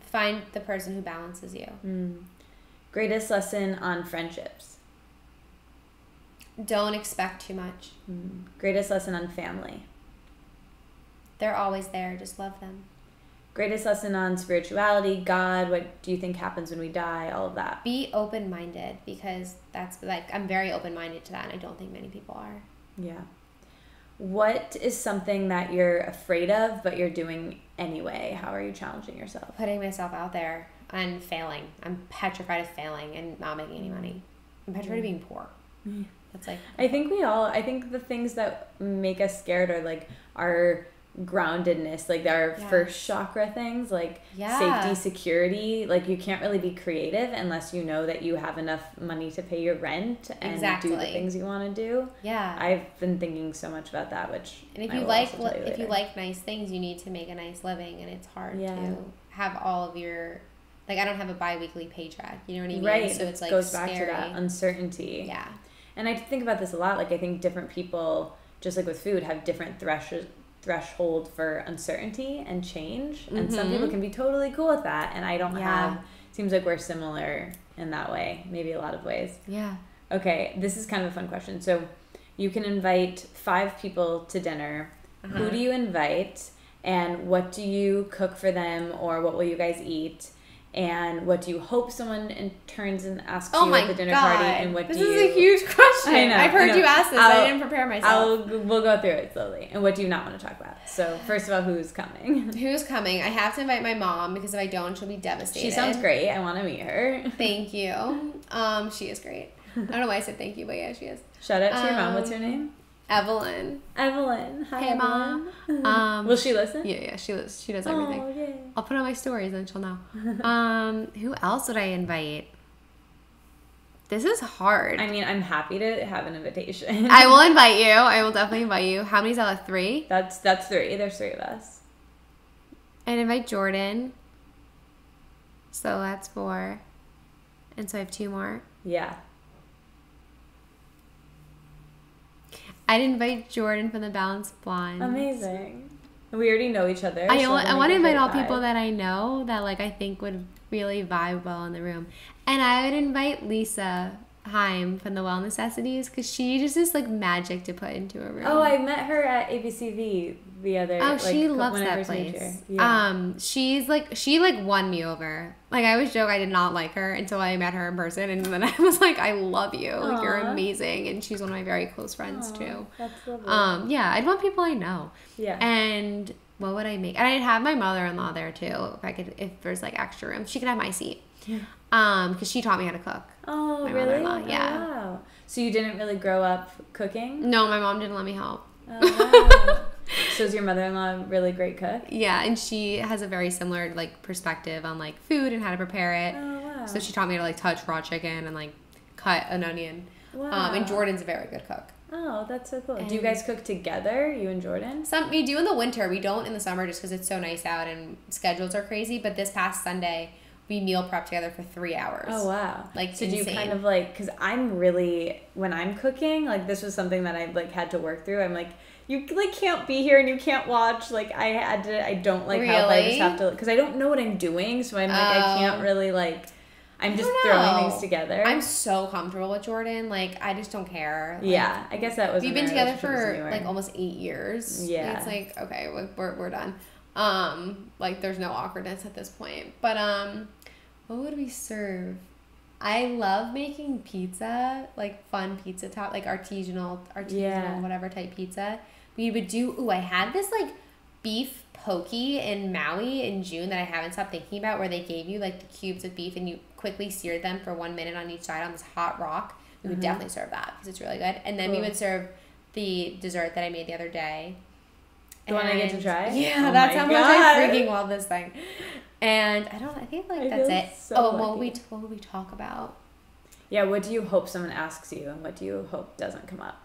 Find the person who balances you. Mm. Greatest lesson on friendships. Don't expect too much. Mm. Greatest lesson on family. They're always there. Just love them. Greatest lesson on spirituality, God, what do you think happens when we die, all of that. Be open minded because that's like I'm very open minded to that, and I don't think many people are. Yeah. What is something that you're afraid of but you're doing anyway? How are you challenging yourself? Putting myself out there and failing. I'm petrified of failing and not making any money. I'm petrified of being poor. That's like I think we all I think the things that make us scared are like our groundedness, like our Yes. first chakra things, like Yeah. safety, security. Like you can't really be creative unless you know that you have enough money to pay your rent and do the things you want to do. yeah. I've been thinking so much about that, which And if I you like tell if you like nice things, you need to make a nice living, and it's hard Yeah. to have all of your like I don't have a biweekly paycheck. You know what I mean? right, So it's like goes scary. back to that uncertainty. yeah. And I think about this a lot. Like I think different people, just like with food, have different thresh threshold for uncertainty and change. And some Mhm. people can be totally cool with that. And I don't Yeah. have. Seems like we're similar in that way. Maybe a lot of ways. Yeah. Okay, this is kind of a fun question. So, you can invite five people to dinner. Who Uh-huh. do you invite? And what do you cook for them, or what will you guys eat? And what do you hope someone in turns and asks Oh you my at the dinner god. party? And what this do is a huge question. I know, I've heard know. you ask this. I'll- I didn't prepare myself. I'll we'll go through it slowly. And what do you not want to talk about? So first of all, who's coming? Who's coming? I have to invite my mom because if I don't, she'll be devastated. She sounds great. I want to meet her. Thank you. Um, she is great. I don't know why I said thank you, but yeah, she is. Shout out to your mom. What's her Um, name? Evelyn. Evelyn. Hi, Hey, Evelyn. Mom. Um, Will she listen? Yeah, yeah, she does. She does everything. Oh, yay. I'll put on my stories and she'll know. Um, who else would I invite? This is hard. I mean, I'm happy to have an invitation. I will invite you. I will definitely invite you. How many's out of three? That's that's three. There's three of us. I'd invite Jordan. So that's four. And so I have two more. Yeah. I'd invite Jordan from the Balanced Blonde. Amazing. We already know each other. I, so want, I want to invite all vibe. people that I know that like I think would really vibe well in the room. And I would invite Lisa Hayim from the Well Necessities because she just is like magic to put into a room. Oh, I met her at ABCV the other. Oh, like, she loves that place. Yeah. Um, she's like she like won me over. Like I always joke I did not like her until I met her in person, and then I was like, I love you. Like you're amazing, and she's one of my very close friends Aw, too. That's lovely. Um, yeah, I'd want people I know. yeah. And what would I make? And I'd have my mother-in-law there too, if I could, if there's like extra room. She could have my seat. Yeah. Um, because she taught me how to cook. oh, my really? Oh, yeah. wow. So you didn't really grow up cooking? No, my mom didn't let me help. Oh, wow. so is your mother-in-law a really great cook? Yeah, and she has a very similar like perspective on like food and how to prepare it. Oh, wow. So she taught me to like touch raw chicken and like cut an onion. wow. Um, and Jordan's a very good cook. Oh, that's so cool. Do you guys cook together, you and Jordan? Some we do in the winter. We don't in the summer just because it's so nice out and schedules are crazy. But this past Sunday, we meal prep together for three hours. Oh wow! Like, so do you kind of like because I'm really when I'm cooking like this was something that I like had to work through. I'm like you like can't be here and you can't watch. Like I had to. I don't like help. I just have to because I don't know what I'm doing. So I'm like I Oh. can't really like. I'm just throwing things together. I'm so comfortable with Jordan. Like I just don't care. Like, yeah, I guess that was. We've been together for like almost eight years. Yeah. It's like, okay, we- we're, we're done. Um, like there's no awkwardness at this point. But um, what would we serve? I love making pizza, like fun pizza top, like artisanal, artisanal, Yeah. whatever type pizza. We would do. Ooh, I had this like beef poke in Maui in June that I haven't stopped thinking about, where they gave you like the cubes of beef and you quickly seared them for one minute on each side on this hot rock. We would mm-hmm. definitely serve that because it's really good. And then we would serve the dessert that I made the other day. The one I get to And- try? Yeah, Oh that's how much I freaking love this thing. And I don't. I think like I that's it. so oh, what we what would we talk about? yeah. What do you hope someone asks you, and what do you hope doesn't come up?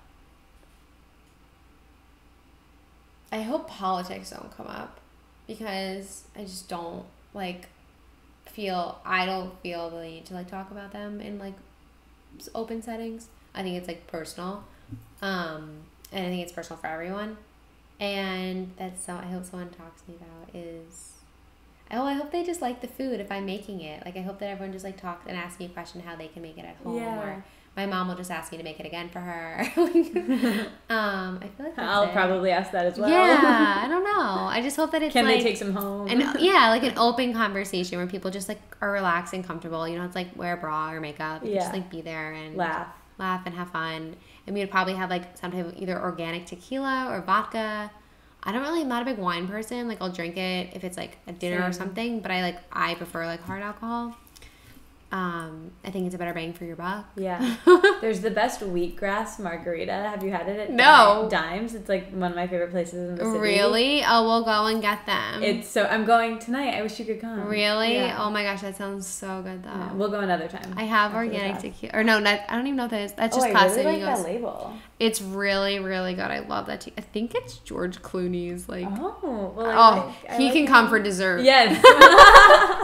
I hope politics don't come up because I just don't like feel I don't feel the need to like talk about them in like open settings. I think it's like personal, um, and I think it's personal for everyone. And that's so I hope someone talks to me about is. Oh, I hope they just like the food if I'm making it. Like I hope that everyone just like talks and asks me a question how they can make it at home, Yeah. or my mom will just ask me to make it again for her. um, I feel like that's I'll it. probably ask that as well. Yeah, I don't know. I just hope that it's Can like they take some home? and yeah, like an open conversation where people just like are relaxed and comfortable. You don't have to like wear a bra or makeup. You Yeah. Just like be there and Laugh. laugh and have fun. And we would probably have like some type of either organic tequila or vodka. I don't really, I'm not a big wine person. Like I'll drink it if it's like a dinner or something, but I like, I prefer like hard alcohol. Um, I think it's a better bang for your buck. Yeah. There's the best wheatgrass margarita. Have you had it at No. Dimes? It's like one of my favorite places in the city. Really? Oh, we'll go and get them. It's so I'm going tonight. I wish you could come. really? Yeah. Oh my gosh, that sounds so good though. Yeah, we'll go another time. I have organic tequila. Or no, not, I don't even know what that is. That's Oh, just I really like that label. It's really, really good. I love that. Tea. I think it's George Clooney's. Like, oh, Oh, well, I like- I he like can come for dessert. Yes.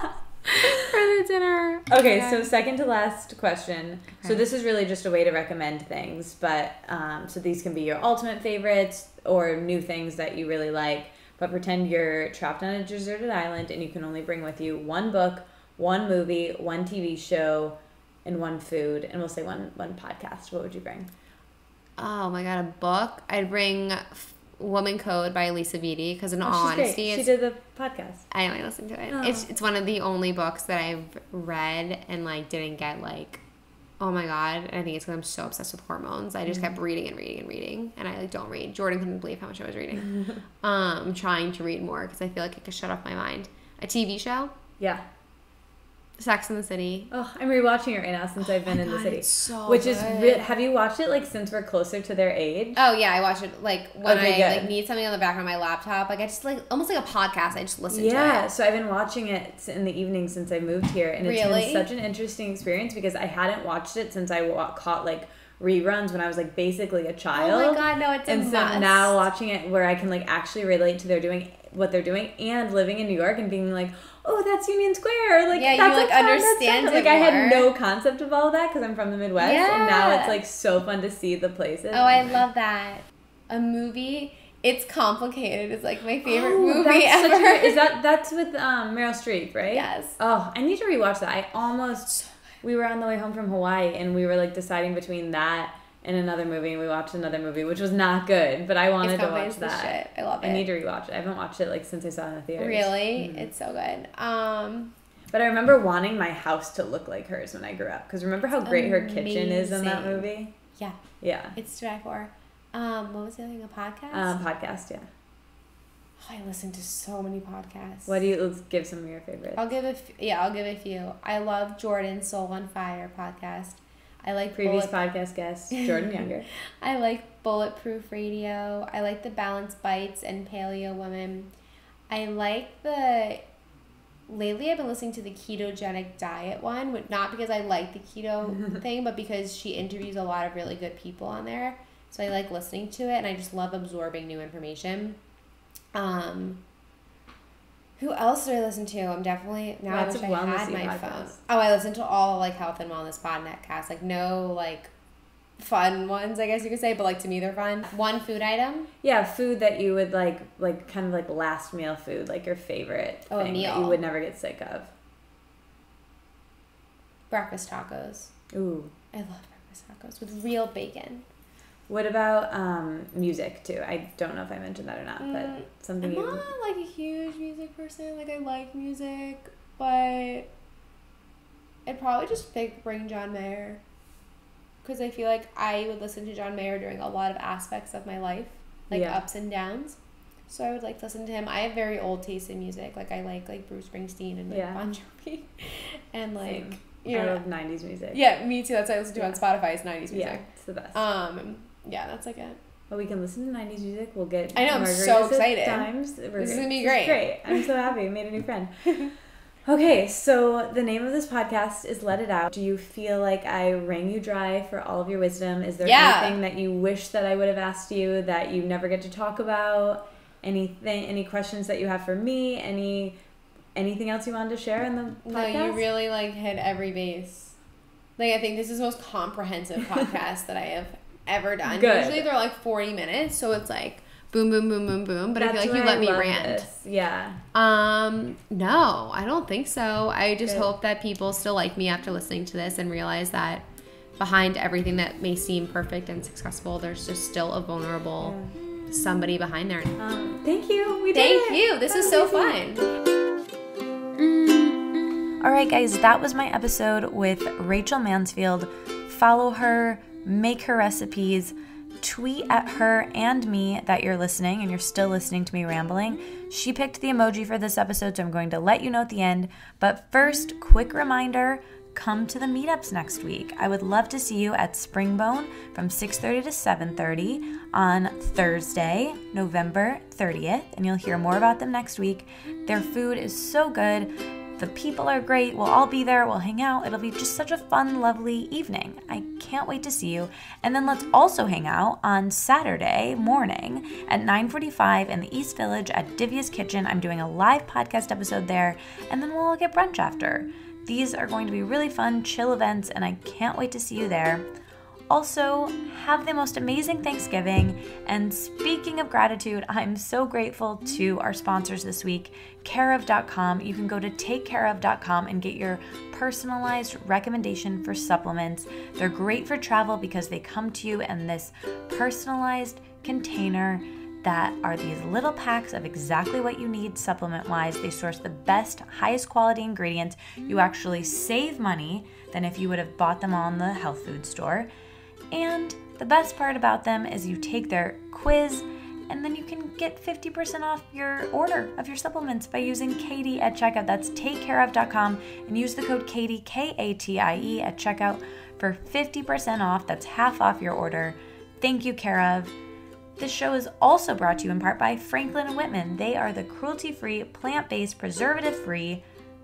dinner. Okay, so second to last question. So this is really just a way to recommend things, but um, so these can be your ultimate favorites or new things that you really like. But pretend you're trapped on a deserted island and you can only bring with you one book, one movie, one TV show, and one food, and we'll say one one podcast. What would you bring? Oh my god, a book. I'd bring Woman Code by Lisa Vitti because in all Oh, great. honesty, She did the podcast. I only listened to it. Oh. It's it's one of the only books that I've read and like didn't get like, oh my god. And I think it's because I'm so obsessed with hormones. I just kept Mm-hmm. reading and reading and reading, and I like don't read. Jordan couldn't believe how much I was reading. um, I'm trying to read more because I feel like I could shut off my mind. A TV show, Yeah. Sex in the City. Oh, I'm rewatching it right now since I've oh been in the city. so Which is good. re- have you watched it like since we're closer to their age? Oh yeah, I watch it like when Okay, I good. like need something on the background of my laptop. Like I just like almost like a podcast. I just listen to Yeah, so I've been watching it in the evening since I moved here, and it's Really? been such an interesting experience because I hadn't watched it since I wa- caught like reruns when I was like basically a child. Oh my god, no, it's And so must. now watching it where I can like actually relate to their doing what they're doing and living in New York and being like, oh, that's Union Square. Like Yeah, you, like, understand downtown." it Like I had no concept of all of that because I'm from the Midwest, yeah. and now it's like so fun to see the places. Oh, I love that. A movie. It's complicated. It's like my favorite Oh, movie that's ever. a- is that that's with um, Meryl Streep, right? Yes. Oh, I need to rewatch that. I almost we were on the way home from Hawaii and we were like deciding between that and another movie and we watched another movie which was not good, but I wanted to watch that. I love it I need to rewatch it. I haven't watched it like since I saw it in the theater Really, it's so good. Um, But I remember wanting my house to look like hers when I grew up. Because remember how great her kitchen is in that movie? yeah, Yeah. it's to die for. Um, what was the other thing? A podcast. Um, podcast, yeah. Oh, I listen to so many podcasts. What do you give some of your favorites? I'll give a f- yeah. I'll give a few. I love Jordan's Soul on Fire podcast. I like Previous Bullet- podcast guest, Jordan Younger. I like Bulletproof Radio. I like the Balanced Bites and Paleo Woman. I like the. Lately, I've been listening to the ketogenic diet one, not because I like the keto thing, but because she interviews a lot of really good people on there. So I like listening to it, and I just love absorbing new information. Um, who else do I listen to? I'm definitely now Lots I wish I had my podcasts. phone. Oh, I listen to all like health and wellness podcast. Like no like fun ones, I guess you could say, but like to me they're fun. One food item. Yeah, food that you would like, like kind of like last meal food, like your favorite Oh, thing that you would never get sick of. Breakfast tacos. Ooh. I love breakfast tacos with real bacon. What about um, music too? I don't know if I mentioned that or not, Mm, but something I'm you. not like a huge music person. Like I like music, but I'd probably just pick bring John Mayer. Because I feel like I would listen to John Mayer during a lot of aspects of my life, like Yeah. ups and downs. So I would like to listen to him. I have very old taste in music. Like I like like Bruce Springsteen and like Yeah. Bon Jovi, and like Same. you I know, love '90s music. yeah, me too. That's what I listen to on Spotify. Is nineties music. yeah, it's the best. Um, yeah, that's like it. well, we can listen to '90s music. We'll get. I know, I'm so excited. Times. We're This is gonna be great. great. I'm so happy. I made a new friend. Okay, so the name of this podcast is Let It Out. Do you feel like I wrang you dry for all of your wisdom? Is there Yeah. anything that you wish that I would have asked you that you never get to talk about? Anything any questions that you have for me? Any anything else you wanted to share in the podcast? No, you really like hit every base. Like I think this is the most comprehensive podcast that I have ever done. Good. Usually they're like forty minutes, so it's like boom, boom, boom, boom, boom. But I feel like you why let me rant. this. Yeah. Um, no, I don't think so. I just Good. hope that people still like me after listening to this and realize that behind everything that may seem perfect and successful, there's just still a vulnerable somebody behind there. Um, thank you. We did Thank it. you. This That is so amazing. fun. All right, guys, that was my episode with Rachel Mansfield. Follow her, make her recipes, tweet at her and me that you're listening and you're still listening to me rambling. She picked the emoji for this episode, so I'm going to let you know at the end. But first, quick reminder come to the meetups next week. I would love to see you at Springbone from 6:30 to 7:30 on Thursday, November 30th, and you'll hear more about them next week. Their food is so good. The people are great. We'll all be there. We'll hang out. It'll be just such a fun, lovely evening. I can't wait to see you. And then let's also hang out on Saturday morning at 9:45 in the East Village at Divya's Kitchen. I'm doing a live podcast episode there, and then we'll all get brunch after. These are going to be really fun, chill events, and I can't wait to see you there. Also, have the most amazing Thanksgiving. And speaking of gratitude, I'm so grateful to our sponsors this week, careof.com. You can go to takecareof.com and get your personalized recommendation for supplements. They're great for travel because they come to you in this personalized container that are these little packs of exactly what you need supplement wise. They source the best, highest quality ingredients. You actually save money than if you would have bought them on the health food store. And the best part about them is you take their quiz and then you can get 50% off your order of your supplements by using Katie at checkout. That's takecareof.com and use the code Katie, K A T I E, at checkout for 50% off. That's half off your order. Thank you, Care of. This show is also brought to you in part by Franklin and Whitman. They are the cruelty free, plant based, preservative free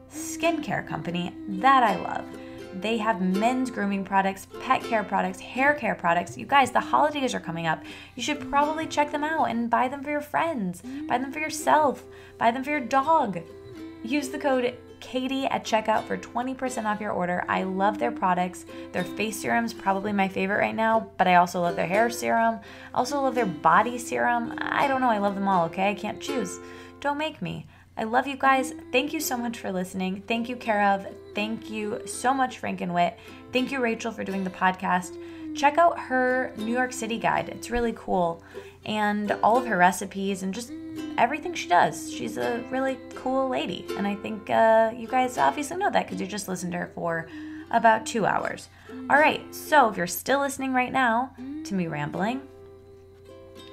skincare company that I love. They have men's grooming products, pet care products, hair care products. You guys, the holidays are coming up. You should probably check them out and buy them for your friends, buy them for yourself, buy them for your dog. Use the code Katie at checkout for 20% off your order. I love their products. Their face serum's probably my favorite right now, but I also love their hair serum. I also love their body serum. I don't know, I love them all, okay? I can't choose. Don't make me. I love you guys. Thank you so much for listening. Thank you, of. Thank you so much, Frank and Wit. Thank you, Rachel, for doing the podcast. Check out her New York City guide. It's really cool. And all of her recipes and just everything she does. She's a really cool lady. And I think uh, you guys obviously know that because you just listened to her for about two hours. All right, so if you're still listening right now to me rambling,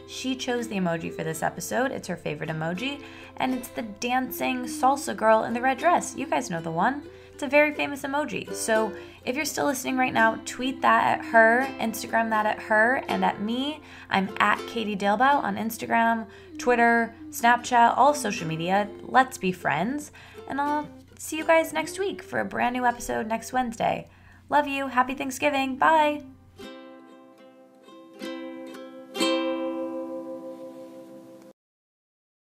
she chose the emoji for this episode. It's her favorite emoji, and it's the dancing salsa girl in the red dress. You guys know the one. It's a very famous emoji. So if you're still listening right now, tweet that at her, Instagram that at her, and at me. I'm at Katie Dalebout on Instagram, Twitter, Snapchat, all social media. Let's be friends. And I'll see you guys next week for a brand new episode next Wednesday. Love you. Happy Thanksgiving. Bye.